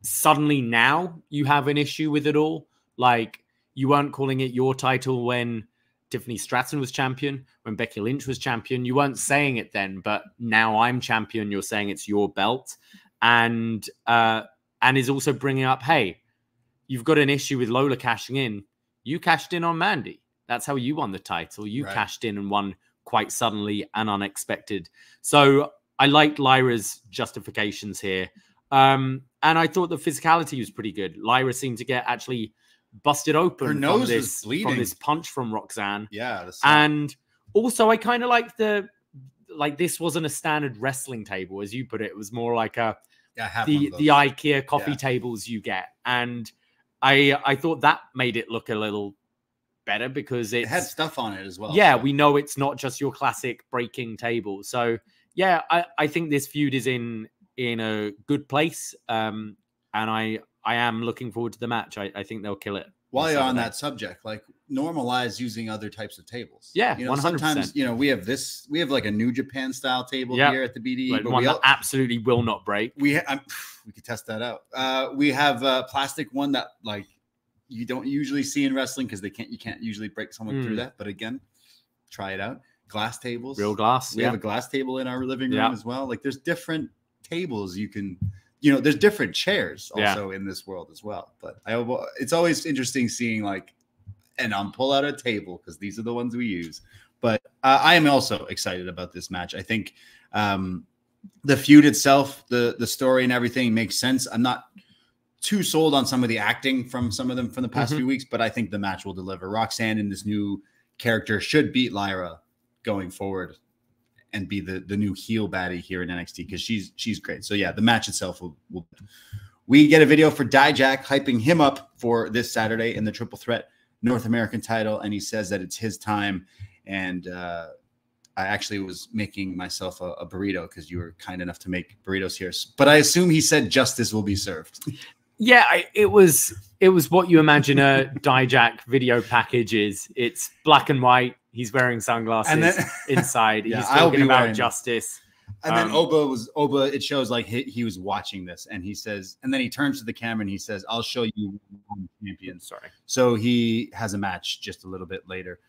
suddenly now you have an issue with it all. Like you weren't calling it your title when Tiffany Stratton was champion, when Becky Lynch was champion. You weren't saying it then, but now I'm champion. You're saying it's your belt, and uh, and is also bringing up, hey, you've got an issue with Lola cashing in. You cashed in on Mandy. That's how you won the title. You Right. cashed in and won quite suddenly and unexpected. So I liked Lyra's justifications here. Um, and I thought the physicality was pretty good. Lyra seemed to get actually busted open Her from nose was this, bleeding. from this punch from Roxanne. Yeah. And also, I kind of like the like this wasn't a standard wrestling table, as you put it. It was more like a yeah, I have one the the. IKEA coffee Yeah. tables you get, and I I thought that made it look a little better because it had stuff on it as well. yeah so- we know it's not just your classic breaking table. So yeah, I I think this feud is in in a good place, um, and I I am looking forward to the match. I, I think they'll kill it. While you're on that subject, like normalize using other types of tables. Yeah, you know, 100%. sometimes you know we have this, we have like a New Japan style table Yeah. here at the BDE, like but one we, that absolutely will not break. we ha- we could test that out. Uh, we have a plastic one that like you don't usually see in wrestling because they can't you can't usually break someone through Mm. that. But again, try it out. Glass tables, Real glass. We yeah. have a glass table in our living room Yeah. as well. Like there's different tables you can, you know, there's different chairs Yeah. also in this world as well. But I, it's always interesting seeing like, and I'm pull out a table because these are the ones we use. But uh, I am also excited about this match. I think um, the feud itself, the the story and everything makes sense. I'm not too sold on some of the acting from some of them from the past Mhm. few weeks, but I think the match will deliver. Roxanne in this new character should beat Lyra going forward and be the the new heel baddie here in NXT because she's she's great. So yeah, the match itself will, will we get a video for Dijak hyping him up for this Saturday in the triple threat North American title, and he says that it's his time. And uh, I actually was making myself a, a burrito because you were kind enough to make burritos here. But I assume he said justice will be served. Yeah, I, it was it was what you imagine a Dijak video package is. It's black and white. He's wearing sunglasses And then- inside. Yeah, He's talking about wearing- justice. And then Um, Oba was Oba. It shows like he, he was watching this, and he says, and then he turns to the camera and he says, "I'll show you champion." Sorry. So he has a match just a little bit later.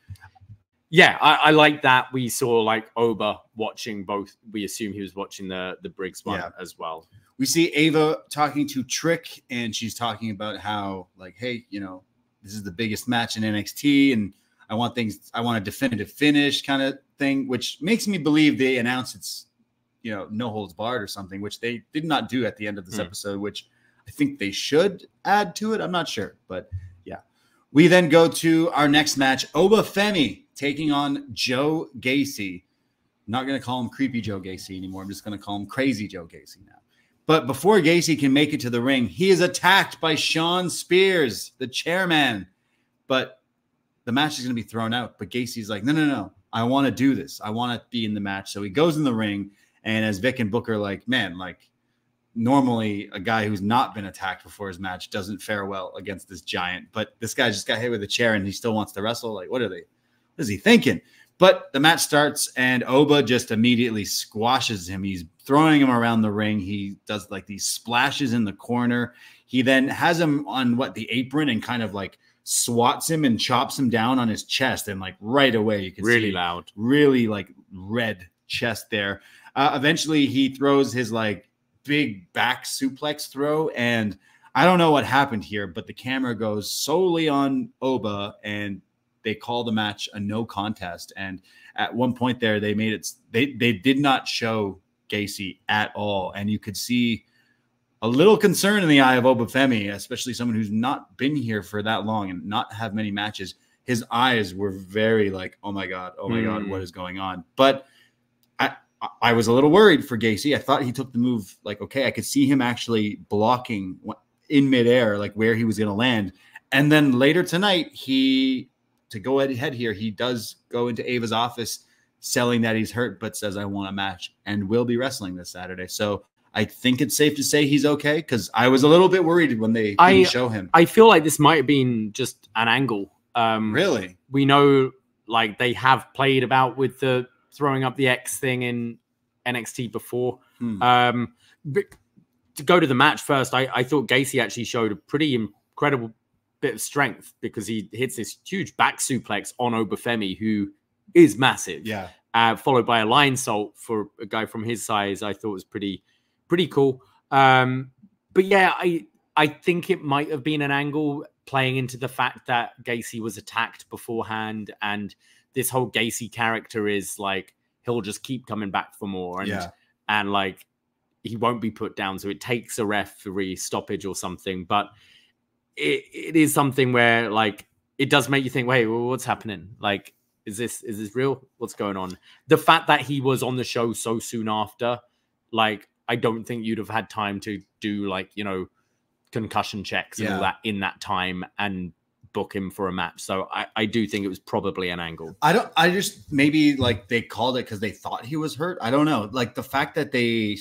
Yeah, I, I like that. We saw like Oba watching both. We assume he was watching the the Briggs one Yeah. as well. We see Ava talking to Trick, and she's talking about how, like, hey, you know, this is the biggest match in NXT, and I want things, I want a definitive finish kind of thing, which makes me believe they announced it's, you know, no holds barred or something, which they did not do at the end of this Hmm. episode, which I think they should add to it. I'm not sure, but yeah. We then go to our next match Oba Femi taking on Joe Gacy. I'm not going to call him Creepy Joe Gacy anymore. I'm just going to call him Crazy Joe Gacy now. But before Gacy can make it to the ring, he is attacked by Shawn Spears, the chairman. But the match is going to be thrown out. But Gacy's like, no, no, no. I want to do this. I want to be in the match. So he goes in the ring. And as Vic and Booker, like, man, like normally a guy who's not been attacked before his match doesn't fare well against this giant. But this guy just got hit with a chair and he still wants to wrestle. Like, what are they? Is he thinking? But the match starts and Oba just immediately squashes him. He's throwing him around the ring. He does like these splashes in the corner. He then has him on what the apron and kind of like swats him and chops him down on his chest. And like right away, you can Really see loud. really like red chest there. Uh, eventually, he throws his like big back suplex throw, and I don't know what happened here, but the camera goes solely on Oba, and they call the match a no contest. And at one point there, they made it. They they did not show Gacy at all, and you could see a little concern in the eye of Oba Femi, especially someone who's not been here for that long and not have many matches. His eyes were very like, oh my god, oh my god, Hmm. what is going on? But I I was a little worried for Gacy. I thought he took the move like okay, I could see him actually blocking in midair, like where he was going to land. And then later tonight, he to go ahead here, he does go into Ava's office, selling that he's hurt, but says I want a match and will be wrestling this Saturday. So I think it's safe to say he's okay because I was a little bit worried when they didn't I- show him. I feel like this might have been just an angle. Um, really? we know like they have played about with the throwing up the X thing in NXT before. Hmm. Um, but to go to the match first, I, I thought Gacy actually showed a pretty incredible bit of strength because he hits this huge back suplex on Oba Femi, who is massive. yeah. Uh, followed by a lionsault for a guy from his size, I thought was pretty pretty cool. Um, but yeah, I I think it might have been an angle playing into the fact that Gacy was attacked beforehand, and this whole Gacy character is like he'll just keep coming back for more, and Yeah. and like he won't be put down. So it takes a referee stoppage or something, but it, it is something where like it does make you think, wait, well, what's happening? Like, is this is this real? What's going on? The fact that he was on the show so soon after, like, I don't think you'd have had time to do like you know concussion checks and Yeah. all that in that time and book him for a match. So I, I do think it was probably an angle. I don't. I just maybe like they called it because they thought he was hurt. I don't know. Like the fact that they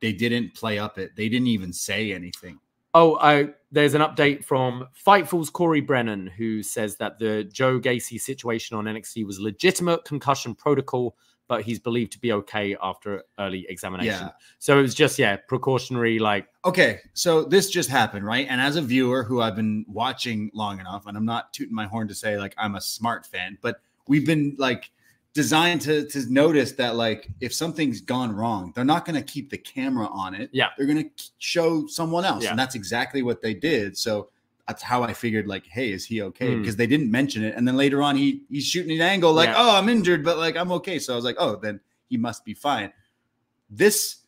they didn't play up it. They didn't even say anything. Oh, uh, there's an update from Fightful's Corey Brennan, who says that the Joe Gacy situation on NXT was legitimate concussion protocol, but he's believed to be okay after early examination. Yeah. So it was just yeah, precautionary. Like Okay, so this just happened, right? And as a viewer who I've been watching long enough, and I'm not tooting my horn to say like I'm a smart fan, but we've been like designed to to notice that like if something's gone wrong, they're not going to keep the camera on it. Yeah. they're going to show someone else, Yeah. and that's exactly what they did. So that's how I figured like, hey, is he okay? Hmm. Because they didn't mention it, and then later on he he's shooting an angle like, Yeah. oh, I'm injured, but like I'm okay. So I was like, oh, then he must be fine. This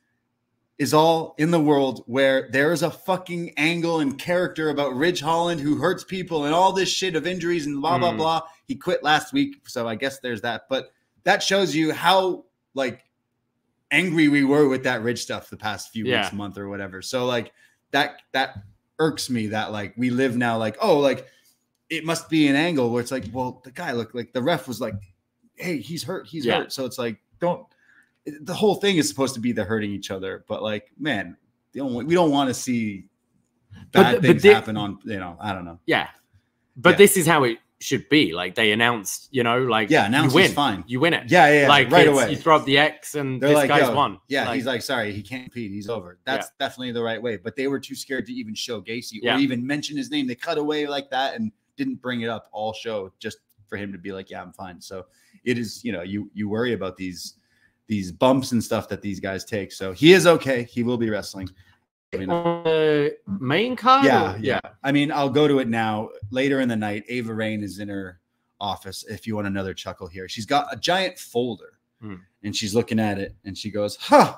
is all in the world where there is a fucking angle and character about Ridge Holland who hurts people and all this shit of injuries and blah blah Mm. blah. He quit last week, so I guess there's that. But that shows you how like angry we were with that Ridge stuff the past few Yeah. weeks, month or whatever. So like that that irks me that like we live now like oh like it must be an angle where it's like well the guy looked like the ref was like hey he's hurt he's Yeah. hurt so it's like don't the whole thing is supposed to be the hurting each other, but like, man, the only, we don't want to see bad but things the- happen on, you know, I don't know. yeah, but Yeah. this is how it should be. Like they announced, you know, like Yeah, you win, fine. you win it. Yeah, yeah, yeah, like right away. You throw up the X, and They're this like, guy's won. Yeah, Like, he's like, sorry, he can't compete. He's over. That's definitely the right way. But they were too scared to even show Gacy Yeah. or even mention his name. They cut away like that and didn't bring it up all show just for him to be like, yeah, I'm fine. So it is, you know, you you worry about these these bumps and stuff that these guys take. So he is okay. He will be wrestling. I mean, the main card. yeah, or- yeah. I mean, I'll go to it now. Later in the night, Ava Raine is in her office. If you want another chuckle here, she's got a giant folder Hmm. and she's looking at it and she goes, Huh,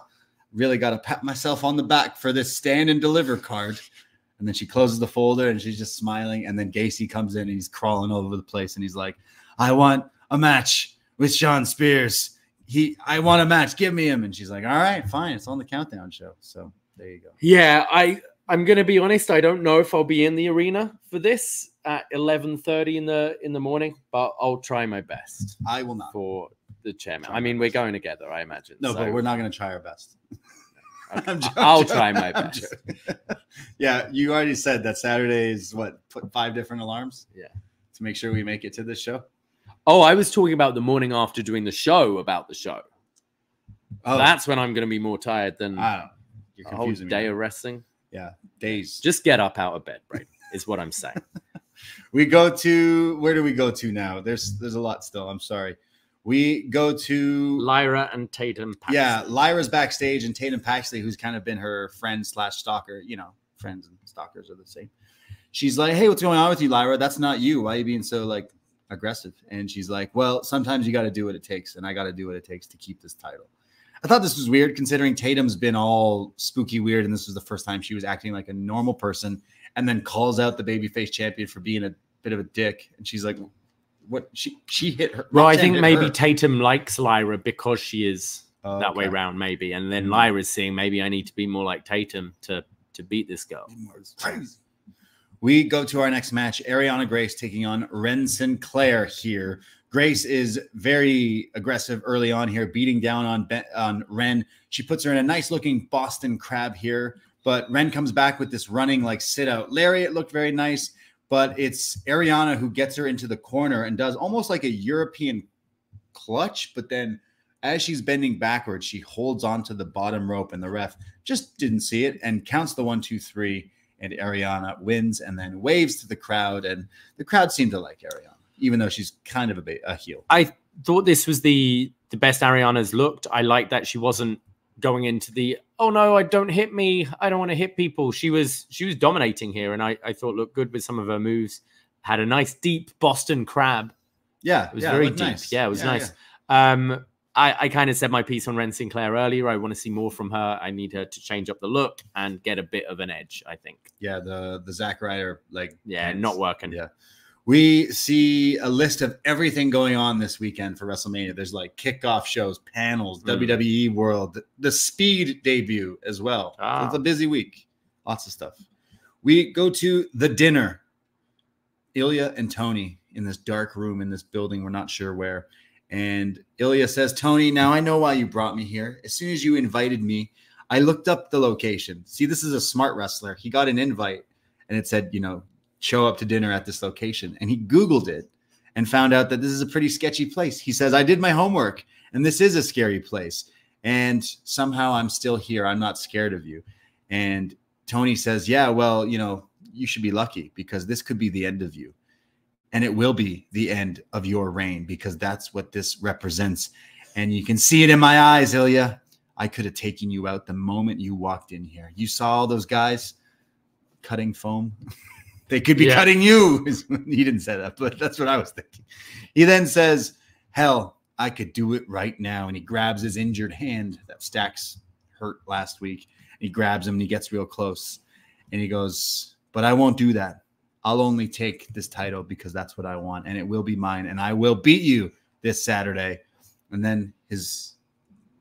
really got to pat myself on the back for this stand and deliver card. And then she closes the folder and she's just smiling. And then Gacy comes in and he's crawling all over the place and he's like, I want a match with Shawn Spears. He, I want a match. Give me him. And she's like, All right, fine. It's on the countdown show. So there you go. Yeah, I I'm gonna be honest. I don't know if I'll be in the arena for this at 11:30 in the in the morning, but I'll try my best I will not. for the chairman. I mean, we're going together, I imagine. No, so but we're not going to try our best. okay, I'm joking. I'll try my best. yeah, you already said that Saturday is what put five different alarms. Yeah. to make sure we make it to this show. Oh, I was talking about the morning after doing the show about the show. Oh, That's when I'm going to be more tired than I don't. know. You're a whole day me. of wrestling. Yeah, days. Just get up out of bed, right? Is what I'm saying. We go to where do we go to now? There's there's a lot still. I'm sorry. We go to Lyra and Tatum. Paxley. yeah. Lyra's backstage and Tatum Paxley, who's kind of been her friend slash stalker. You know, friends and stalkers are the same. She's like, "Hey, what's going on with you, Lyra? That's not you. Why are you being so like aggressive?" And she's like, "Well, sometimes you got to do what it takes, and I got to do what it takes to keep this title." I thought this was weird considering Tatum's been all spooky weird, and this was the first time she was acting like a normal person, and then calls out the babyface champion for being a bit of a dick. And she's like, "What? She she hit her." Well, I think maybe her. Tatum likes Lyra because she is Oh, that way okay. round, maybe. And then Mm. Lyra's seeing maybe I need to be more like Tatum to to beat this girl. We go to our next match. Arianna Grace taking on Wren Sinclair here. Grace is very aggressive early on here, beating down on ben, on Wren. She puts her in a nice looking Boston crab here, but Wren comes back with this running like sit out. Larry. It looked very nice, but it's Arianna who gets her into the corner and does almost like a European clutch, but then as she's bending backwards, she holds onto the bottom rope, and the ref just didn't see it and counts the one, two, three, and Arianna wins and then waves to the crowd, and the crowd seemed to like Arianna, even though she's kind of a, ba- a heel. I thought this was the the best Arianna's looked. I like that she wasn't going into the oh no, I don't hit me. I don't want to hit people. She was she was dominating here, and I I thought looked good with some of her moves. Had a nice deep Boston crab. Yeah, It was yeah, very looked deep. nice. Yeah, it was nice. Um, I, I kind of said my piece on Wren Sinclair earlier. I want to see more from her. I need her to change up the look and get a bit of an edge. I think. Yeah, the the Zack Ryder like Yeah, not working. Yeah. We see a list of everything going on this weekend for WrestleMania. There's like kickoff shows, panels, Mm. WWE World, the, Speed debut as well. So Ah. it's a busy week. Lots of stuff. We go to the dinner. Ilya and Tony in this dark room in this building. We're not sure where. And Ilya says, Tony, now I know why you brought me here. As soon as you invited me, I looked up the location. See, this is a smart wrestler. He got an invite and it said, you know, show up to dinner at this location. And he Googled it and found out that this is a pretty sketchy place. He says, I did my homework and this is a scary place. And somehow I'm still here. I'm not scared of you. And Tony says, Yeah, well, you know, you should be lucky because this could be the end of you. And it will be the end of your reign because that's what this represents. And you can see it in my eyes, Ilya. I could have taken you out the moment you walked in here. You saw all those guys cutting foam. they could be Yeah. cutting you. he didn't say that, but that's what I was thinking. He then says, Hell, I could do it right now. And he grabs his injured hand that Stacks hurt last week. He grabs him and he gets real close. And he goes, But I won't do that. I'll only take this title because that's what I want. And it will be mine. And I will beat you this Saturday. And then his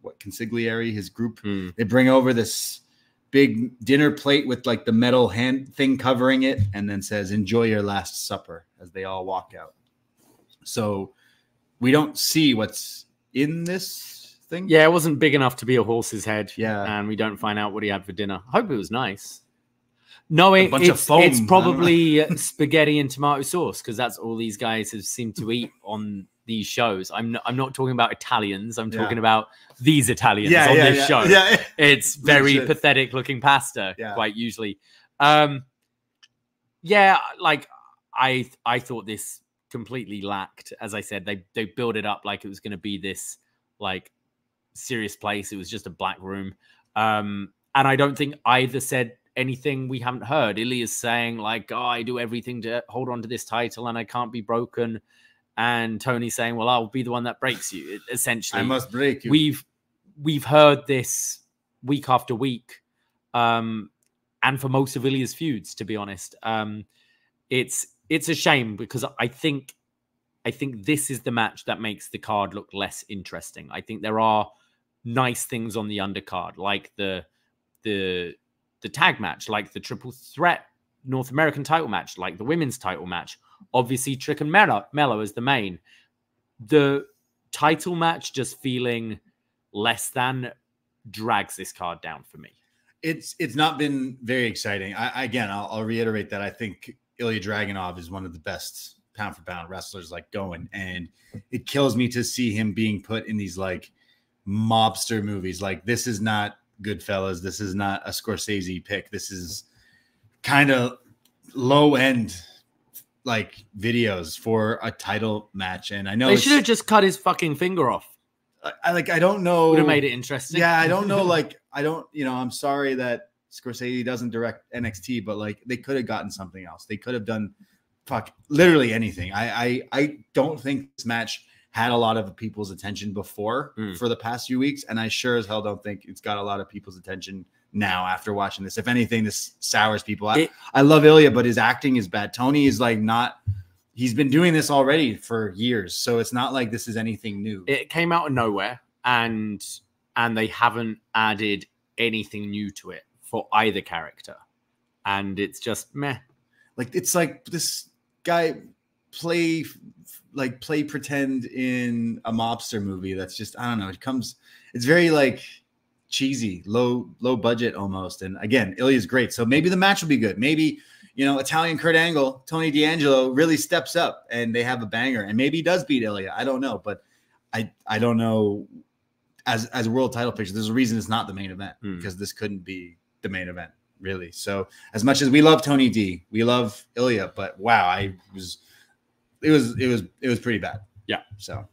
what consigliere, his group, Hmm. they bring over this big dinner plate with like the metal hand thing covering it, and then says, Enjoy your last supper as they all walk out. So we don't see what's in this thing. Yeah, it wasn't big enough to be a horse's head. Yeah. and we don't find out what he had for dinner. I hope it was nice. No, it, it's. It's probably uh, spaghetti and tomato sauce because that's all these guys have seemed to eat on these shows. I'm not, I'm not talking about Italians. I'm Yeah. talking about these Italians yeah, on yeah, this yeah, show. yeah. It's very pathetic looking pasta, Yeah. quite usually. Um, yeah, like I I thought this completely lacked. As I said, they they built it up like it was going to be this like serious place. It was just a black room, um, and I don't think either said anything we haven't heard. Ilya's saying like, "Oh, I do everything to hold on to this title, and I can't be broken." And Tony saying, "Well, I'll be the one that breaks you." Essentially, I must break you. we've we've heard this week after week um and for most of Ilya's feuds to be honest um it's it's a shame because i think i think this is the match that makes the card look less interesting i think there are nice things on the undercard like the the the tag match like the triple threat north american title match like the women's title match obviously trick and melo, melo as the main the title match just feeling less than drags this card down for me. it's it's not been very exciting. I again, I'll, I'll reiterate that I think Ilya Dragunov is one of the best pound for pound wrestlers like going, and it kills me to see him being put in these like mobster movies. Like this is not Goodfellas. This is not a Scorsese pick. This is kind of low end like videos for a title match. And I know They should have just cut his fucking finger off. I, I like I don't know Would have made it interesting. yeah, I don't know. Like, I don't, you know, I'm sorry that Scorsese doesn't direct NXT, but like they could have gotten something else. They could have done fuck literally anything. I I I don't think this match had a lot of people's attention before Mm. for the past few weeks, and I sure as hell don't think it's got a lot of people's attention now after watching this. If anything, this sours people. I, It- I love Ilya, but his acting is bad. Tony is like not. He's been doing this already for years, so it's not like this is anything new. It came out of nowhere and and they haven't added anything new to it for either character. And it's just meh. like it's like this guy play like play pretend in a mobster movie that's just i don't know it comes it's very like cheesy low low budget almost. And again ilya's great. So maybe the match will be good. Maybe you know italian kurt angle tony d'angelo really steps up and they have a banger. And maybe he does beat ilya. I don't know. But i i don't know. As as a world title picture there's a reason it's not the main event Hmm. because this couldn't be the main event really. So as much as we love Tony D, we love Ilya, but wow, I was it was it was it was pretty bad. Yeah. So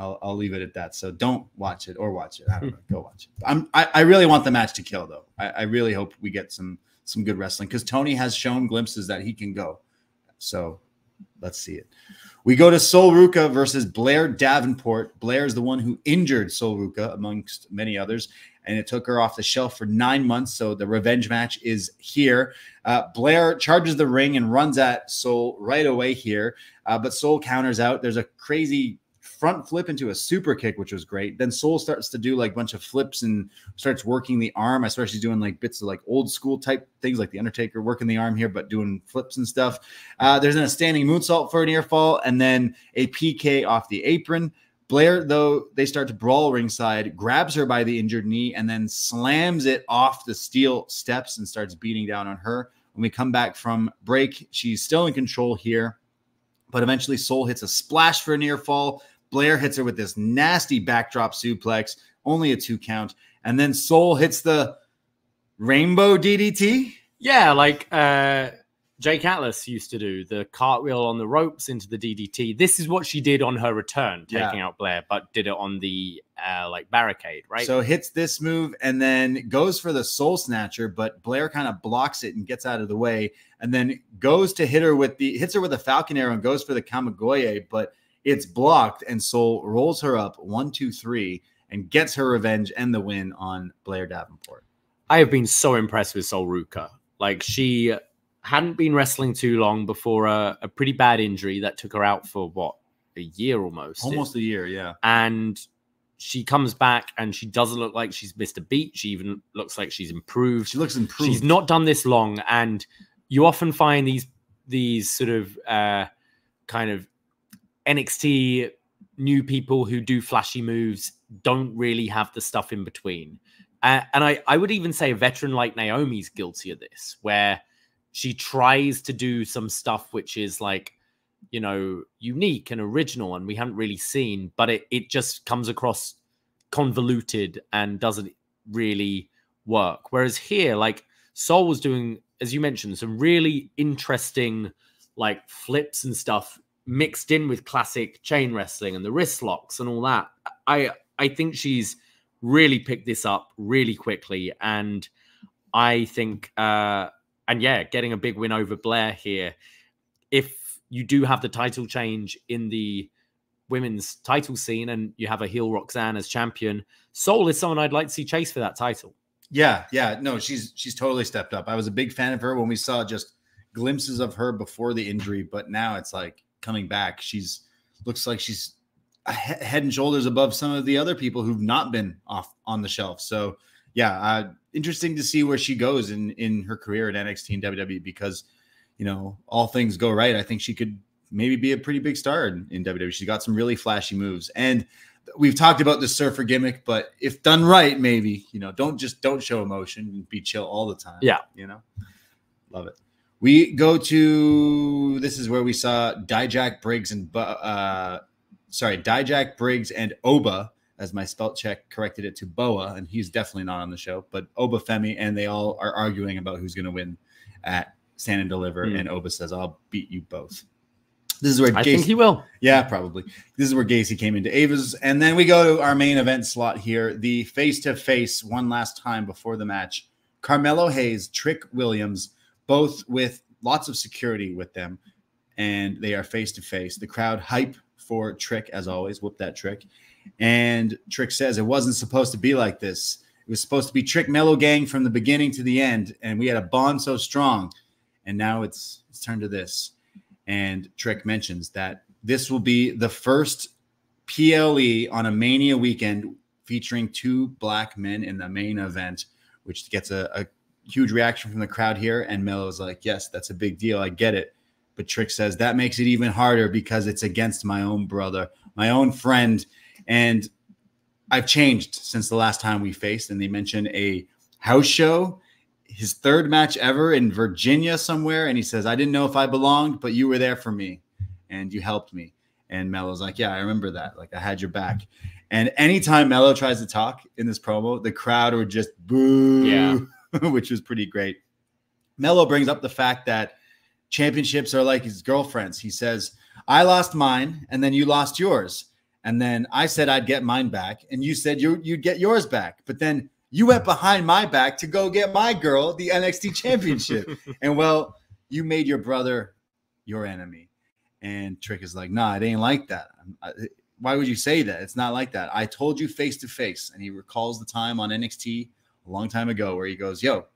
I'll I'll leave it at that. So don't watch it or watch it. I don't know. Go watch it. I'm I, I really want the match to kill though. I, I really hope we get some some good wrestling because Tony has shown glimpses that he can go. So let's see it. We go to Sol Ruca versus Blair Davenport. Blair is the one who injured Sol Ruca, amongst many others, and it took her off the shelf for nine months. So the revenge match is here. Uh, Blair charges the ring and runs at Sol right away here, uh, but Sol counters out. There's a crazy front flip into a super kick, which was great. Then Sol starts to do like a bunch of flips and starts working the arm. I swear she's doing like bits of like old school type things, like the Undertaker working the arm here, but doing flips and stuff. Uh, there's then a standing moonsault for an ear fall, and then a PK off the apron. Blair, though, they start to brawl ringside, grabs her by the injured knee, and then slams it off the steel steps and starts beating down on her. When we come back from break, she's still in control here, but eventually Sol hits a splash for a near fall. Blair hits her with this nasty backdrop suplex, only a two count, and then Sol hits the rainbow DDT. Yeah, like uh Jake Atlas used to do the cartwheel on the ropes into the DDT. This is what she did on her return, taking Yeah. out Blair, but did it on the uh, like barricade, right? So hits this move and then goes for the Sol Snatcher, but Blair kind of blocks it and gets out of the way, and then goes to hit her with the hits her with a falcon arrow and goes for the Kamigoye, but it's blocked and Sol rolls her up one, two, three, and gets her revenge and the win on Blair Davenport. I have been so impressed with Sol Ruca. Like she hadn't been wrestling too long before a, a pretty bad injury that took her out for what a year almost. Almost a year, yeah. and she comes back and she doesn't look like she's missed a beat. She even looks like she's improved. She looks improved. She's not done this long, and you often find these these sort of uh, kind of NXT new people who do flashy moves don't really have the stuff in between. Uh, and I, I would even say a veteran like Naomi's guilty of this, where she tries to do some stuff which is like, you know, unique and original, and we haven't really seen, but it, it just comes across convoluted and doesn't really work. Whereas here, like Sol was doing, as you mentioned, some really interesting like flips and stuff mixed in with classic chain wrestling and the wrist locks and all that. I I think she's really picked this up really quickly, and I think uh and yeah, getting a big win over Blair here. If you do have the title change in the women's title scene and you have a heel Roxanne as champion, Sol is someone I'd like to see chase for that title. Yeah, yeah, no, she's she's totally stepped up. I was a big fan of her when we saw just glimpses of her before the injury, but now it's like coming back. She's looks like she's head and shoulders above some of the other people who've not been off on the shelf. So, yeah, uh, interesting to see where she goes in in her career at NXT and WWE because you know all things go right. I think she could maybe be a pretty big star in, in WWE. She's got some really flashy moves and we've talked about the surfer gimmick, but if done right, maybe you know, don't just don't show emotion and be chill all the time. Yeah. you know, love it. We go to this is where we saw Dijak Briggs and uh, sorry, Dijak Briggs and Oba, as my spell check corrected it to Boa, and he's definitely not on the show, but Oba Femi, and they all are arguing about who's going to win at Stand and Deliver, Hmm. and Oba says, "I'll beat you both." This is where I Gacy- think he will. yeah, probably. This is where Gacy came into Ava's. And then we go to our main event slot here the face to face one last time before the match. Carmelo Hayes, Trick Williams, both with lots of security with them. And they are face to face. The crowd hype for Trick, as always. Whoop that Trick. And Trick says it wasn't supposed to be like this. It was supposed to be Trick Melo Gang from the beginning to the end. And we had a bond so strong. And now it's it's turned to this. And Trick mentions that this will be the first PLE on a Mania weekend featuring two black men in the main event, which gets a, a huge reaction from the crowd here. And Melo's like, Yes, that's a big deal. I get it. But Trick says that makes it even harder because it's against my own brother, my own friend. And I've changed since the last time we faced. And they mentioned a house show his third match ever in Virginia somewhere. And he says, I didn't know if I belonged, but you were there for me and you helped me. And Melo's like, Yeah, I remember that. Like, I had your back. And anytime Melo tries to talk in this promo, the crowd would just boo, Yeah. which was pretty great. Melo brings up the fact that championships are like his girlfriends. He says, I lost mine, and then you lost yours. And then I said I'd get mine back, and you said you, you'd get yours back. But then you went behind my back to go get my girl the NXT championship. and well, you made your brother your enemy. And Trick is like, nah, it ain't like that. Why would you say that? It's not like that. I told you face to face. And he recalls the time on NXT long time ago where he goes, Yo,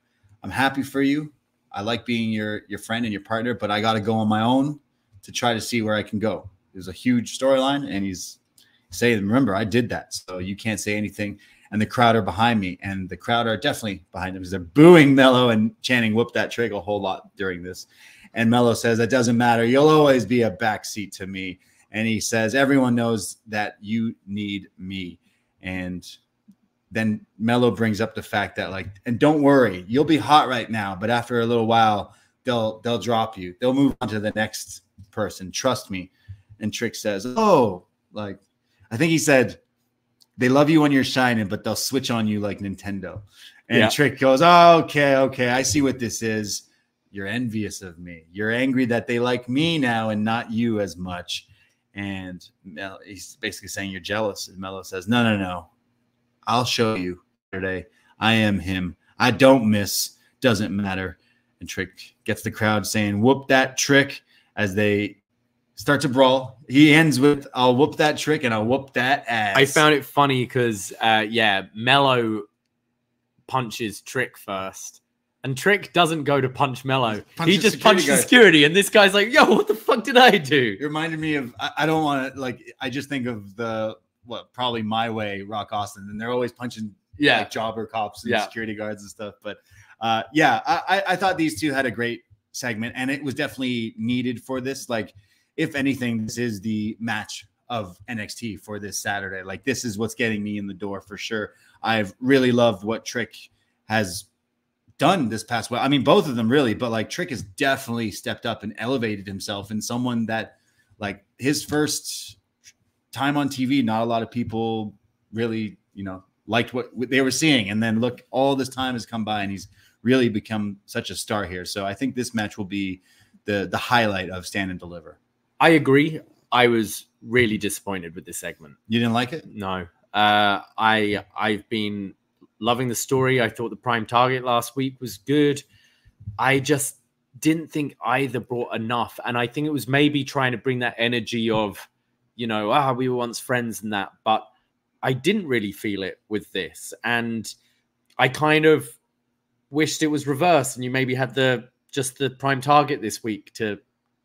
I'm happy for you. I like being your your friend and your partner, but I got to go on my own to try to see where I can go. It was a huge storyline, and he's saying, "Remember, I did that, so you can't say anything." And the crowd are behind me, and the crowd are definitely behind him because they're booing Melo and chanting "Whoop that trick" a whole lot during this. And Melo says, "It doesn't matter. You'll always be a backseat to me." and he says, "Everyone knows that you need me." And then Melo brings up the fact that like, and don't worry, you'll be hot right now, but after a little while, they'll they'll drop you. They'll move on to the next person. Trust me. And Trick says, "Oh, like I think he said they love you when you're shining, but they'll switch on you like Nintendo." And Yeah. Trick goes, oh, "Okay, okay, I see what this is. You're envious of me. You're angry that they like me now and not you as much." And Mel, he's basically saying you're jealous. And Melo says, "No, no, no. I'll show you today. I am him. I don't miss. Doesn't matter." And Trick gets the crowd saying, "Whoop that trick!" as they start to brawl. He ends with, "I'll whoop that trick and I'll whoop that ass." I found it funny because, uh, yeah, Melo punches Trick first, and Trick doesn't go to punch Melo. He just punched guard. security, and this guy's like, "Yo, what the fuck did I do?" It reminded me of. I, I don't want to like. I just think of the what probably my way, Rock Austin, and they're always punching Yeah, like jobber cops and Yeah. security guards and stuff. But uh, yeah, I, I- I thought these two had a great segment, and it was definitely needed for this. Like, if anything, this is the match of NXT for this Saturday. Like, this is what's getting me in the door for sure. I've really loved what Trick has done this past well. I mean, both of them really, but like Trick has definitely stepped up and elevated himself in someone that like his first time on TV, not a lot of people really, you know, liked what, they were seeing. And then look, all this time has come by and he's really become such a star here. So I think this match will be the the highlight of Stand and Deliver. I agree. I was really disappointed with this segment. You didn't like it? No, uh, I I've been loving the story. I thought the prime target last week was good. I just didn't think either brought enough, and I think it was maybe trying to bring that energy of, you know, ah, we were once friends and that, but I didn't really feel it with this, and I kind of wished it was reversed, and you maybe had the just the prime target this week to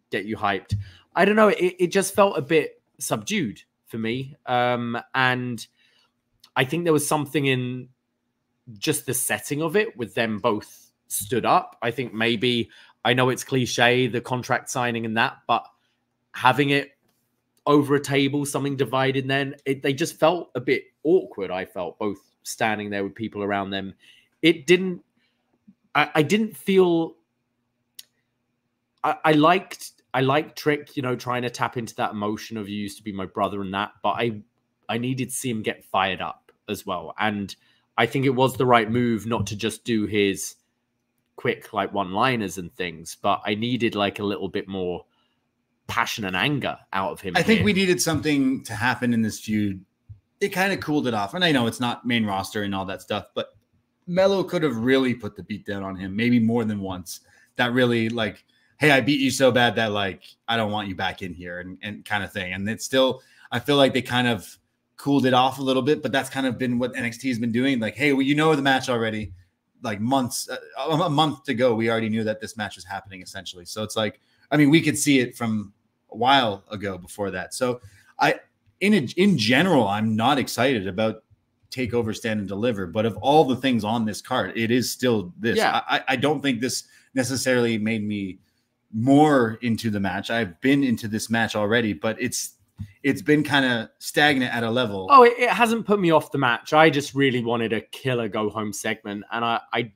get you hyped. I don't know. It, it just felt a bit subdued for me. Um, and I think there was something in just the setting of it with them both stood up. I think maybe, I know it's cliche, the contract signing and that, but having it over a table, something divided, then it, they just felt a bit awkward. I felt both standing there with people around them. It didn't, I, I didn't feel I, I liked I liked Trick, you know, trying to tap into that emotion of you used to be my brother and that, but I I needed to see him get fired up as well. And I think it was the right move not to just do his quick like one-liners and things, but I needed like a little bit more passion and anger out of him. I think we needed something to happen in this feud. It kind of cooled it off. And I know it's not main roster and all that stuff, but Melo could have really put the beat down on him, maybe more than once. That really like, hey, I beat you so bad that like I don't want you back in here and, and kind of thing. And it's still, I feel like they kind of cooled it off a little bit, but that's kind of been what NXT has been doing. Like, hey, well, you know the match already. Like months, uh, a month to go, we already knew that this match was happening essentially. So it's like, I mean, we could see it from a while ago before that. So I, in a, in general, I'm not excited about takeover, stand and deliver. But of all the things on this card, it is still this. Yeah. I, I don't think this necessarily made me more into the match. I've been into this match already, but it's it's been kind of stagnant at a level. Oh, it, it hasn't put me off the match. I just really wanted a killer go home segment, and I, I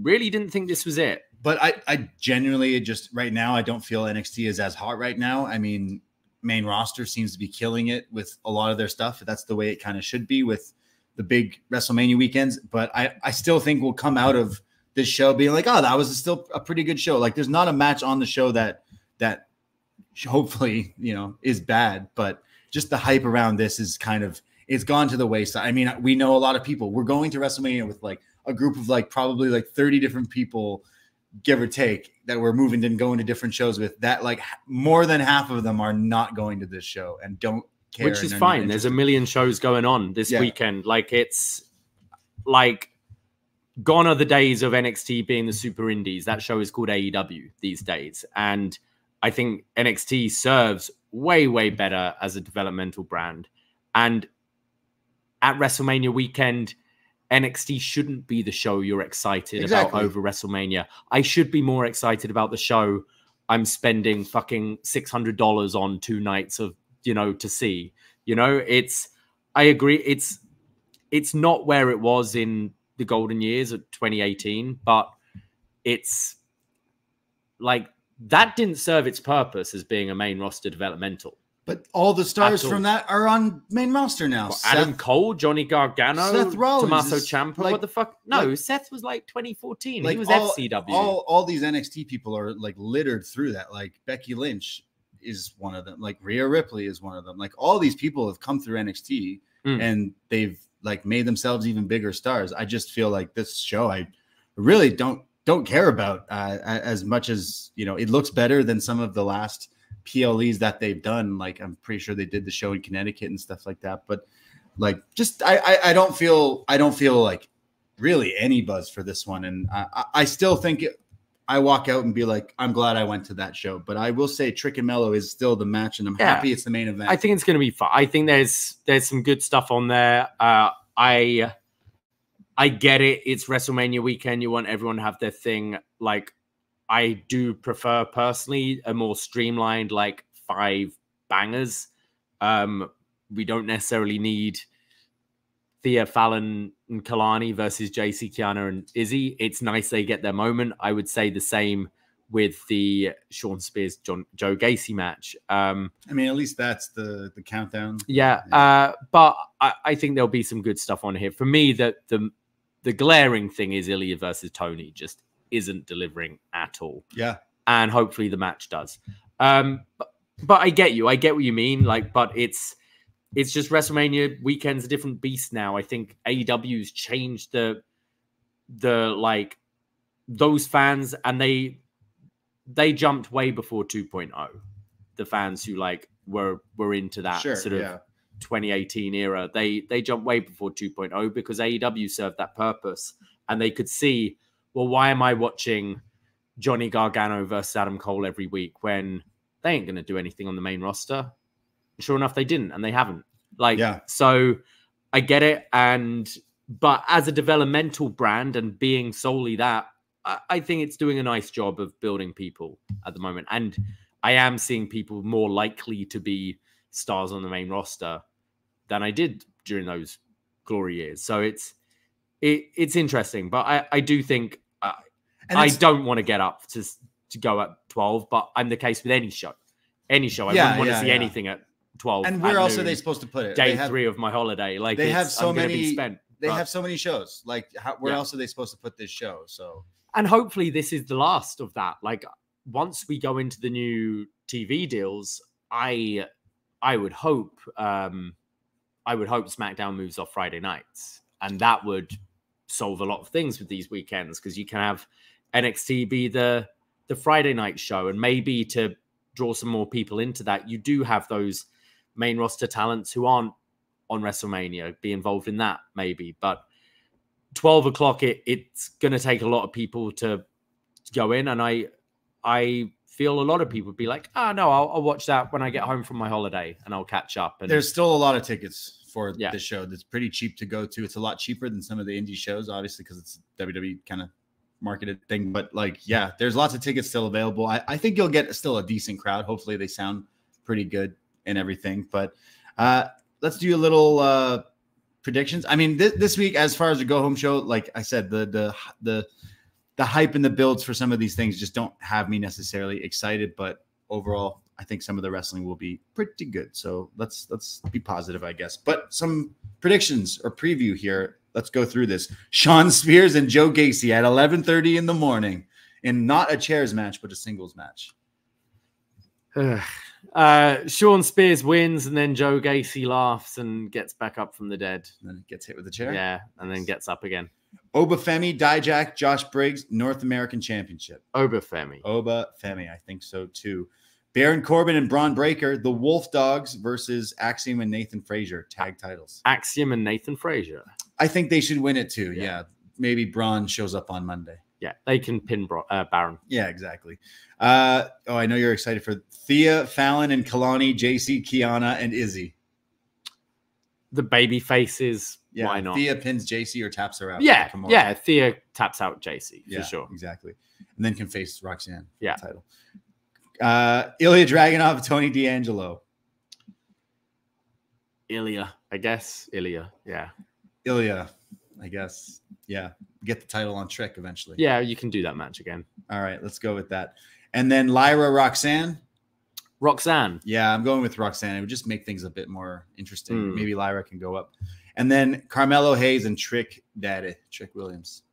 really didn't think this was it. But I, I genuinely just right now I don't feel NXT is as hot right now. I mean, main roster seems to be killing it with a lot of their stuff. That's the way it kind of should be with the big WrestleMania weekends. But I, I still think we'll come out of this show being like, oh, that was still a pretty good show. Like, there's not a match on the show that that hopefully you know is bad, but just the hype around this is kind of it's gone to the wayside. I mean, we know a lot of people. We're going to WrestleMania with like a group of like probably like 30 different people give or take that we're moving and going to different shows with that like more than half of them are not going to this show and don't care which is fine. There's a million shows going on this Yeah. weekend. Like it's like gone are the days of NXT being the super indies. That show is called AEW these days. And I think NXT serves way, way better as a developmental brand. And at WrestleMania weekend, NXT shouldn't be the show you're excited Exactly. about over WrestleMania. I should be more excited about the show I'm spending fucking $600 on two nights of, you know, to see. You know, it's I agree. It's it's not where it was in the golden years of 2018, but it's like that didn't serve its purpose as being a main roster developmental. But all the stars from that are on main roster now. Well, Adam Seth- Cole, Johnny Gargano, Seth Rollins Tommaso Ciampa. like- what the fuck? No, like- Seth was like 2014. like he was all, FCW. All, all these NXT people are like littered through that. Like Becky Lynch is one of them. Like Rhea Ripley is one of them. Like all these people have come through NXT Mm. and they've like made themselves even bigger stars. I just feel like this show I really don't don't care about uh, as much as you know. It looks better than some of the last PLEs that they've done. Like I'm pretty sure they did the show in Connecticut and stuff like that. But like just I I, I don't feel I don't feel like really any buzz for this one. And I, I- still think it, I walk out and be like, I'm glad I went to that show. But I will say Trick and Melo is still the match, and I'm Yeah. happy it's the main event. I think it's going to be fun. I think there's there's some good stuff on there. Uh, I I get it. It's WrestleMania weekend. You want everyone to have their thing. Like I do prefer personally a more streamlined like five bangers. Um, we don't necessarily need Thea Fallon and Kelani versus Jacy Kiana and Izzi. It's nice they get their moment. I would say the same with the Shawn Spears John Joe Gacy match. Um, I mean, at least that's the the countdown. yeah, uh, but I, I think there'll be some good stuff on here. For me, that the the glaring thing is Ilya versus Tony just isn't delivering at all, Yeah, and hopefully the match does. Um, but, but I get you. I get what you mean. Like, but it's it's just WrestleMania weekend's a different beast now. I think AEW's changed the the like those fans, and they they jumped way before 2.0. The fans who like were were into that sure. sort of yeah. 2018 era. They they jumped way before 2.0 because AEW served that purpose and they could see, well, why am I watching Johnny Gargano versus Adam Cole every week when they ain't gonna do anything on the main roster? Sure enough, they didn't, and they haven't. Like, Yeah. so I get it, and but as a developmental brand and being solely that, I, I think it's doing a nice job of building people at the moment, and I am seeing people more likely to be stars on the main roster than I did during those glory years. So it's it it's interesting, but I I do think uh, And I don't want to get up to to go at twelve, but I'm the case with any show, any show. I Yeah, wouldn't want yeah, to see yeah. anything at twelve. and where else are they supposed to put it? Day have, three of my holiday, like they have so many- spent. They but- have so many shows. Like, how, where Yeah. else are they supposed to put this show? So and hopefully this is the last of that like once we go into the new tv deals i i would hope um i would hope smackdown moves off friday nights and that would solve a lot of things with these weekends because you can have nxt be the the friday night show and maybe to draw some more people into that you do have those main roster talents who aren't on wrestlemania be involved in that maybe. But 12 o'clock it, it's going to take a lot of people to go in and i i feel a lot of people would be like oh no I'll, I'll watch that when i get home from my holiday and i'll catch up and there's still a lot of tickets for Yeah. the show that's pretty cheap to go to. It's a lot cheaper than some of the indie shows, obviously, because it's WWE kind of marketed thing. But like, yeah, there's lots of tickets still available. I, I think you'll get still a decent crowd. Hopefully, they sound pretty good and everything. But uh, let's do a little uh, predictions. I mean, this, this week, as far as the go home show, like I said, the the the the hype and the builds for some of these things just don't have me necessarily excited. But overall, I think some of the wrestling will be pretty good. So let's let's be positive, I guess. But some predictions or preview here. Let's go through this. Shawn Spears and Joe Gacy at 11:30 in the morning in not a chairs match, but a singles match. uh shawn spears wins and then joe gacy laughs and gets back up from the dead And then gets hit with a chair. yeah and then gets up again Oba Femi, Dijak, Josh Briggs, North American Championship. oba femi Oba Femi, I think so too. Baron Corbin and Bron Breakker, the Wolf Dogs versus Axiom and Nathan Frazer, tag titles. axiom and nathan frazer I think they should win it too. Yeah. Yeah. Maybe Braun shows up on Monday. yeah they can pin Bro- uh, baron Yeah, exactly. Uh, oh, I know you're excited for Thea, Fallon, and Kelani, Jacy, Kiana, and Izzi. the baby faces Yeah, why not Thea pins Jacy or taps her out. yeah yeah thea taps out jacy yeah, for sure exactly. And then can face Roxanne. Yeah. title. Uh, Ilya Dragunov, Tony D'Angelo. Ilya, I guess. Ilya, yeah, Ilya, I guess. Yeah, get the title on Trick eventually. yeah. You can do that match again. All right, let's go with that. And then Lyra Roxanne. Roxanne, Yeah, I'm going with Roxanne. It would just make things a bit more interesting. Hmm. Maybe Lyra can go up. And then Carmelo Hayes and Trick Daddy, Trick Williams.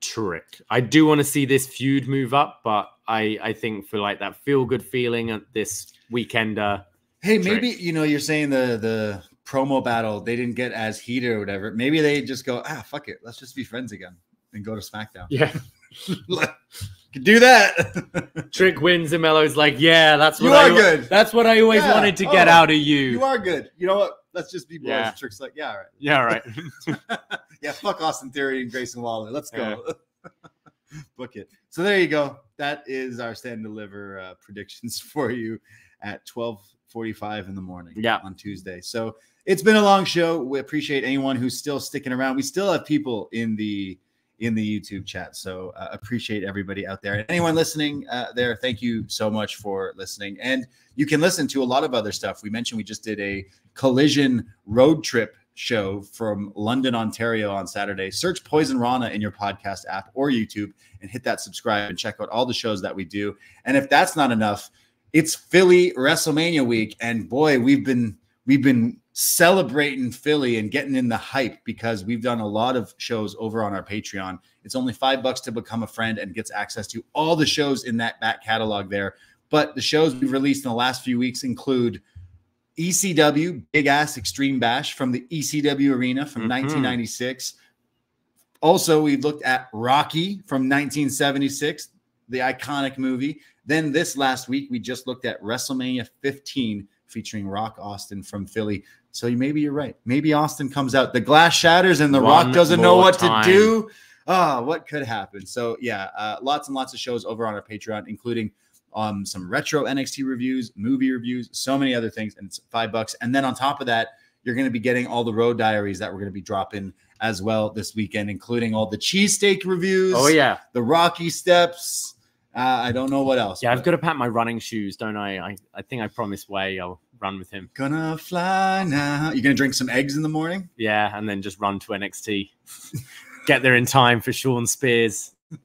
Trick. I do want to see this feud move up, but I I think for like that feel good feeling at this weekender. Hey, Trick. maybe you know you're saying the the promo battle they didn't get as heated or whatever. Maybe they just go ah fuck it, let's just be friends again and go to SmackDown. Yeah, Could do that. Trick wins, and Melo's like, yeah, that's what You I are good. That's what I always Yeah. wanted to get Oh, out of you. you are good. You know what? Let's just be boys. Yeah. Trick's like yeah, all right. Yeah, right. yeah, fuck Austin Theory and Grayson Waller. Let's go. Book it. So there you go. That is our stand and deliver uh, predictions for you at 12:45 in the morning Yeah. on Tuesday. So it's been a long show. We appreciate anyone who's still sticking around. We still have people in the in the YouTube chat. So uh, appreciate everybody out there. And anyone listening uh, there, thank you so much for listening. And you can listen to a lot of other stuff. We mentioned we just did a collision road trip show from London, Ontario on Saturday. Search Poisonrana in your podcast app or YouTube and hit that subscribe and check out all the shows that we do. And if that's not enough, it's Philly WrestleMania week and boy, we've been we've been celebrating Philly and getting in the hype because we've done a lot of shows over on our Patreon. It's only 5 bucks to become a friend and gets access to all the shows in that back catalog there. But the shows we've released in the last few weeks include ECW Big Ass Extreme Bash from the ECW Arena from Mhm. 1996. Also, we looked at Rocky from 1976, the iconic movie. Then this last week, we just looked at WrestleMania 15 featuring Rock Austin from Philly. So you- maybe you're right. Maybe Austin comes out. The glass shatters and the One Rock doesn't know what time. to do. Ah, what could happen? So yeah, uh, lots and lots of shows over on our Patreon, including um, some retro NXT reviews, movie reviews, so many other things, and it's five bucks. And then on top of that, you're going to be getting all the road diaries that we're going to be dropping as well this weekend, including all the cheesesteak reviews. oh yeah, the Rocky steps. Uh, I don't know what else. yeah. I've got to pack my running shoes, don't I? I, I think I promised Way I'll run with him. gonna fly now. You're gonna drink some eggs in the morning. Yeah, and then just run to NXT. Get there in time for Shawn Spears.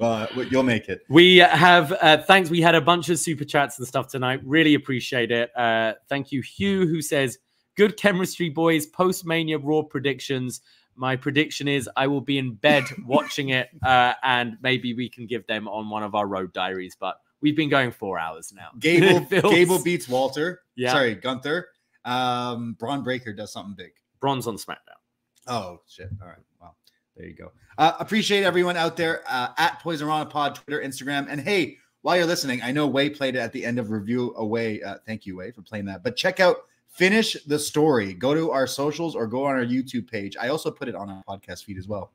Uh, you'll make it. We have uh, thanks. We had a bunch of super chats and stuff tonight. Really appreciate it. Uh, thank you, Hugh, who says, "Good chemistry, boys. Post Mania Raw predictions. My prediction is I will be in bed watching it, uh, and maybe we can give them on one of our road diaries. But we've been going four hours now. Gable Gable beats Walter. Yeah. Sorry, Gunther. Um, Bron Breakker does something big. Bron's on SmackDown. Oh shit! All right, well, there you go. Uh, appreciate everyone out there uh, at Poisonrana Pod, Twitter, Instagram, and hey, while you're listening, I know Way played it at the end of review away. Uh, thank you, Way, for playing that. But check out finish the story. Go to our socials or go on our YouTube page. I also put it on our podcast feed as well.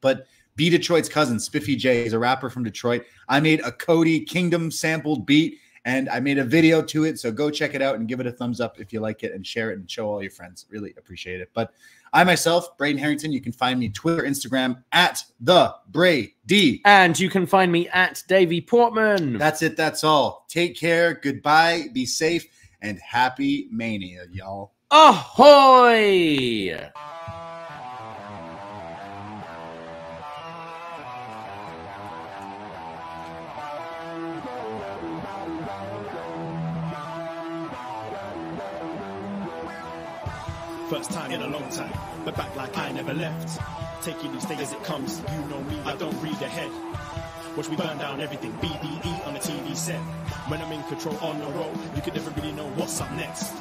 But B Detroit's cousin, Spiffy J, is a rapper from Detroit. I made a Cody Kingdom sampled beat and I made a video to it. So go check it out and give it a thumbs up if you like it and share it and show all your friends. Really appreciate it. But I myself, Braden Herrington, you can find me Twitter, Instagram at the Bray D. And you can find me at Davie Portman. That's it. That's all. Take care. Goodbye. Be safe and happy mania, y'all. Ahoy! First time in a long time, but back like I never left. Taking each day as it comes, you know me, I don't read ahead. Watch me burn down everything, BDE on the TV set. When I'm in control on the road, you can never really know what's up next.